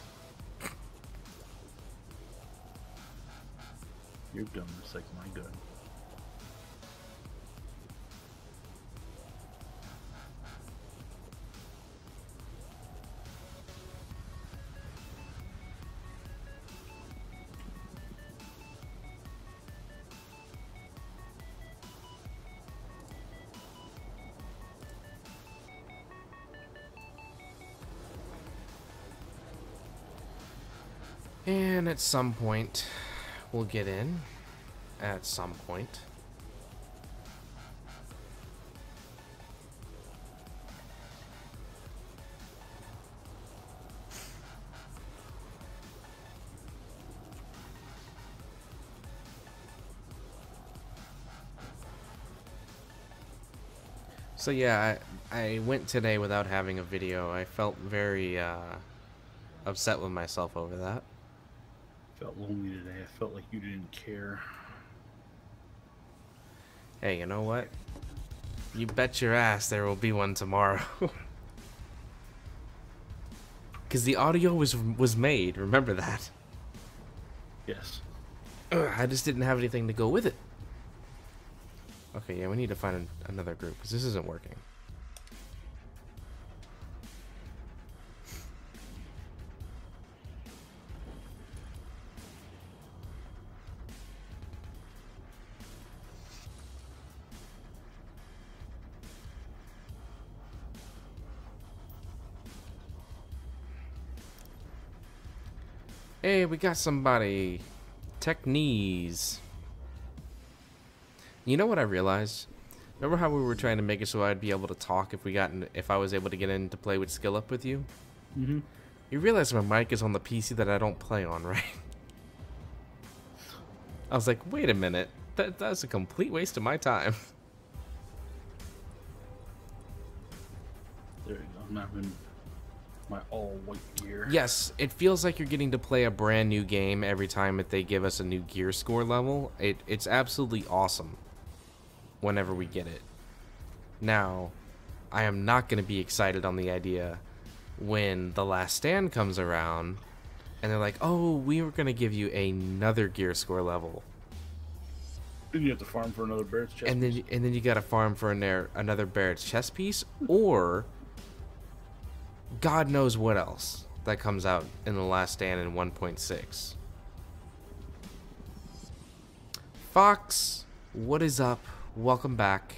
Your gun looks like my gun. At some point, we'll get in. At some point. So yeah, I, I went today without having a video. I felt very uh, upset with myself over that. I felt lonely today. I felt like you didn't care. Hey, you know what? You bet your ass there will be one tomorrow. Cause the audio was was made. Remember that. Yes. Ugh, I just didn't have anything to go with it. Okay, yeah, we need to find an, another group because this isn't working. Hey, we got somebody. Technies. You know what I realized? Remember how we were trying to make it so I'd be able to talk if we got in, if I was able to get in to play with Skill Up with you? Mm-hmm. You realize my mic is on the PC that I don't play on, right? I was like, wait a minute. That, that's a complete waste of my time. There you go. I'm not in my all white gear. Yes, it feels like you're getting to play a brand new game every time that they give us a new gear score level. It it's absolutely awesome. Whenever we get it. Now, I am not going to be excited on the idea when the last stand comes around and they're like, "Oh, we were going to give you another gear score level." Then you have to farm for another Barrett's chest. and then and then you got to farm for an, another Barrett's chest piece or God knows what else that comes out in the last stand in 1.6. Fox, what is up? Welcome back.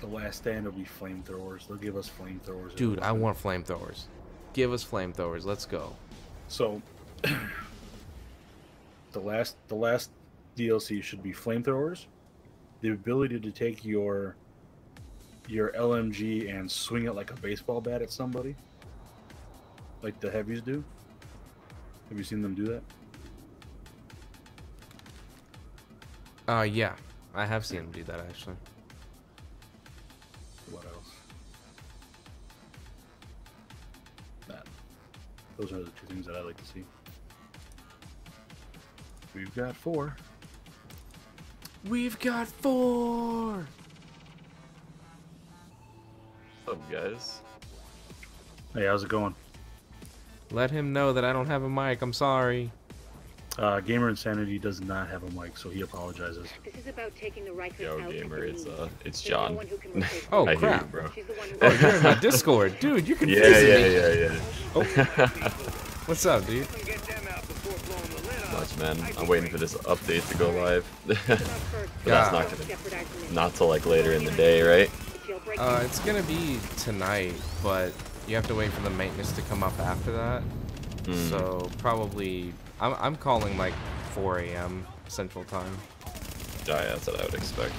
the last stand will be flamethrowers. They'll give us flamethrowers. Dude, I want flamethrowers. Give us flamethrowers. Let's go. So the last the last DLC should be flamethrowers, the ability to take your your LMG and swing it like a baseball bat at somebody, like the heavies do. Have you seen them do that? Uh yeah. I have seen them do that actually. What else? That. Those are the two things that I like to see. We've got four. We've got 4. What's up, guys? Hey, how's it going? Let him know that I don't have a mic. I'm sorry. Uh, GamrInsanity does not have a mic, so he apologizes. This is about taking the Rikers Yo, out gamer, it's uh, it's John. one who Oh, I hear crap. you, bro. She's the one who Oh, you're in my Discord. Dude, you can Yeah, visit yeah, me. yeah, yeah. What's up, dude? Get them out before blowing the lid off. Much, man. I'm waiting for this update to go live. but first. that's not gonna, not till like later in the day, right? The jailbreak Uh, it's gonna be tonight, but you have to wait for the maintenance to come up after that. Hmm. So probably, I'm I'm calling like 4 a.m. Central Time. Yeah, that's what I would expect.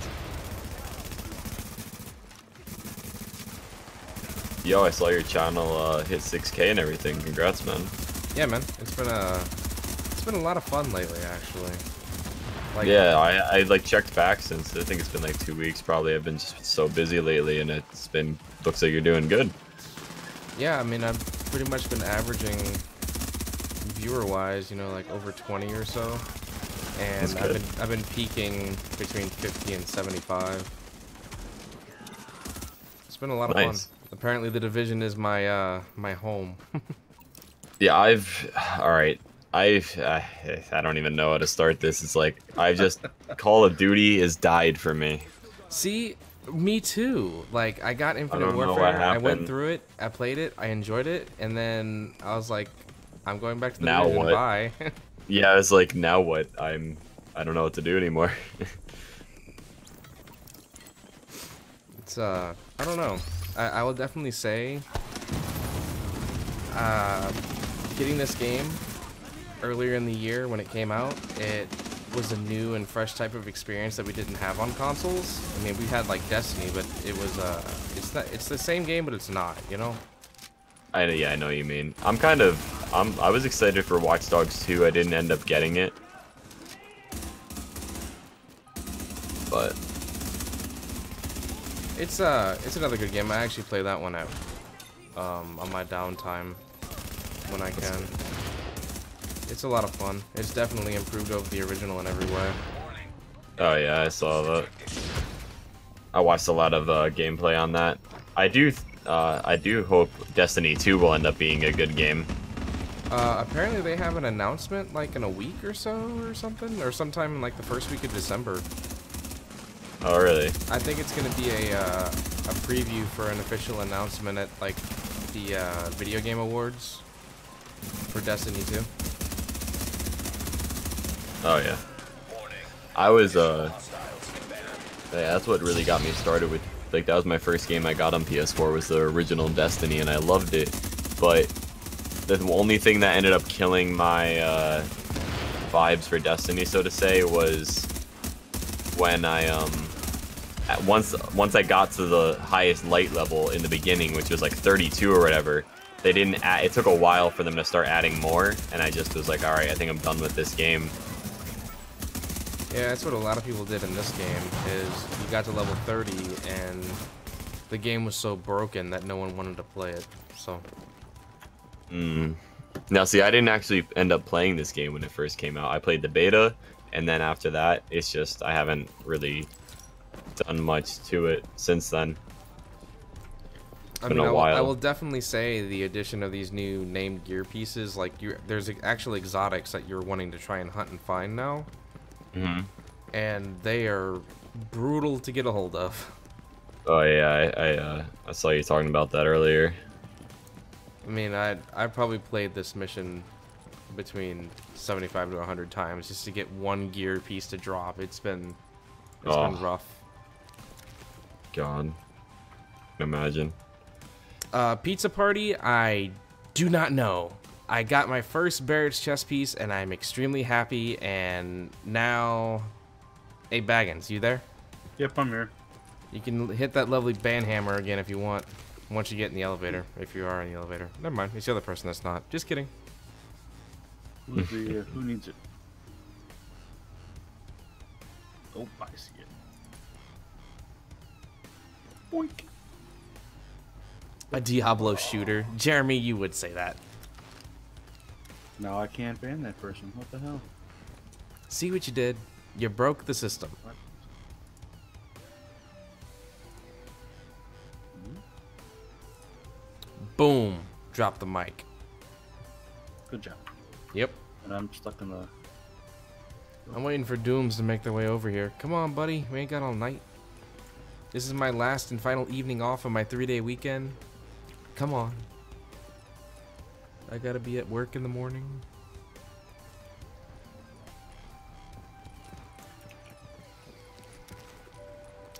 Yo, I saw your channel uh, hit 6k and everything. Congrats, man. Yeah, man, it's been a it's been a lot of fun lately, actually. Like, yeah, I, I like checked back since I think it's been like two weeks. Probably I've been just so busy lately, and it's been looks like you're doing good. Yeah, I mean, I've pretty much been averaging viewer-wise, you know, like over 20 or so, and I've been I've been peaking between 50 and 75. It's been a lot of Nice. fun. Apparently, the division is my uh my home. Yeah, I've all right. I've I, I don't even know how to start this. It's like I've just Call of Duty has died for me. See, me too. Like I got Infinite what Warfare. I went through it. I played it. I enjoyed it, and then I was like, I'm going back to the Now division. what? Bye. Yeah, it's like now what? I'm I don't know what to do anymore. it's uh, I don't know. I, I will definitely say, uh, getting this game earlier in the year when it came out, it was a new and fresh type of experience that we didn't have on consoles. I mean, we had like Destiny, but it was uh, it's not, it's the same game, but it's not, you know. I yeah, I know what you mean. I'm kind of I'm I was excited for Watch Dogs 2. I didn't end up getting it. But It's uh, it's another good game. I actually play that one out um, on my downtime when I can. It's a lot of fun. It's definitely improved over the original in every way. oh yeah, I saw that. I watched a lot of uh, gameplay on that. I do uh, I do hope Destiny 2 will end up being a good game. Uh, apparently they have an announcement like in a week or so or something, or sometime in like the first week of December. Oh really? I think it's gonna be a uh, a preview for an official announcement at like the uh, video game awards for Destiny 2. Oh yeah. I was uh yeah, that's what really got me started with like that was my first game I got on PS4 was the original Destiny and I loved it. But the only thing that ended up killing my uh vibes for Destiny so to say was when I um once once I got to the highest light level in the beginning, which was like 32 or whatever, they didn't add, it took a while for them to start adding more and I just was like, all right, I think I'm done with this game. Yeah, that's what a lot of people did in this game. Is you got to level 30 and the game was so broken that no one wanted to play it. So Mm. Now, see, I didn't actually end up playing this game when it first came out. I played the beta, and then after that, it's just I haven't really done much to it since then. I mean, I will, I will definitely say the addition of these new named gear pieces, like you, there's actual exotics that you're wanting to try and hunt and find now, hmm and they are brutal to get a hold of. Oh yeah, I I, uh, I saw you talking about that earlier. I mean, I I probably played this mission between 75 to 100 times just to get one gear piece to drop. It's been it's Oh. been rough. God, imagine. Uh, pizza party, I do not know. I got my first Barrett's chest piece, and I'm extremely happy. And now, hey Baggins, you there? Yep, I'm here. You can hit that lovely band hammer again if you want. Once you get in the elevator, if you are in the elevator. Never mind, it's the other person that's not. Just kidding. Who's the, uh, who needs it? Oh, I see it. Boink. A Diablo shooter. Jeremy, you would say that. Now I can't ban that person. What the hell? See what you did? You broke the system. What? Hmm? Boom. Drop the mic. Good job. Yep. And I'm stuck in the. I'm waiting for Dooms to make their way over here. Come on, buddy. We ain't got all night. This is my last and final evening off of my three-day weekend. Come on. I gotta be at work in the morning.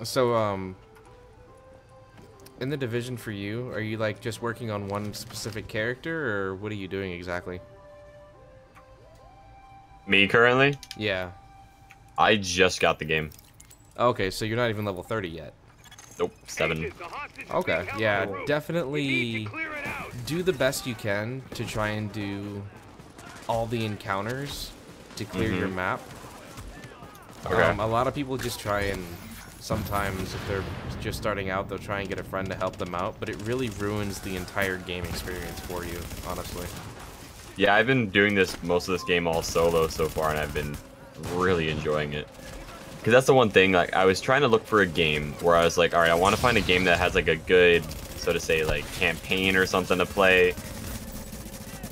So, um, in the division for you, are you like just working on one specific character, or what are you doing exactly? Me currently, Yeah. I just got the game. Okay, so you're not even level 30 yet. Nope, seven. Agent, the hostage is Okay, yeah, on. You need definitely to clear it out. do the best you can to try and do all the encounters to clear your Mhm. map. Okay. Um, a lot of people just try and sometimes if they're just starting out, they'll try and get a friend to help them out, but it really ruins the entire game experience for you, honestly. Yeah, I've been doing this most of this game all solo so far, and I've been really enjoying it. Because that's the one thing. Like, I was trying to look for a game where I was like, all right, I want to find a game that has like a good, so to say, like campaign or something to play.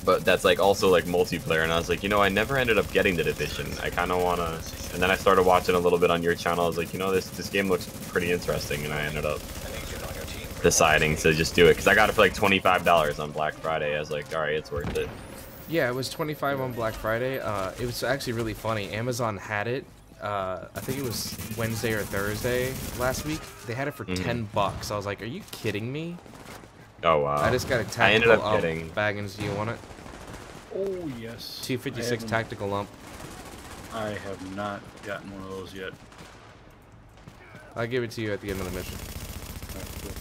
But that's like also like multiplayer, and I was like, you know, I never ended up getting the division. I kind of want to. And then I started watching a little bit on your channel. I was like, you know, this this game looks pretty interesting, and I ended up deciding to just do it because I got it for like twenty five dollars on Black Friday. I was like, all right, it's worth it. Yeah, it was 25 on Black Friday. Uh, it was actually really funny. Amazon had it. Uh, I think it was Wednesday or Thursday last week. They had it for Mhm. 10 bucks. I was like, "Are you kidding me?" Oh wow! I just got a I ended tactical up um, getting. Baggins. Do you want it? Oh yes. 256 tactical UMP. I have not gotten one of those yet. I'll give it to you at the end of the mission. Alright, cool.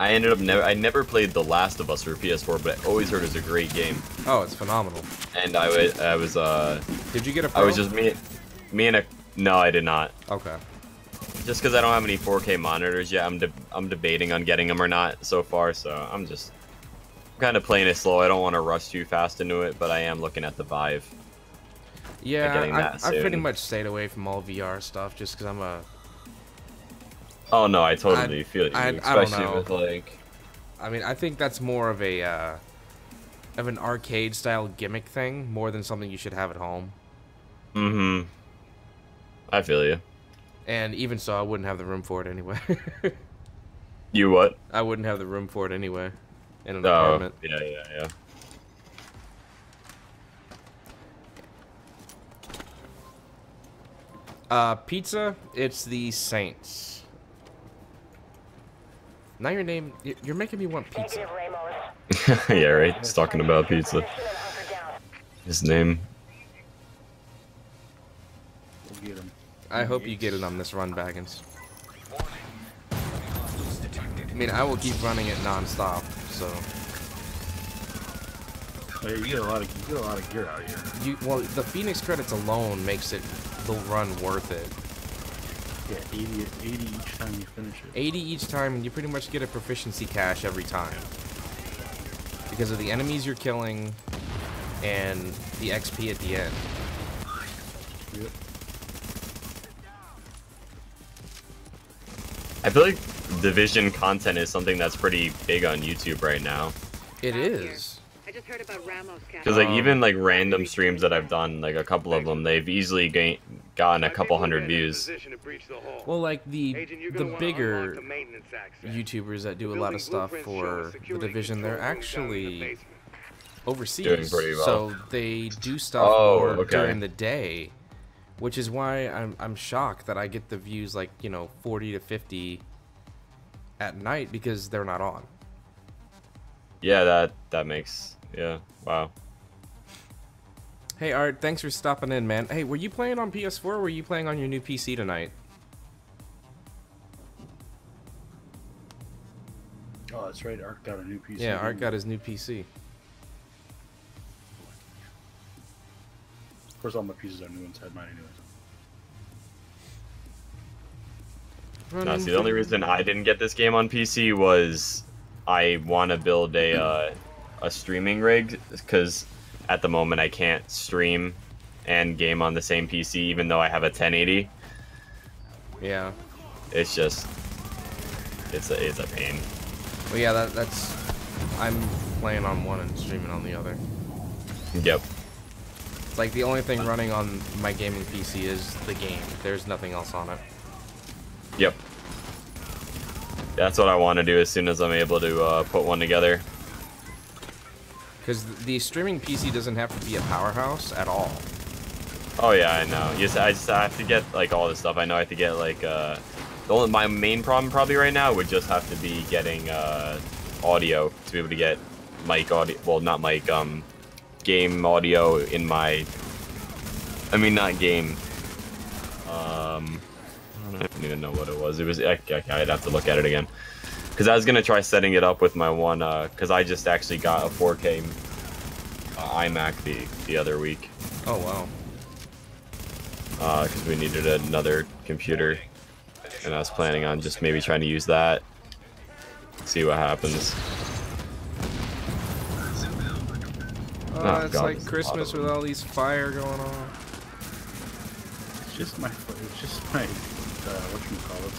I ended up never. I never played The Last of Us for PS4, but I always heard it was a great game. Oh, it's phenomenal. And I was, I was, uh, Did you get a pro? I was just me, me and a. No, I did not. Okay. Just because I don't have any 4K monitors yet, I'm de I'm debating on getting them or not so far. So I'm just kind of playing it slow. I don't want to rush too fast into it, but I am looking at the Vive. Yeah, I, I've pretty much stayed away from all VR stuff just because I'm a. Oh no, I totally I- feel you, I- I don't especially with like. I mean, I think that's more of a uh, of an arcade style gimmick thing more than something you should have at home. Mm-hmm. I feel you. And even so, I wouldn't have the room for it anyway. You what? I wouldn't have the room for it anyway in an Oh, apartment. yeah, yeah, yeah. Uh, pizza. It's the Saints. Now your name, you're making me want pizza. Yeah, right. He's talking about pizza. Position and hunker down. His name. We'll I hope you get it on this run, Baggins. Warning. Enemy hostiles detected. I mean, I will keep running it non-stop. So yeah, you get a lot of you get a lot of gear out here. you well, the Phoenix credits alone makes it the run worth it. Yeah, 80, 80 each time you finish it. 80 each time, and you pretty much get a proficiency cache every time. Because of the enemies you're killing and the XP at the end. Yep. I feel like Division content is something that's pretty big on YouTube right now. It is. Because like Um, even like random streams that I've done, like a couple of them, they've easily gain- gotten a couple hundred views. position to breach the hull. Well, like the Agent, the bigger the. YouTubers that do a lot of stuff for the division, they're control room down in the actually basement. overseas. Doing pretty well. So they do stuff Oh, more okay. during the day, which is why I'm I'm shocked that I get the views like you know 40 to 50 at night because they're not on. Yeah, that that makes yeah. Wow. Hey Art, thanks for stopping in, man. Hey, were you playing on PS4 or were you playing on your new PC tonight? Oh, that's right. Art got a new PC. Yeah, Art got his new PC. Of course, all my pieces are new inside mine, anyways. No, Running see, the only reason I didn't get this game on PC was I want to build a uh, a streaming rig because at the moment I can't stream and game on the same PC even though I have a 1080. Yeah. It's just it's a it's a pain. Well, yeah, that, that's. I'm playing on one and streaming on the other. Yep. It's like the only thing running on my gaming PC is the game. There's nothing else on it. Yep. That's what I want to do as soon as I'm able to uh, put one together. Because the streaming PC doesn't have to be a powerhouse at all. Oh yeah, I know. Yes, I just have to get like all this stuff. I know I have to get like uh, the only my main problem probably right now would just have to be getting uh, audio to be able to get mic audio. Well, not mic, um, game audio in my. I mean, not game. Um, I don't even know what it was. It was. I, I, I'd have to look at it again. Because I was gonna try setting it up with my one. Uh, because I just actually got a 4K uh, iMac the the other week Oh, wow. because we needed another computer, and I was planning on just maybe trying to use that. See what happens. Oh, Oh, it's God, like there's a lot Christmas with all these fire going on. It's just my. It's just my. Uh, what you call it?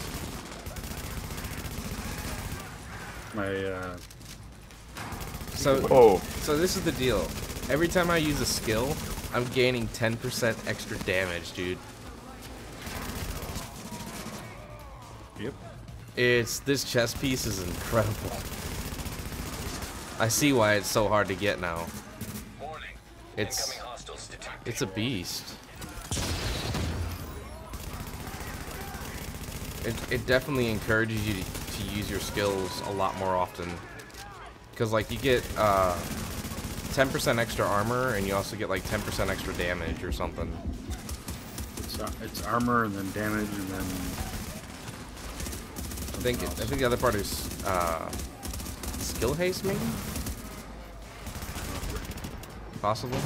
My. Uh, So, Oh, so this is the deal. Every time I use a skill, I'm gaining 10% extra damage, dude. yep. It's this chest piece is incredible. I see why it's so hard to get now. It's Incoming hostiles detected. it's a beast. It, it definitely encourages you to, to use your skills a lot more often. Because, like, you get uh, 10% extra armor, and you also get, like, 10% extra damage or something. It's, uh, it's armor and then damage and then. I think I think the other part is uh, skill haste, maybe? Possible.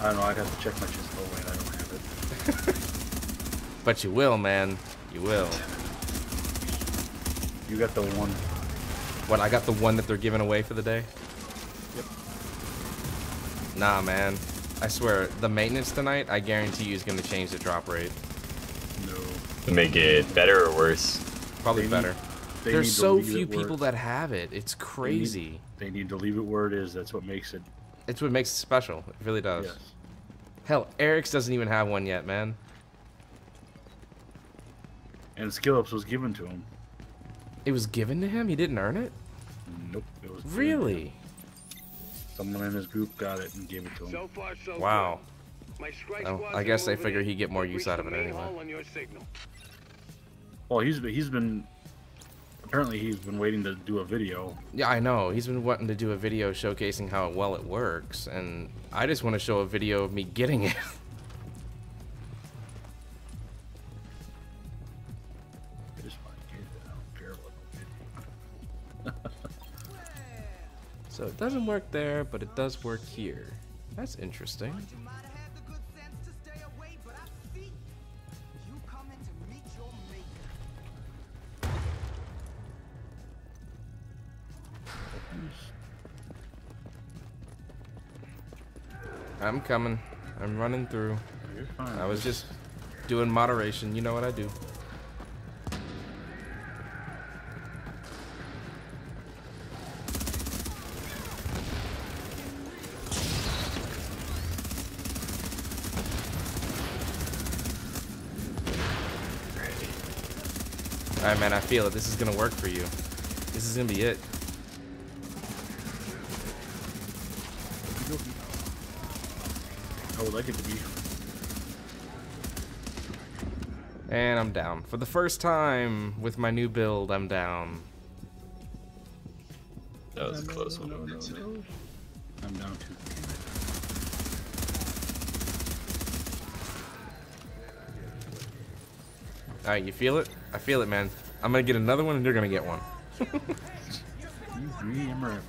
I don't know. I'd have to check my chest. Oh wait, I don't have it. But you will, man. You will. You got the one. What, I got the one that they're giving away for the day? Yep. Nah, man. I swear, the maintenance tonight, I guarantee you is going to change the drop rate. No. Make it better or worse? Probably They better. they There's so leave few it people that have it. It's they need- crazy. They need to leave it where it is. That's what makes it. It's what makes it special. It really does. Yes. Hell, Eric's doesn't even have one yet, man. And skill ups was given to him. It was given to him? He didn't earn it? Nope. It was given to him. Really? Someone in his group got it and gave it to him. So far, so Wow. My Well, I guess they moving figure he'd get more use out of it anyway. hall on your signal. Well, he's he's been apparently he's been waiting to do a video. Yeah, I know. He's been wanting to do a video showcasing how well it works, and I just want to show a video of me getting it. so it doesn't work there, but it does work here. That's interesting. I'm coming. I'm running through. You're fine. I was just doing moderation. You know what I do. Alright, man, I feel it. This is gonna work for you. This is gonna be it. I would like it to be. And I'm down. For the first time with my new build, I'm down. That was a close one. I'm down to. Alright, you feel it? I feel it, man. I'm gonna get another one and you're gonna get one. You dream ever.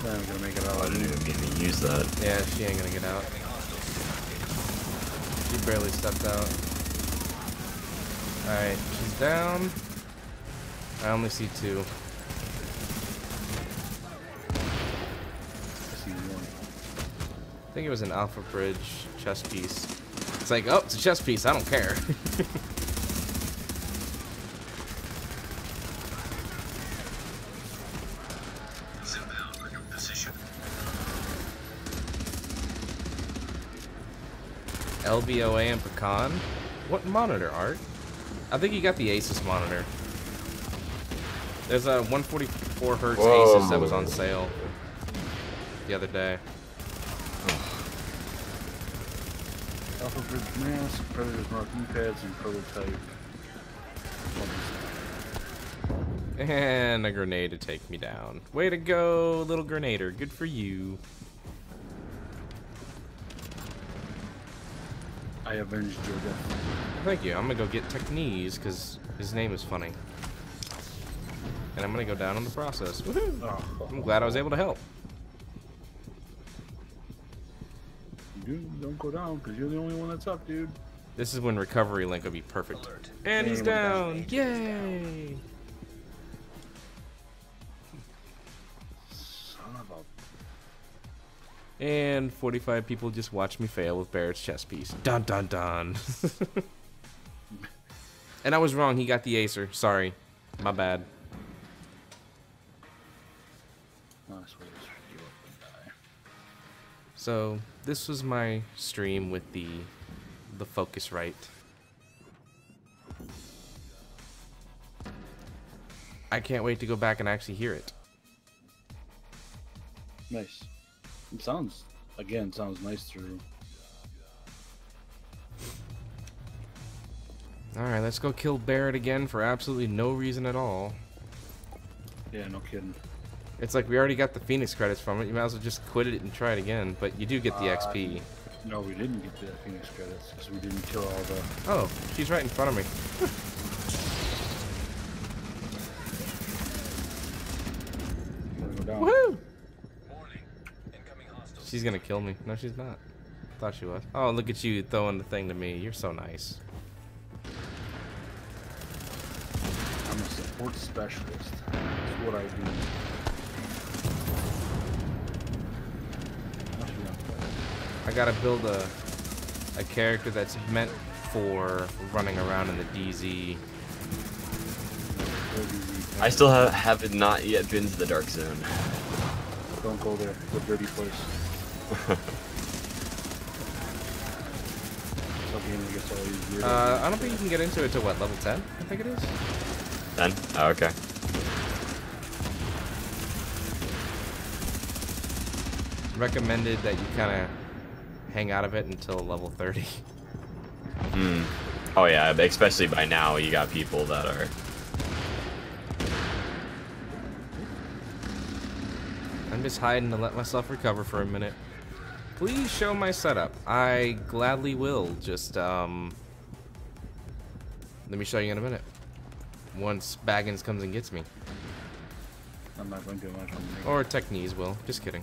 I'm gonna make it out. I didn't even mean to use that. Yeah, she ain't gonna get out. She barely stepped out. Alright, she's down. I only see two. I see one. I think it was an Alpha Bridge chest piece. It's like, oh, it's a chest piece. I don't care. LVOA and Pecan? What monitor, Art? I think you got the Asus monitor. There's a 144 hertz Asus that was on sale the other day. Alpha Bridge Mask, Predator's Mark knee pads, and prototype. And a grenade to take me down. Way to go, little grenader. Good for you. I avenged your death. Thank you. I'm gonna go get Technies because his name is funny. And I'm gonna go down in the process. Woohoo! Oh, I'm glad I was able to help. Dude, don't go down because you're the only one that's up, dude. This is when recovery link will be perfect. And he's down! Yay! Son of a. And 45 people just watched me fail with Barrett's chest piece. Dun dun dun. and I was wrong. He got the Acer. Sorry. My bad. Honestly, just give up and die. So this was my stream with the the focus right. I can't wait to go back and actually hear it. Nice. It sounds, again, sounds nice through. Alright, let's go kill Barrett again for absolutely no reason at all. Yeah, no kidding. It's like we already got the Phoenix credits from it. You might as well just quit it and try it again. But you do get the Uh, XP. No, we didn't get the Phoenix credits because we didn't kill all the. Oh, she's right in front of me. Gotta. Woohoo! Incoming hostiles. She's gonna kill me. No, she's not. Thought she was. Oh, look at you throwing the thing to me. You're so nice. I'm a support specialist. That's what I do. Gotta build a a character that's meant for running around in the DZ. I still have, have not yet been to the dark zone. Don't go there. It's a dirty place. Something gets all these weird. Uh, I don't think you can get into it till what level 10? I think it is. Then? Oh, okay. Recommended that you kind of hang out of it until level 30. Hmm. Oh yeah, especially by now you got people that are. I'm just hiding to let myself recover for a minute. Please show my setup. I gladly will. Just, um... Let me show you in a minute. Once Baggins comes and gets me. I'm not going to do much on me. Or Technies will. Just kidding.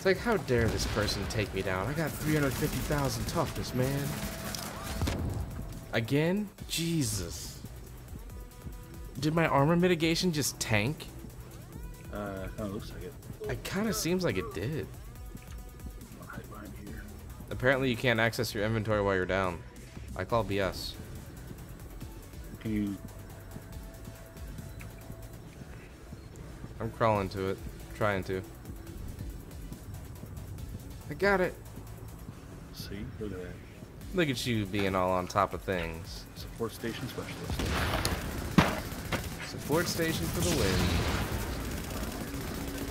It's like, how dare this person take me down? I got 350,000 toughness, man. Again? Jesus. Did my armor mitigation just tank? Uh, kind of looks like it. It kind of seems like it did. I'll hide behind here. Apparently you can't access your inventory while you're down. I call BS. Can you? I'm crawling to it. Trying to. I got it. See? Look at that. Look at you being all on top of things. Support station specialist. Support station for the win.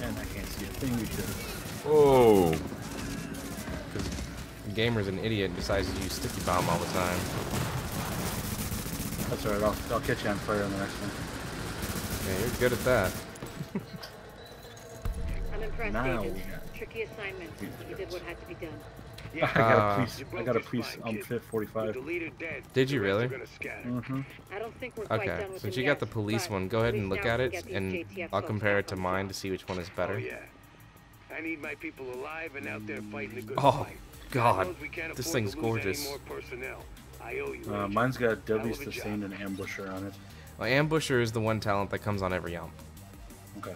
And I can't see a thing because Oh. Because Gamer's an idiot and decides to use sticky bomb all the time. that's alright. I'll, I'll catch you on fire on the next one. Yeah, you're good at that. I'm impressed, Now we got- Tricky assignment. You did what had to be done. I got a Uh, police. I got a your police spine, um kid. fit 45. With dead, Did you really? are gonna. Mm-hmm. I don't think we're quite Okay, done with since him you got the police one, go ahead and look at it, can get these and JTF I'll compare it to mine to see which one is Oh better. yeah. I need my people alive and out there fighting the good Oh, fight. God. knows we can't This thing's to lose any gorgeous. personnel. You, Uh, mine's got Deadly Hell Sustained and Ambusher on it. Well, Ambusher is the one talent that comes on every UMP. Okay.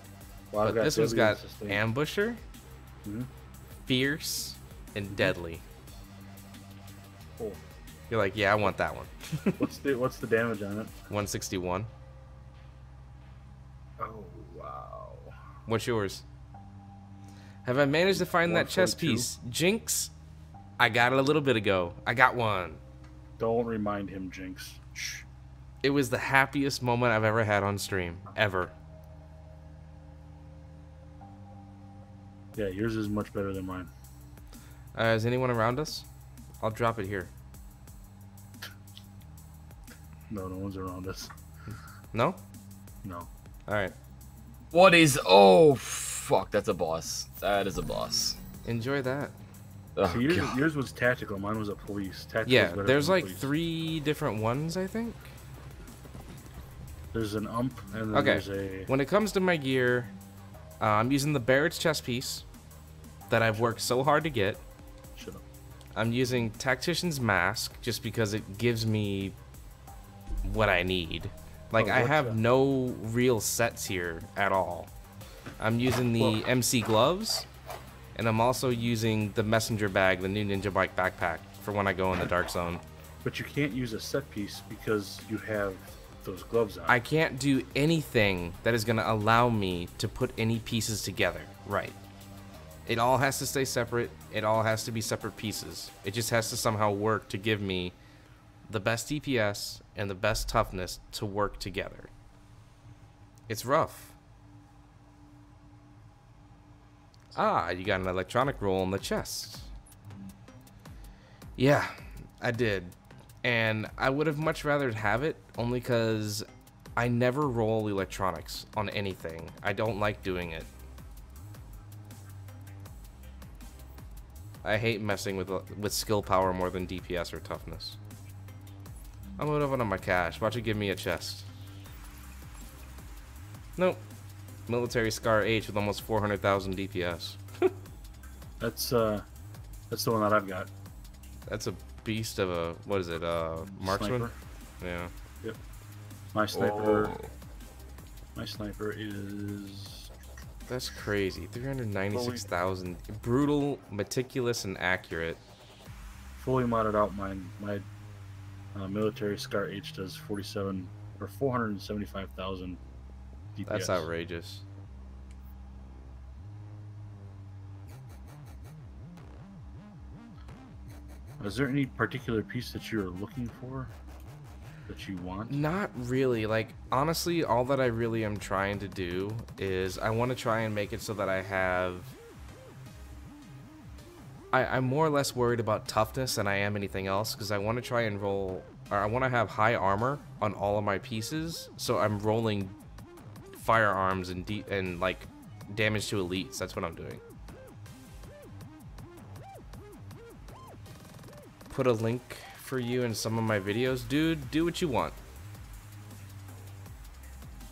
Well, I've But this one's Deadly got Sustained. Ambusher, Mhm. Fierce, and Deadly. Cool. You're like, yeah, I want that one. What's the What's the damage on it? 161. Oh wow. What's yours? Have I managed to find that chest piece? Jinx? I got it a little bit ago. I got one. Don't remind him, Jinx. Shh. It was the happiest moment I've ever had on stream. Ever. Yeah, yours is much better than mine. Uh, is anyone around us? I'll drop it here. No, no one's around us. No? No. Alright. What is? Oh, fuck! That's a boss. That is a boss. Enjoy that. Oh, So yours, yours was tactical. Mine was a police. Tactical Yeah, there's like police. three different ones, I think. There's an ump and then Okay. there's a. When it comes to my gear, uh, I'm using the Barrett's chest piece that I've worked so hard to get. Shut up. I'm using Tactician's Mask just because it gives me what I need. Like, Oh, I have no real sets here at all. I'm using the MC gloves, and I'm also using the messenger bag, the new Ninja Bike backpack, for when I go in the Dark Zone. But you can't use a set piece because you have those gloves on. I can't do anything that is going to allow me to put any pieces together. Right. It all has to stay separate. It all has to be separate pieces. It just has to somehow work to give me the best DPS and the best toughness to work together. It's rough. Ah, you got an electronic roll in the chest. Yeah, I did. And I would have much rather have it only because I never roll electronics on anything. I don't like doing it. I hate messing with with skill power more than DPS or toughness. I'm up on my cache. Watch it give me a chest. Nope. Military Scar H with almost 400,000 DPS. That's uh, that's the one that I've got. That's a beast of a what is it? Uh, marksman. Sniper. Yeah. Yep. My sniper. Oh. My sniper is That's crazy. 396,000. Brutal, meticulous, and accurate. fully modded out. Mine, my uh, military Scar H does 47 or 475,000 DPS. That's outrageous. Is there any particular piece that you're looking for that you want? Not really. Like, honestly, all that I really am trying to do is I want to try and make it so that I have. I, I'm more or less worried about toughness than I am anything else because I want to try and roll. Or I want to have high armor on all of my pieces, so I'm rolling firearms and and like damage to elites. That's what I'm doing. Put a link for you in some of my videos, dude. Do what you want.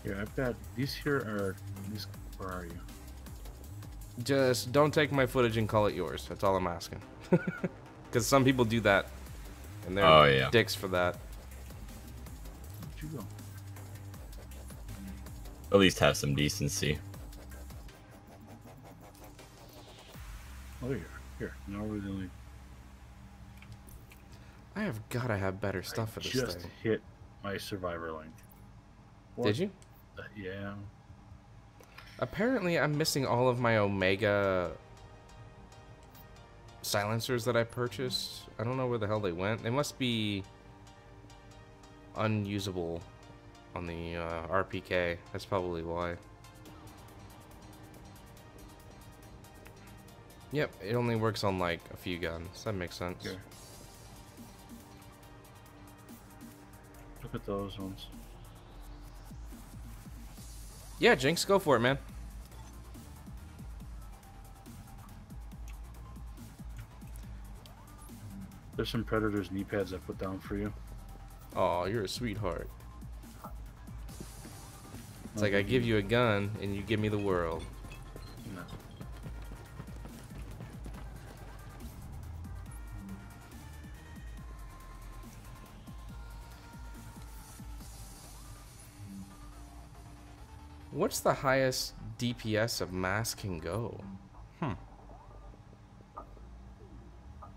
Yeah, I've got these here are these. Where are you? Just don't take my footage and call it yours. That's all I'm asking. Because some people do that, and they're Oh, yeah. dicks for that. Where'd you go? At least have some decency. Oh, there you are. Here, now we're the only. I have gotta have better stuff for this just thing. hit my survivor link. Did you? the- yeah. Apparently, I'm missing all of my Omega silencers that I purchased. I don't know where the hell they went. They must be unusable on the uh, RPK. That's probably why. Yep, it only works on like a few guns. That makes sense. Okay. Look at those ones. Yeah, Jinx, go for it, man. There's some Predators knee pads I put down for you. Oh, you're a sweetheart. It's like I give you a gun and you give me the world. What's the highest DPS of mask can go? Hmm.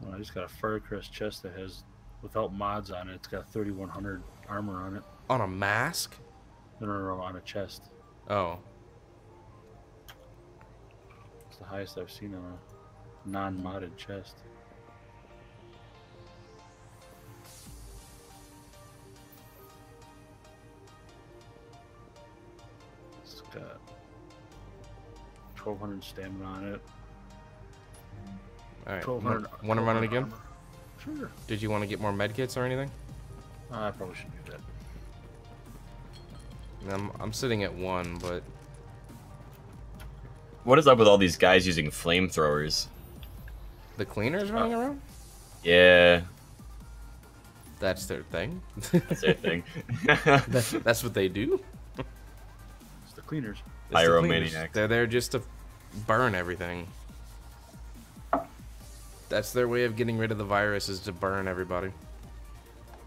Well, I just got a Firecrest chest that has, without mods on it, it's got 3100 armor on it. On a mask? No, no, no, on a chest. Oh. It's the highest I've seen on a non-modded chest. It's 1200 uh, stamina on it. Alright. 1200. Want to run it again? armor. Sure. Did you want to get more medkits or anything? Uh, I probably should do that. I'm, I'm sitting at one, but What is up with all these guys using flamethrowers? the cleaners running oh. around? Yeah, That's their thing. that's their thing. That- that's what they do. It's the cleaners. It's the cleaners. They're there just to burn everything. That's their way of getting rid of the virus is to burn everybody.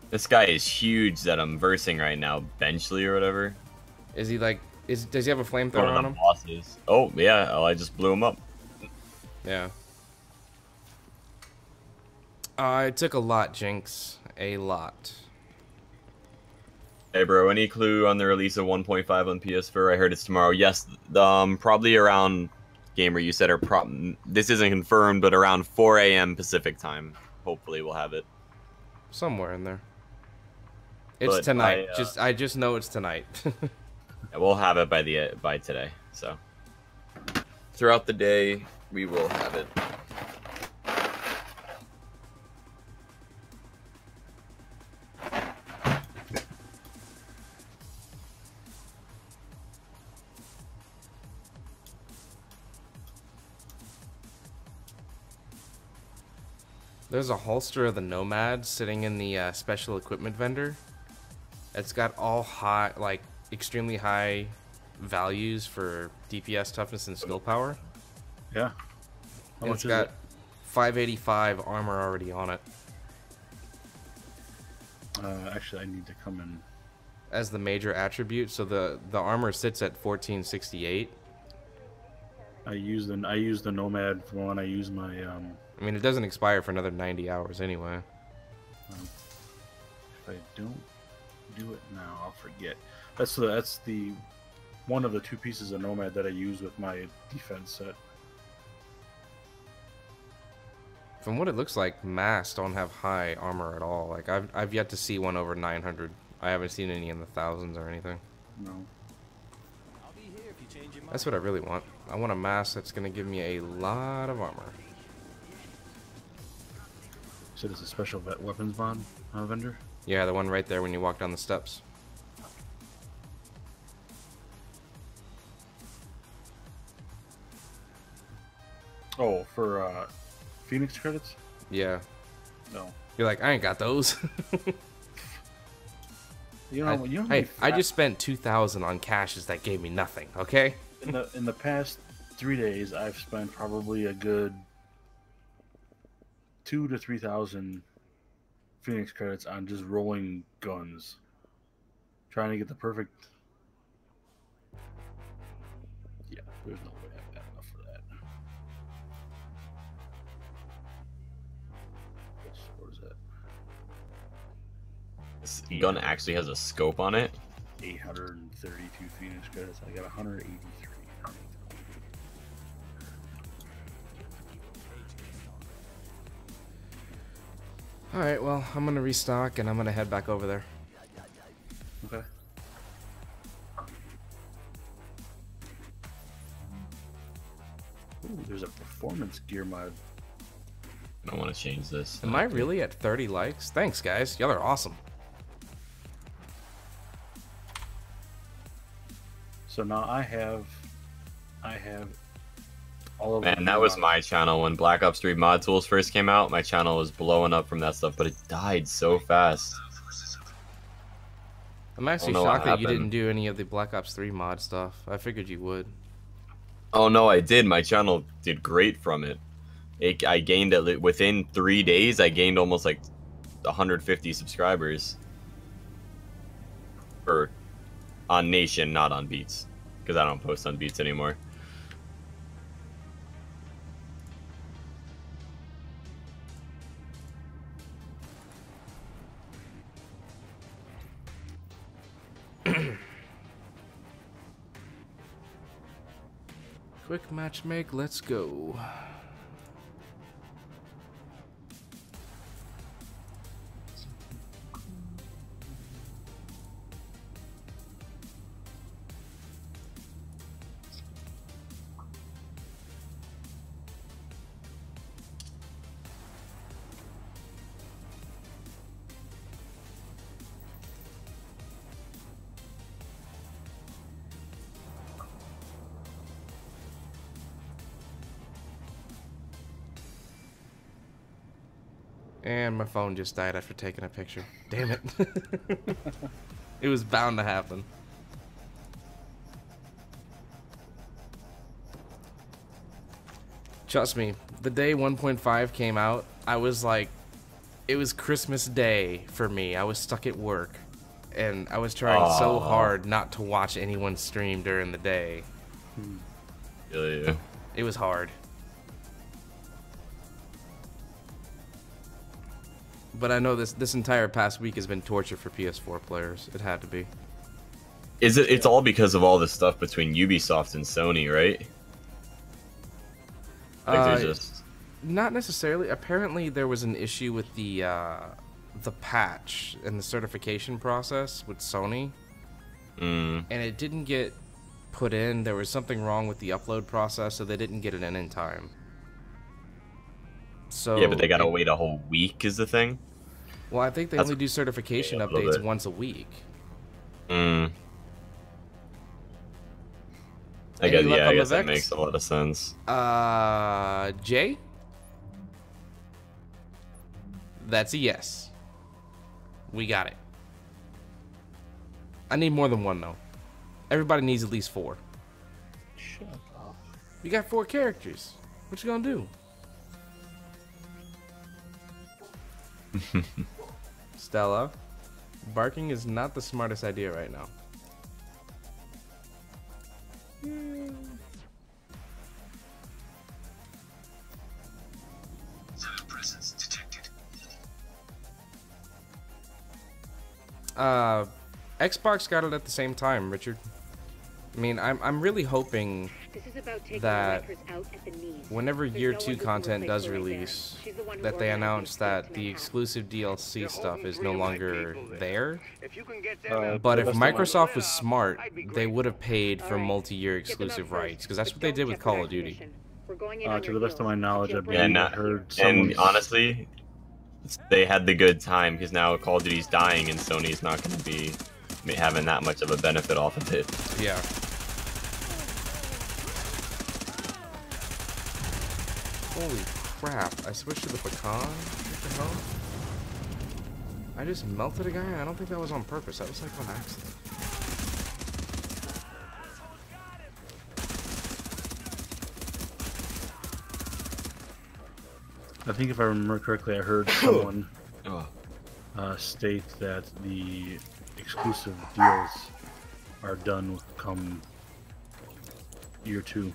This guy is huge that I'm versing right now, Benchley or whatever. Is he like? Is does he have a One flamethrower of on the him? bosses. Oh yeah, oh, I just blew him up. Yeah. Uh, it took a lot, Jinx. A lot. Hey bro, any clue on the release of 1.5 on PS4? I heard it's tomorrow. Yes, um, probably around gamer. You said or prob. This isn't confirmed, but around 4 a.m. Pacific time. Hopefully, we'll have it. Somewhere in there. It's But tonight. I, uh, Just I just know it's tonight. Yeah, we'll have it by the by today. So throughout the day, we will have it. There's a holster of the Nomad sitting in the uh, special equipment vendor. It's got all high, like extremely high values for DPS, toughness, and skill power. Yeah. How much it's is got it? 585 armor already on it Uh, actually, I need to come in. as the major attribute. So the the armor sits at 1468. I use the I use the Nomad for when I use my um. I mean, it doesn't expire for another 90 hours anyway. If I don't do it now, I'll forget. That's the that's the one of the two pieces of Nomad that I use with my defense set. From what it looks like, masks don't have high armor at all. Like I've I've yet to see one over 900. I haven't seen any in the thousands or anything. No. That's what I really want. I want a mask that's gonna give me a lot of armor. So this is a special vet weapons bond uh, vendor. Yeah, the one right there when you walk down the steps. Oh, for uh, Phoenix credits? Yeah. No. You're like, I ain't got those. You know, I, you know hey, I just spent two thousand on caches that gave me nothing. Okay. in the in the past three days, I've spent probably a good two to three thousand Phoenix credits on just rolling guns, trying to get the perfect. Yeah, there's no way I've got enough for that. Yes, Where's that? This gun actually has a scope on it. 832 Phoenix credits. I got 183. All right. Well, I'm gonna restock and I'm gonna head back over there. Okay. Ooh, there's a performance gear mod. I don't want to change this. Am I really at 30 likes? Thanks, guys. Y'all are awesome. So now I have, I have all of Man, that was mods. my channel when Black Ops 3 mod tools first came out. My channel was blowing up from that stuff, but it died so fast. I'm actually shocked that you didn't do any of the Black Ops 3 mod stuff. I figured you would. Oh no, I did. My channel did great from it. it I gained at within three days. I gained almost like 150 subscribers. Or on Nation, not on Beats, because I don't post on Beats anymore. Quick match make, let's go. My phone just died after taking a picture. Damn it. it was bound to happen. Trust me, the day 1.5 came out, I was like, it was Christmas Day for me. I was stuck at work. And I was trying so hard not to watch anyone stream during the day. Feel you. It was hard. But I know this this entire past week has been torture for PS4 players. It had to be. Is it? It's all because of all the stuff between Ubisoft and Sony, right? Like Uh, just Not necessarily. Apparently, there was an issue with the uh, the patch and the certification process with Sony, mm, and it didn't get put in. There was something wrong with the upload process, so they didn't get it in in time. So yeah, but they gotta it- wait a whole week. Is the thing? Well, I think they That's- only do certification yeah, a little updates bit. once a week. Mm. I Any guess yeah, I guess that makes a lot of sense. Uh, Jay. That's a yes. We got it. I need more than one though. Everybody needs at least four. Shut up. You got four characters. What you gonna do? Stella, barking is not the smartest idea right now. Uh, Xbox got it at the same time, Richard. I mean, I'm I'm really hoping This is about taking That out at the knees. whenever There's year no two one who can content does release, the that they announce that the exclusive DLC You're stuff is no longer there. there. If you can get them Uh, But if rest of my- Microsoft was smart, they would have paid for Alright. multi-year Get them out exclusive rights, because that's what they did with Call of Duty. We're going in Uh, to the best of my knowledge, I've believe Yeah, is not- heard here. And honestly, they had the good time because now Call of Duty's dying and Sony's not going to be having that much of a benefit off of it. Yeah. Holy crap, I switched to the pecan? What the hell? I just melted a guy? I don't think that was on purpose. That was like on accident. I think if I remember correctly, I heard someone Oh. uh, state that the exclusive deals are done come year two.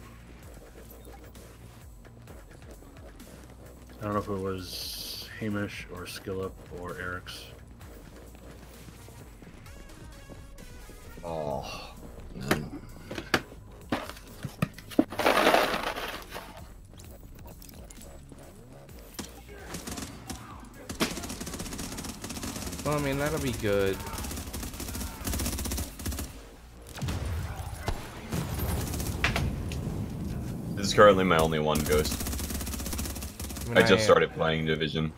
I don't know if it was Hamish or Skillup or Arekkz. Oh. Man. Well, I mean, that'll be good. This is currently my only one ghost. Mean, I just started playing Division.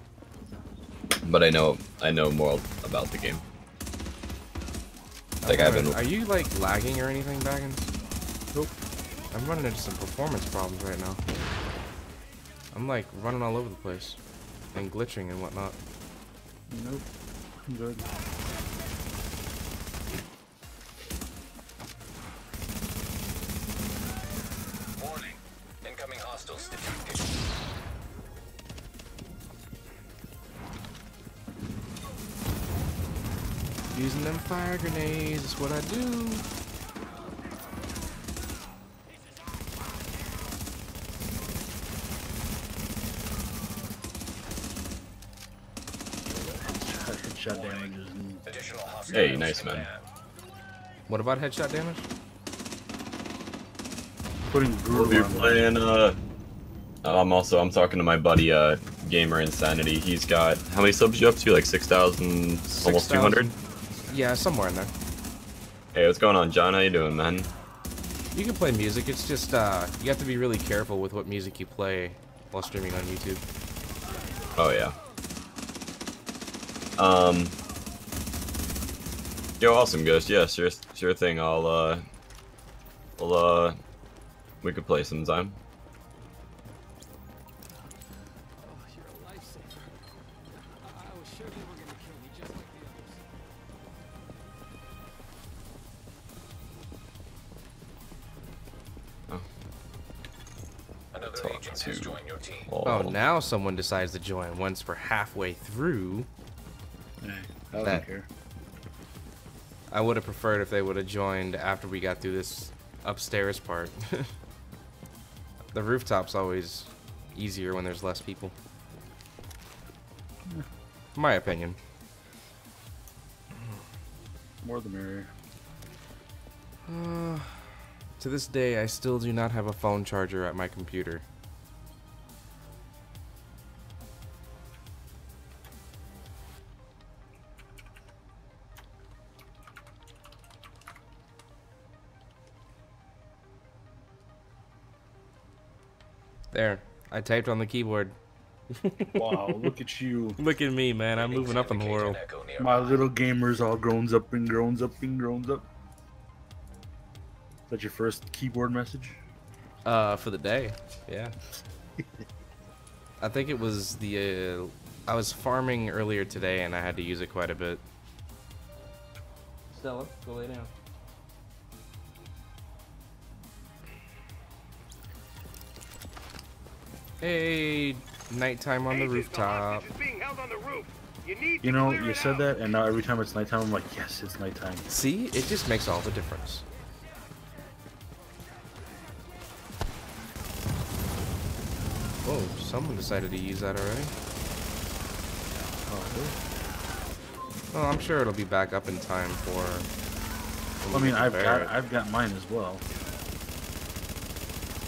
But I know I know more about the game. Like I've been Are you like lagging or anything, Baggins? Nope. I'm running into some performance problems right now. I'm like running all over the place and glitching and whatnot. Nope. I'm good. Fire grenades is what I do. Headshot damages and Hey, nice, man. What about headshot damage? putting We'll be Brewer on playing uh I'm also I'm talking to my buddy uh GamrInsanity. He's got how many subs you up to? Like six thousand almost two hundred? Yeah, somewhere in there. Hey, what's going on, John? How you doing, man? You can play music. It's just uh, you have to be really careful with what music you play while streaming on YouTube. Oh yeah. Um Yo, awesome ghost, yeah, sure sure thing. I'll uh I'll uh we could play sometime. Now someone decides to join once we're halfway through. Hey, I don't That- care. I would have preferred if they would have joined after we got through this upstairs part. the rooftop's always easier when there's less people. My opinion. More the merrier. Uh, to this day, I still do not have a phone charger at my computer. There, I typed on the keyboard. Wow, look at you. Look at me, man. I'm moving up in the world. My little gamer's all grown up and grown up and grown up. Is that your first keyboard message? Uh, for the day, yeah. I think it was the uh, I was farming earlier today and I had to use it quite a bit. Stella, go lay down. Hey, nighttime on the Agent, rooftop. hostage being held on the roof. You need You know, you said out. that, and now every time it's nighttime, I'm like, yes, it's nighttime. See, it just makes all the difference. Oh, someone decided to use that already. Oh, Well, I'm sure it'll be back up in time for. I mean, I've got Barrett. I've got mine as well.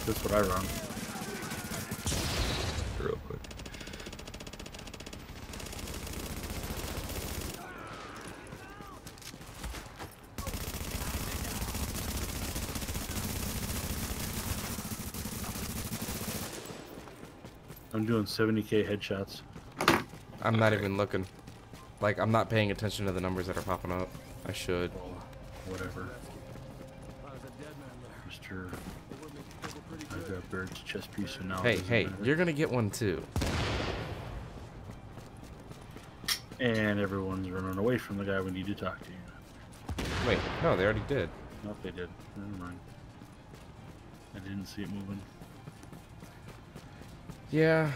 That's what I run. Real quick. I'm doing 70k headshots. I'm not even looking. Like, I'm not paying attention to the numbers that are popping up. I should. Oh, whatever. There's a dead man there. Mr. They were, they were pretty I've got Barrett's chest piece, so now. Hey, hey, matter. you're gonna get one too. And everyone's running away from the guy we need to talk to. Wait, no, they already did. Nope, they did. Never mind. I didn't see it moving. Yeah.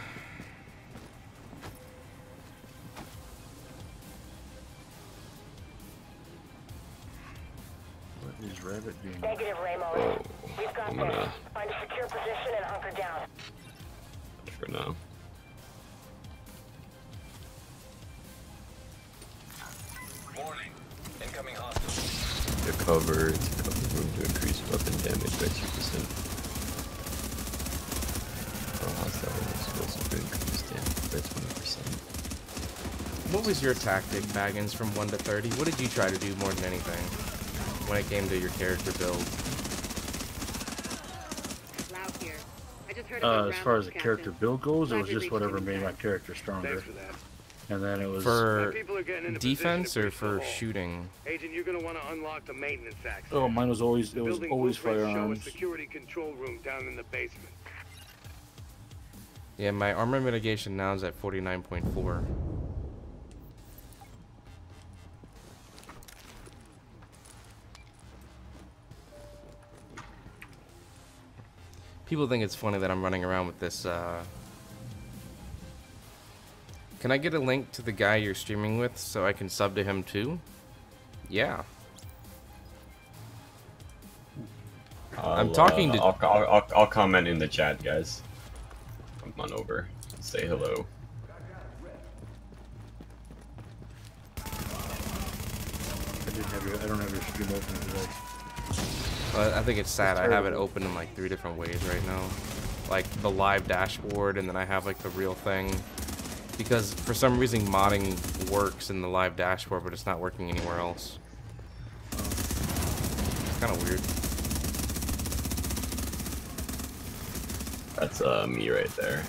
What is Rabbit doing? Negative, Ramos. Oh, We've got I'm gonna- Find a secure position and hunker down. For now. Warning. Incoming hostile. To cover, to cover room to increase weapon damage by 2%. All hostile explosive to increase 20%. What was your tactic, Baggins, from 1 to 30? What did you try to do more than anything when it came to your character build? Loud here. I just heard Uh, as far as the character build goes, it was just whatever made my character stronger. For. And then it was. For people are getting into position defense or for shooting? Agent, you're gonna want to unlock the maintenance access. oh, mine was always. It was always blueprints show a firearms. security control room down in the basement. Yeah, my armor mitigation now is at 49.4. People think it's funny that I'm running around with this, uh... Can I get a link to the guy you're streaming with so I can sub to him too? Yeah. I'm I'll, talking uh, to- I'll, I'll, I'll comment in the chat, guys. Come on over. Say hello. I didn't have your. I don't have your stream open today. Uh, I think it's sad. I have it open in like three different ways right now. Like the live dashboard, and then I have like the real thing. Because for some reason modding works in the live dashboard, but it's not working anywhere else. It's kind of weird. That's uh me right there.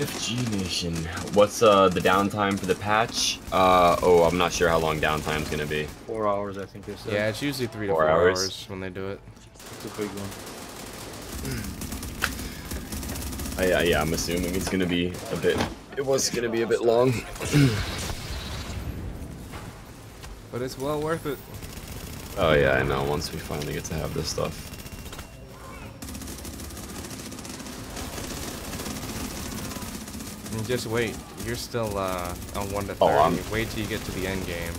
FG Nation. What's uh the downtime for the patch? Uh oh, I'm not sure how long downtime's gonna be. Four hours, I think they said. Yeah, it's usually three to Four four hours. hours. when they do it. it's a big one. Uh, yeah, yeah, I'm assuming it's gonna be a bit. It was gonna be a bit long. But it's well worth it. Oh yeah, I know. Once we finally get to have this stuff. And just wait. You're still uh, on one to Oh, thirty. I'm- Wait till you get to the end game.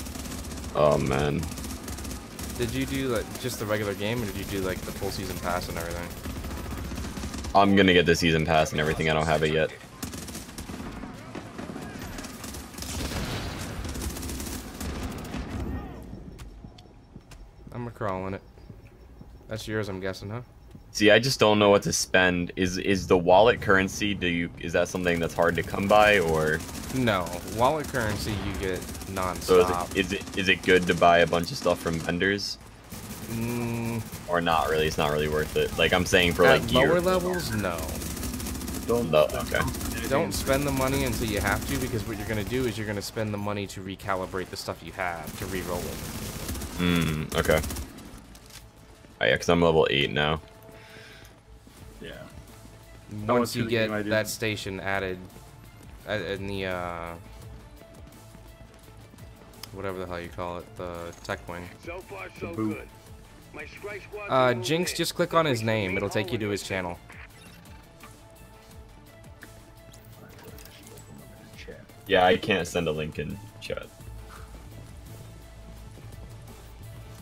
Oh man. Did you do like just the regular game, or did you do like the full season pass and everything? I'm gonna get the season pass and everything. I don't have it yet. I'm a crawling it. That's yours, I'm guessing, huh? See, I just don't know what to spend. Is is the wallet currency? Do you is that something that's hard to come by, or No, wallet currency you get non-stop. so is it, is it is it good to buy a bunch of stuff from vendors, Mm, or not really? It's not really worth it. Like I'm saying for at like gear. lower levels, no. Don't. No, okay. Don't spend the money until you have to, because what you're gonna do is you're gonna spend the money to recalibrate the stuff you have to re-roll it. Hmm. Okay. Oh yeah, because I'm level eight now. Yeah. Once you through game, get that station added uh, in the uh, whatever the hell you call it, the tech wing. So far, so boot. good. My strike squad. Uh, Jinx, just click on his name. It'll take you to his channel. Yeah, I can't send a link in chat.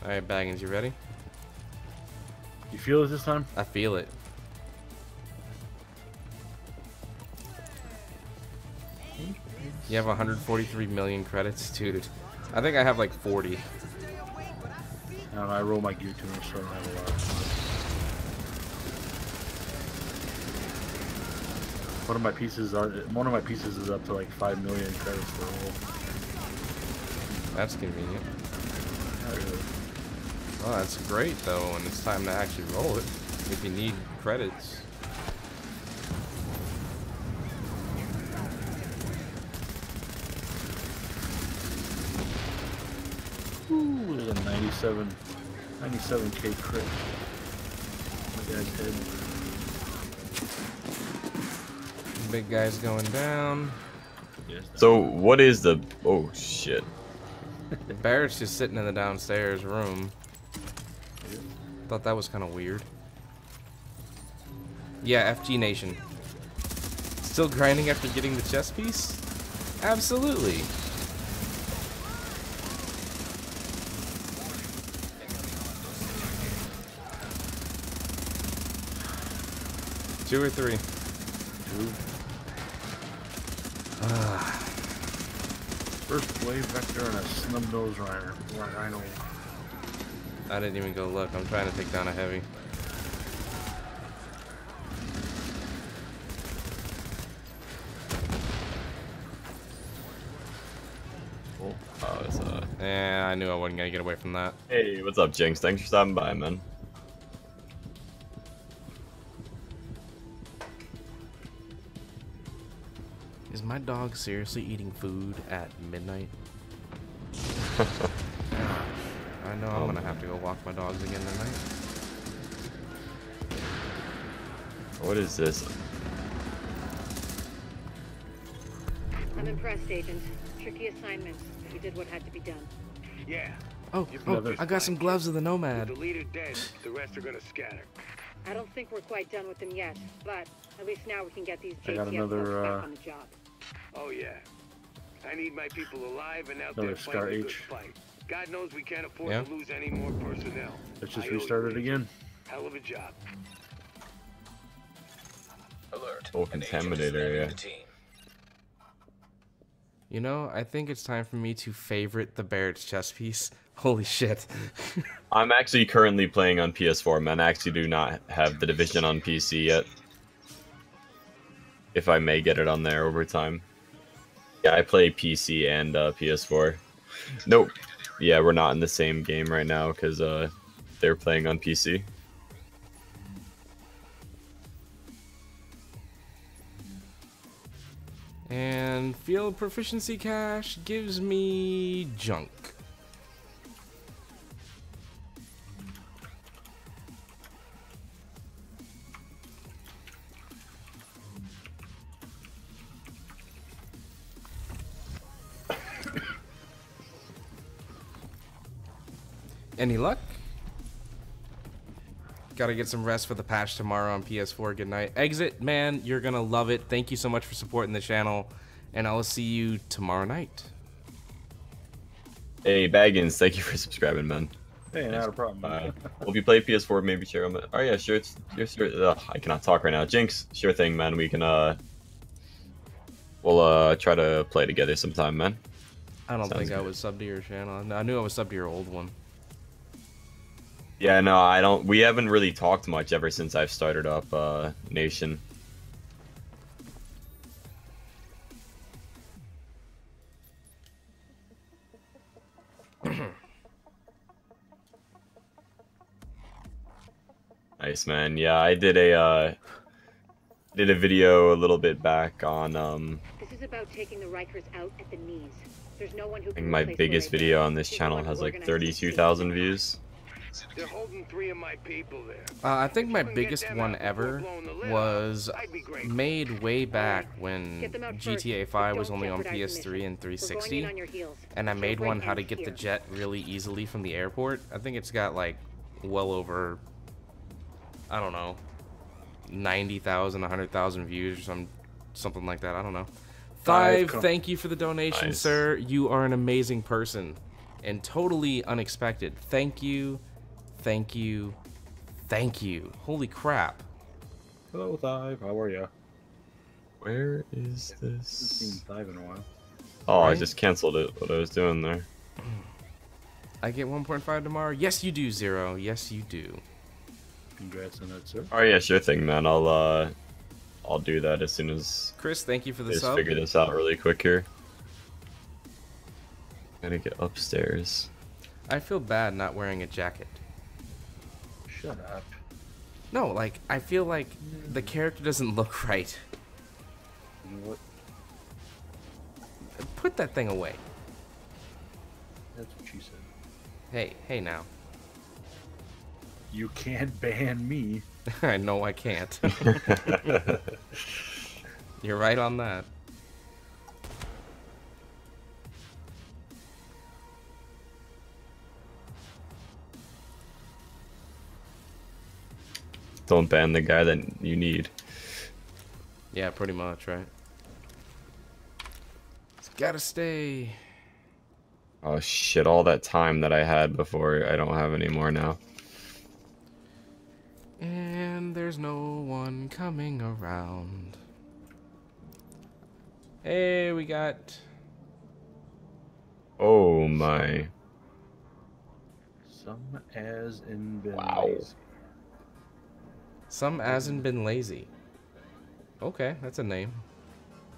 All right, Baggins, you ready? You feel it this time? I feel it. You have 143 million credits, dude. I think I have like 40. I know, I roll my gear tuner, so I don't have a lot. One of my pieces are one of my pieces is up to like five million credits a roll. That's convenient. Really. Oh, that's great though when it's time to actually roll it. If you need credits. Ooh, there's a 97, 97k crit. My guy's head. Big guy's going down. So what is the? Oh shit. The Barrett's just sitting in the downstairs room. Thought that was kind of weird. Yeah, FG Nation. Still grinding after getting the chest piece? Absolutely. Two or three. Two. First wave vector and a snub nose rhino. Rhino. I didn't even go look. I'm trying to take down a heavy. Oh, oh, it's, uh, Yeah, I knew I wasn't gonna get away from that. hey, what's up, Jinx? Thanks for stopping by, man. My dog seriously eating food at midnight? I know I'm gonna have to go walk my dogs again tonight. What is this? I'm impressed, Agent. Tricky assignment. but You did what had to be done. Yeah. Oh, oh, I got some gloves of the With Nomad. the leader dead, the rest are gonna scatter. I don't think we're quite done with them yet, but at least now we can get these I got another, back uh, on the job. Oh yeah. I need my people alive and out Another there Scar fighting a good H. fight. God knows we can't afford Yeah. to lose any more personnel. Let's just I restart it again. Hell of a job. Alert. Oh, An agent is Contaminator, yeah. You know, I think it's time for me to favorite the Barrett's chest piece. Holy shit. I'm actually currently playing on PS4, man. I actually do not have the division on PC yet. If I may get it on there over time. Yeah, I play PC and uh, PS4. Nope. Yeah, we're not in the same game right now because uh, they're playing on PC. And field proficiency cache gives me junk. Any luck? Gotta get some rest for the patch tomorrow on PS4. Good night. Exit, man, you're gonna love it. Thank you so much for supporting the channel, and I will see you tomorrow night. Hey, Baggins, thank you for subscribing, man. Hey, not a problem. Uh, well, if you play PS4, maybe share them. Oh yeah, sure. It's, sure, sure. Ugh, I cannot talk right now. Jinx, sure thing, man. We can uh, we'll uh try to play together sometime, man. I don't Sounds think I good. was sub to your channel. I knew I was sub to your old one. Yeah, no, I don't. We haven't really talked much ever since I've started up uh Nation. nice man. Yeah, I did a uh did a video a little bit back on um This is about taking the Rikers out at the knees. There's no one who I think my biggest video on this channel has like organized the escape 32,000 from the views. They're holding three of my people there. Uh, I think If my you can get biggest one out ever blowing the lid was off, I'd be grateful. made way back when Get them out first, GTA 5 was only on PS3 and 360. in on your heels. And I made one how to ends get the jet really easily from the airport. I think it's got like well over, I don't know, 90,000, 100,000 views or some, something like that. I don't know. Five Five, thank you for the donation, Nice. sir. You are an amazing person and totally unexpected. Thank you, thank you, thank you. Holy crap. Hello, Thive. How are you? Where is Haven't seen this? Thive in a while. Oh, I just canceled it. What I was doing there. I get 1.5 tomorrow? Yes, you do, Zero. Yes, you do. Congrats on that, sir. Oh yeah, sure thing, man. I'll uh, I'll do that as soon as Chris, thank you for I the just sub. figure this out really quick here. Gotta get upstairs. I feel bad not wearing a jacket. Shut up. No, like, I feel like the character doesn't look right. What? Put that thing away. That's what she said. Hey, hey now. You can't ban me. I know I can't. You're right on that. Don't ban the guy that you need. Yeah, pretty much, right? It's gotta stay. Oh shit! All that time that I had before, I don't have anymore now. And there's no one coming around. Hey, we got. Oh my! Some as in been Wow. Lazy. Some hasn't been lazy. Okay, that's a name.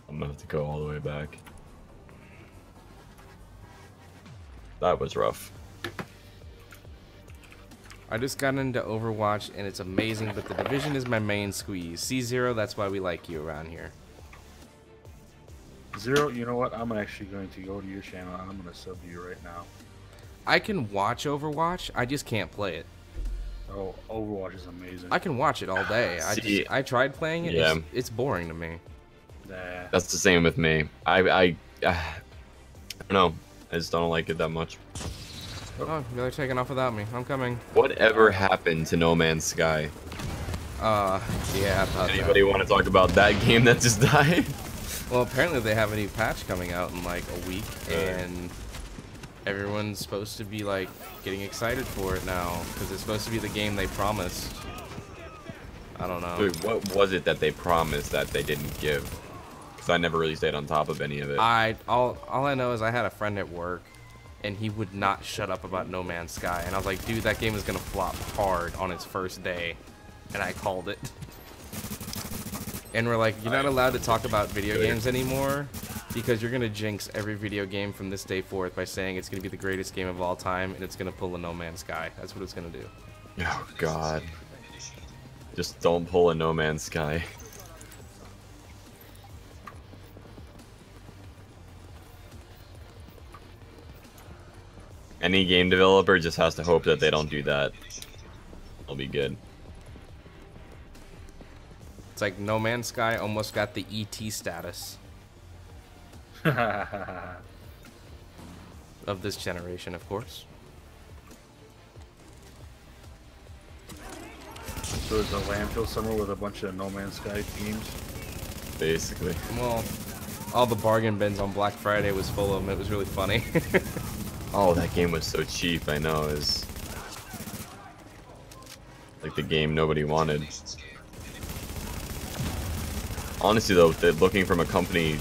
I'm gonna have to go all the way back. That was rough. I just got into Overwatch and it's amazing, but the division is my main squeeze. C0, that's why we like you around here. Zero, you know what? I'm actually going to go to your channel. I'm going to sub to you right now. I can watch Overwatch, I just can't play it. Oh, Overwatch is amazing. I can watch it all day. I just I tried playing it. yeah. It's, it's boring to me. Nah. That's the same with me. I I uh, I don't know. I just don't like it that much. Oh, they're taking off without me. I'm coming. Whatever happened to No Man's Sky? Uh, yeah. About that. Anybody want to talk about that game that just died? Well, apparently they have a new patch coming out in like a week, Uh. and everyone's supposed to be like getting excited for it now because it's supposed to be the game they promised. I don't know. Dude, what was it that they promised that they didn't give? Because I never really stayed on top of any of it. I all all I know is I had a friend at work, and he would not shut up about No Man's Sky, and I was like, dude, that game is gonna flop hard on its first day, and I called it. And we're like, you're not allowed to talk about video games anymore because you're gonna jinx every video game from this day forth by saying it's gonna be the greatest game of all time and it's gonna pull a No Man's Sky. That's what it's gonna do. Oh God. Just don't pull a No Man's Sky. Any game developer just has to hope that they don't do that. It'll be good. It's like No Man's Sky almost got the ET status of this generation, of course. so it's a landfill somewhere with a bunch of No Man's Sky games. Basically. Well, all the bargain bins on Black Friday was full of them. It was really funny. Oh, that game was so cheap. I know. Is like the game nobody wanted. Honestly, though, looking from a company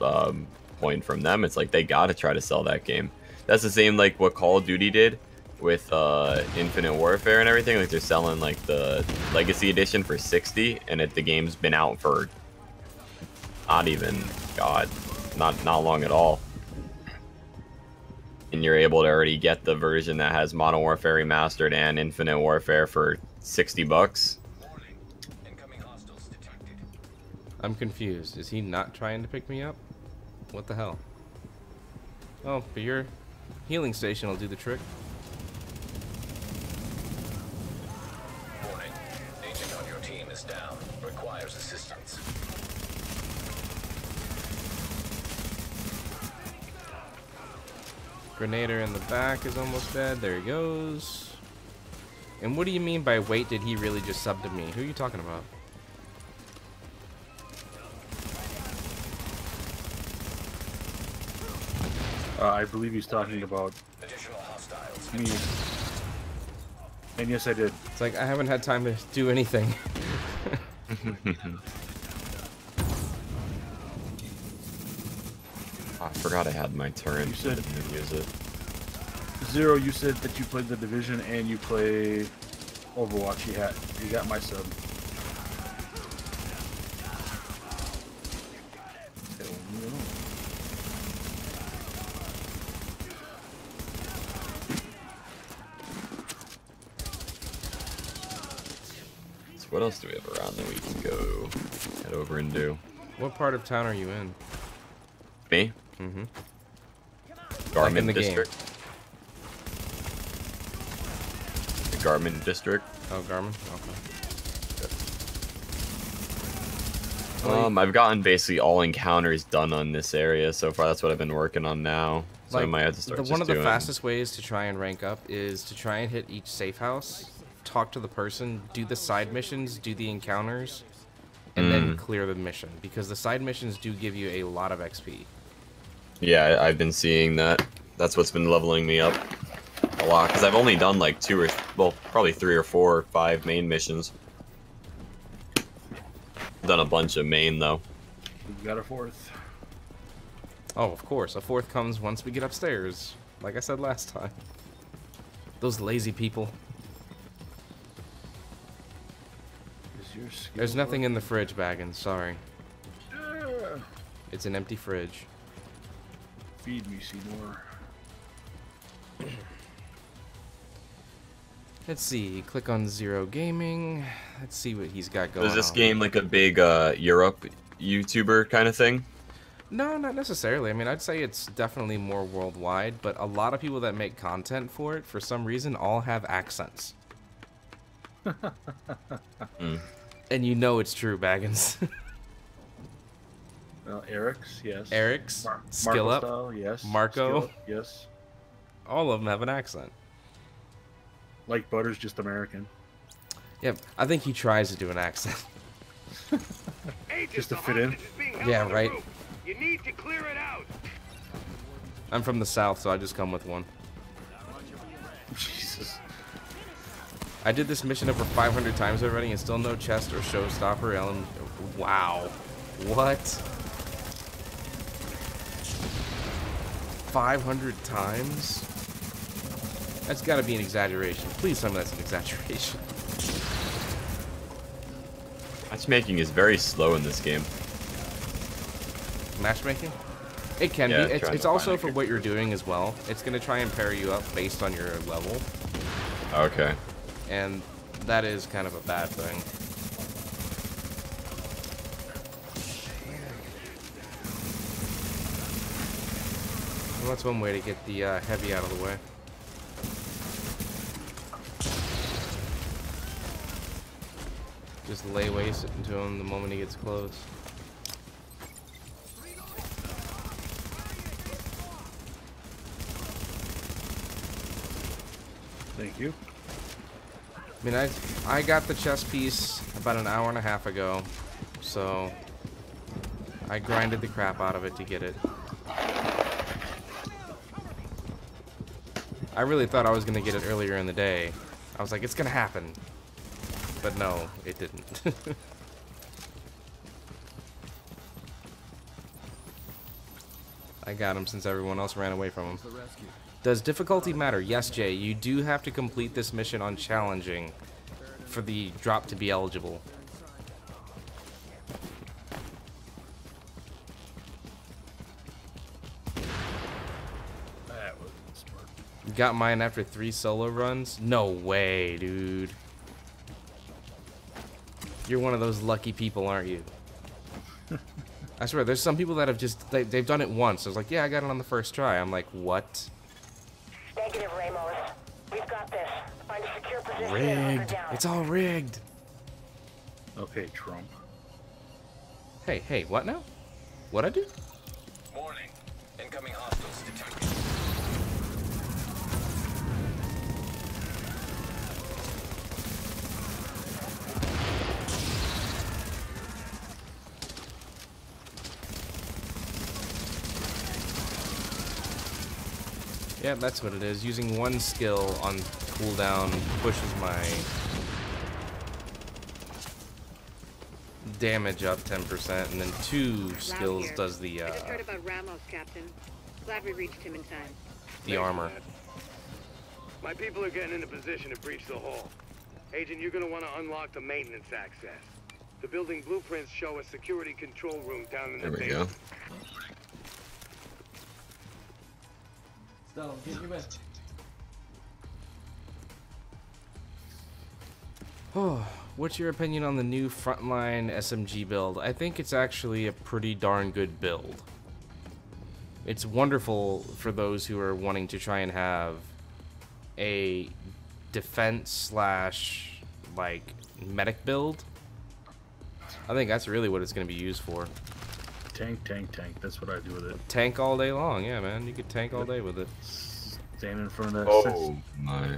um, point from them, it's like they gotta try to sell that game. That's the same like what Call of Duty did with uh, Infinite Warfare and everything. Like they're selling like the Legacy Edition for 60, and it, the game's been out for not even God, not not long at all and you're able to already get the version that has Modern Warfare Remastered and Infinite Warfare for 60 bucks. I'm confused. Is he not trying to pick me up? What the hell? Oh, but your healing station will do the trick. Warning. Agent on your team is down. Requires assistance. Grenader in the back is almost dead. There he goes. And what do you mean by wait did he really just sub to me? Who are you talking about? Uh, I believe he's talking about me. And yes, I did. It's like, I haven't had time to do anything. I forgot I had my turret. You said- didn't use it. Zero, you said that you played the division and you play Overwatch. You had you got my sub. Hell no. So what else do we have around that we can go head over and do? what part of town are you in? Me? Mm-hmm. Garment the game. district. The Garment district. Oh, Garmin? Okay. Um, I've gotten basically all encounters done on this area so far. That's what I've been working on now. So I might have to start the, one of the doing- fastest ways to try and rank up is to try and hit each safe house, talk to the person, do the side missions, do the encounters, and then Mm. clear the mission. Because the side missions do give you a lot of XP. Yeah, I- I've been seeing that. That's what's been leveling me up a lot because I've only done like two or well, probably three or four or five main missions. Done a bunch of main though. We've got a fourth. Oh, of course. A fourth comes once we get upstairs. Like I said last time. Those lazy people. There's nothing in the fridge, Baggins. Sorry. Yeah. It's an empty fridge. Feed me, Seymour. Let's see. Click on Zero Gaming. Let's see what he's got going on. Was this on. game like a big uh, Europe YouTuber kind of thing? No, not necessarily. I mean, I'd say it's definitely more worldwide, but a lot of people that make content for it, for some reason, all have accents. Mm. And you know it's true, Baggins. Well, Arekkz, yes. Arekkz, Mar- Skill Marco Up, style, yes. Marco. Skill Up, yes. all of them have an accent. Like Butter's just American. Yep, I think he tries to do an accent. Just to fit in? hostage is being held Yeah, right. You need to clear it out. I'm from the south, so I just come with one. Jesus. I did this mission over 500 times already, and still no chest or showstopper. Ellen, wow, what? 500 times? That's got to be an exaggeration. Please tell me that's an exaggeration. Matchmaking is very slow in this game. Matchmaking? It can Yeah, be. It's, it's also for what you're doing as well. It's going to try and pair you up based on your level, Okay. And that is kind of a bad thing. Well, that's one way to get the uh, heavy out of the way. Just lay waste to him the moment he gets close. Thank you. I mean, I I got the chest piece about an hour and a half ago, so I grinded the crap out of it to get it. I really thought I was gonna get it earlier in the day. I was like, it's gonna happen, but no, it didn't. I got him since everyone else ran away from him. Does difficulty matter? Yes, Jay. You do have to complete this mission on challenging for the drop to be eligible. That was smart. Got mine after three solo runs? No way, dude. You're one of those lucky people, aren't you? I swear, there's some people that have just, they, they've done it once. I was like, yeah, I got it on the first try. I'm like, what? Negative, Ramos. We've got this. Find a secure position and hunker Rigged. down. It's all rigged. Okay, Trump. Hey, hey, what now? What I do? Warning. Incoming hostiles detected. Yeah, that's what it is. Using one skill on cooldown pushes my damage up 10%, and then two skills does the I uh, just heard about Ramos, Captain. Glad we reached him in time. the Thanks, armor. Matt. My people are getting into position to breach the hull. Agent, you're gonna want to unlock the maintenance access. The building blueprints show a security control room down in There the we basement. Oh, what's your opinion on the new frontline SMG build? I think it's actually a pretty darn good build. It's wonderful for those who are wanting to try and have a defense slash like medic build. I think that's really what it's going to be used for. Tank, tank, tank. That's what I do with it. Tank all day long, yeah, man. You could tank all day with it. Stand in front of that. Oh my.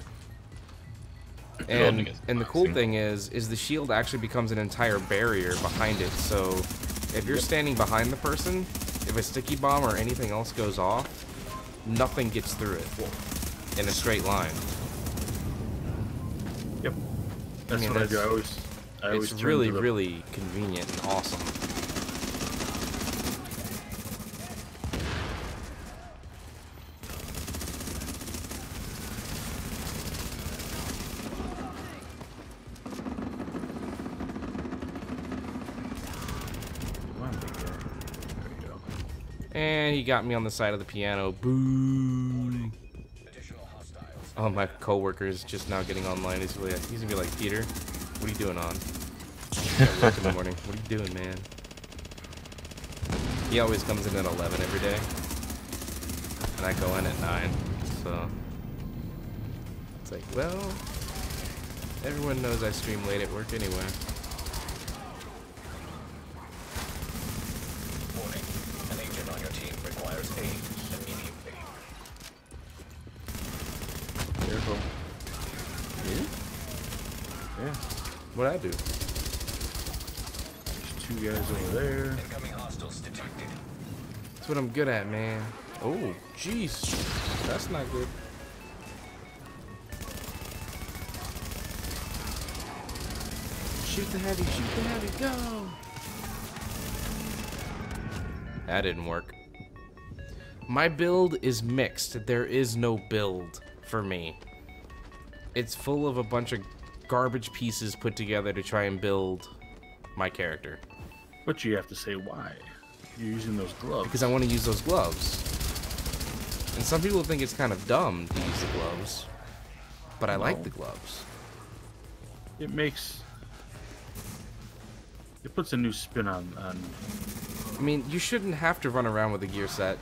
And and the cool thing is, is the shield actually becomes an entire barrier behind it. So if you're standing behind the person, if a sticky bomb or anything else goes off, nothing gets through it in a straight line. Yep. That's mean, what I do. I always, I always It's really, the, really convenient and awesome. Come on, big guy. There you go. And he got me on the side of the piano. Boo. Oh, my coworker is just now getting online. He's, gonna be like, Peter, what are you doing on? In the morning. What are you doing, man? He always comes in at 11 every day. And I go in at 9. So. It's like, well. Everyone knows I stream late at work anyway. Warning. An agent on your team requires aid immediately. Careful. Me? Yeah. What'd I do? There's two guys over there. Incoming hostiles detected. That's what I'm good at, man. Oh, jeez. That's not good. Shoot the heavy, shoot the heavy, go! That didn't work. My build is mixed. There is no build for me. It's full of a bunch of garbage pieces put together to try and build my character. But you have to say why. You're using those gloves. because I want to use those gloves. And some people think it's kind of dumb to use the gloves, but I like the gloves. it makes it puts a new spin on on I mean, you shouldn't have to run around with a gear set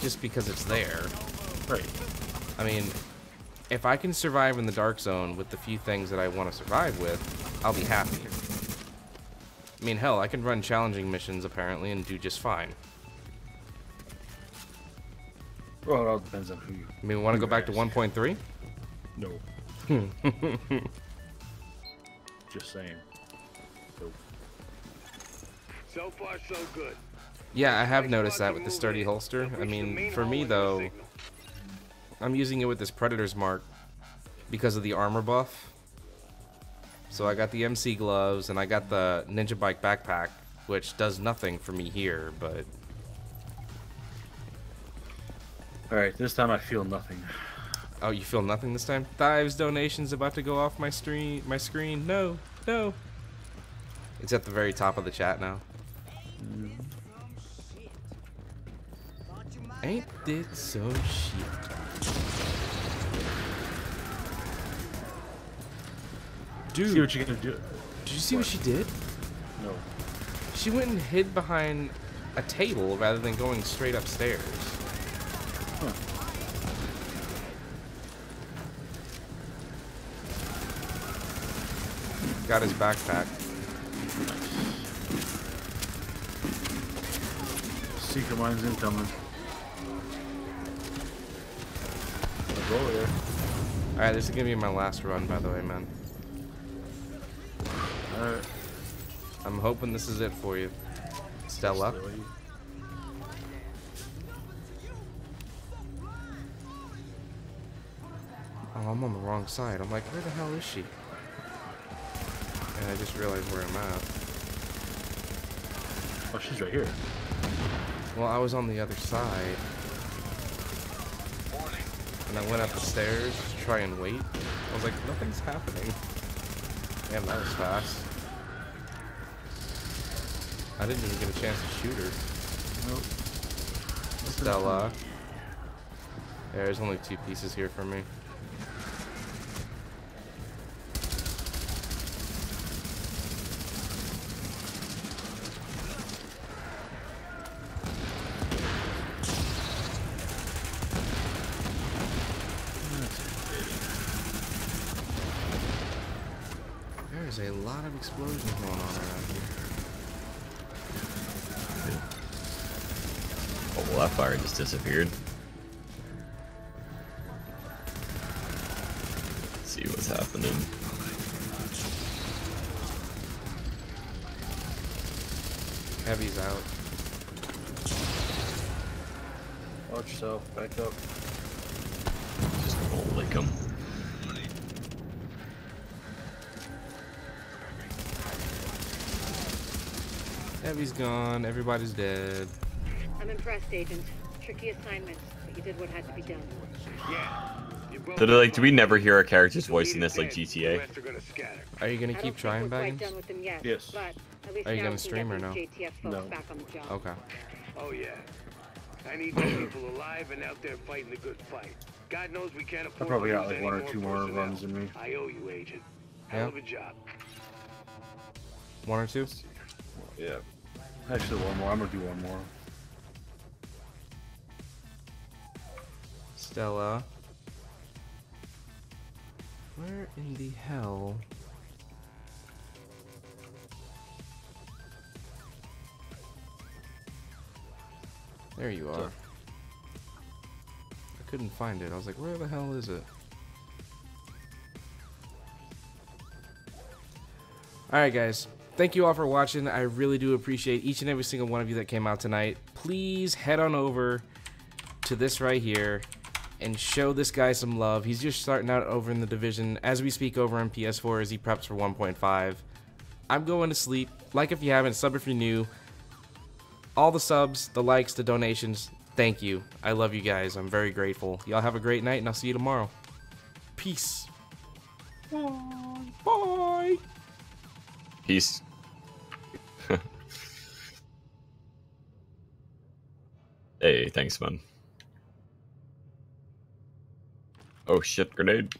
just because it's there. right. I mean, if I can survive in the dark zone with the few things that I want to survive with, I'll be happy. I mean, hell, I can run challenging missions apparently and do just fine. Well, it all depends on who you. I mean, want to go back to 1.3? No. Just saying. Nope. So far, so good. Yeah, I have noticed that with the sturdy holster. I mean, for me though, signal. I'm using it with this Predator's Mark because of the armor buff. So I got the MC gloves and I got the Ninja Bike backpack, which does nothing for me here, but All right, this time I feel nothing. oh, you feel nothing this time? Dives donations about to go off my stream, my screen. No, no. It's at the very top of the chat now. Mm-hmm. Ain't this some shit? Dude. See what you're gonna do. Did you see what? what she did? No. She went and hid behind a table rather than going straight upstairs. Huh. Got his backpack. Seeker mine's incoming. Alright, this is gonna be my last run, by the way, man. Alright. I'm hoping this is it for you. Stella. Oh, I'm on the wrong side. I'm like, where the hell is she? And I just realized where I'm at. Oh, she's right here. Well, I was on the other side. And I went up the stairs to try and wait. I was like, nothing's happening. Damn, that was fast. I didn't even get a chance to shoot her. Nope. Stella. Yeah, there's only two pieces here for me. There's a lot of explosions going on around here. Well, that fire just disappeared. Let's see what's happening. Heavy's out. Watch yourself. Back up. Just roll like them. Heavy's gone. Everybody's dead. I'm impressed, Agent. Tricky assignment, but you did what had to be done. Yeah. You broke So, like, do we never hear our character's voice in this like GTA? are gonna scatter. Are you gonna keep trying, we're quite Baggins? done with them yet. Yes. But at least Are you gonna stream or these no? JTF folks No. back on the job. Okay. Oh yeah. I need people alive and out there fighting the good fight. God knows we can't afford probably to got, lose like, one or two more personnel. runs in me. I owe you, Agent. Hell Yeah. of a job. One or two? Yeah. Actually, one more. I'm gonna do one more. Stella. Where in the hell? There you are. I couldn't find it. I was like, where the hell is it? Alright, guys. Thank you all for watching. I really do appreciate each and every single one of you that came out tonight. Please head on over to this right here and show this guy some love. He's just starting out over in the division as we speak over on PS4 as he preps for 1.5. I'm going to sleep. Like if you haven't, sub if you're new. All the subs, the likes, the donations, thank you. I love you guys. I'm very grateful. Y'all have a great night and I'll see you tomorrow. Peace. Bye. Bye. Peace. hey, thanks, man. Oh shit, grenade.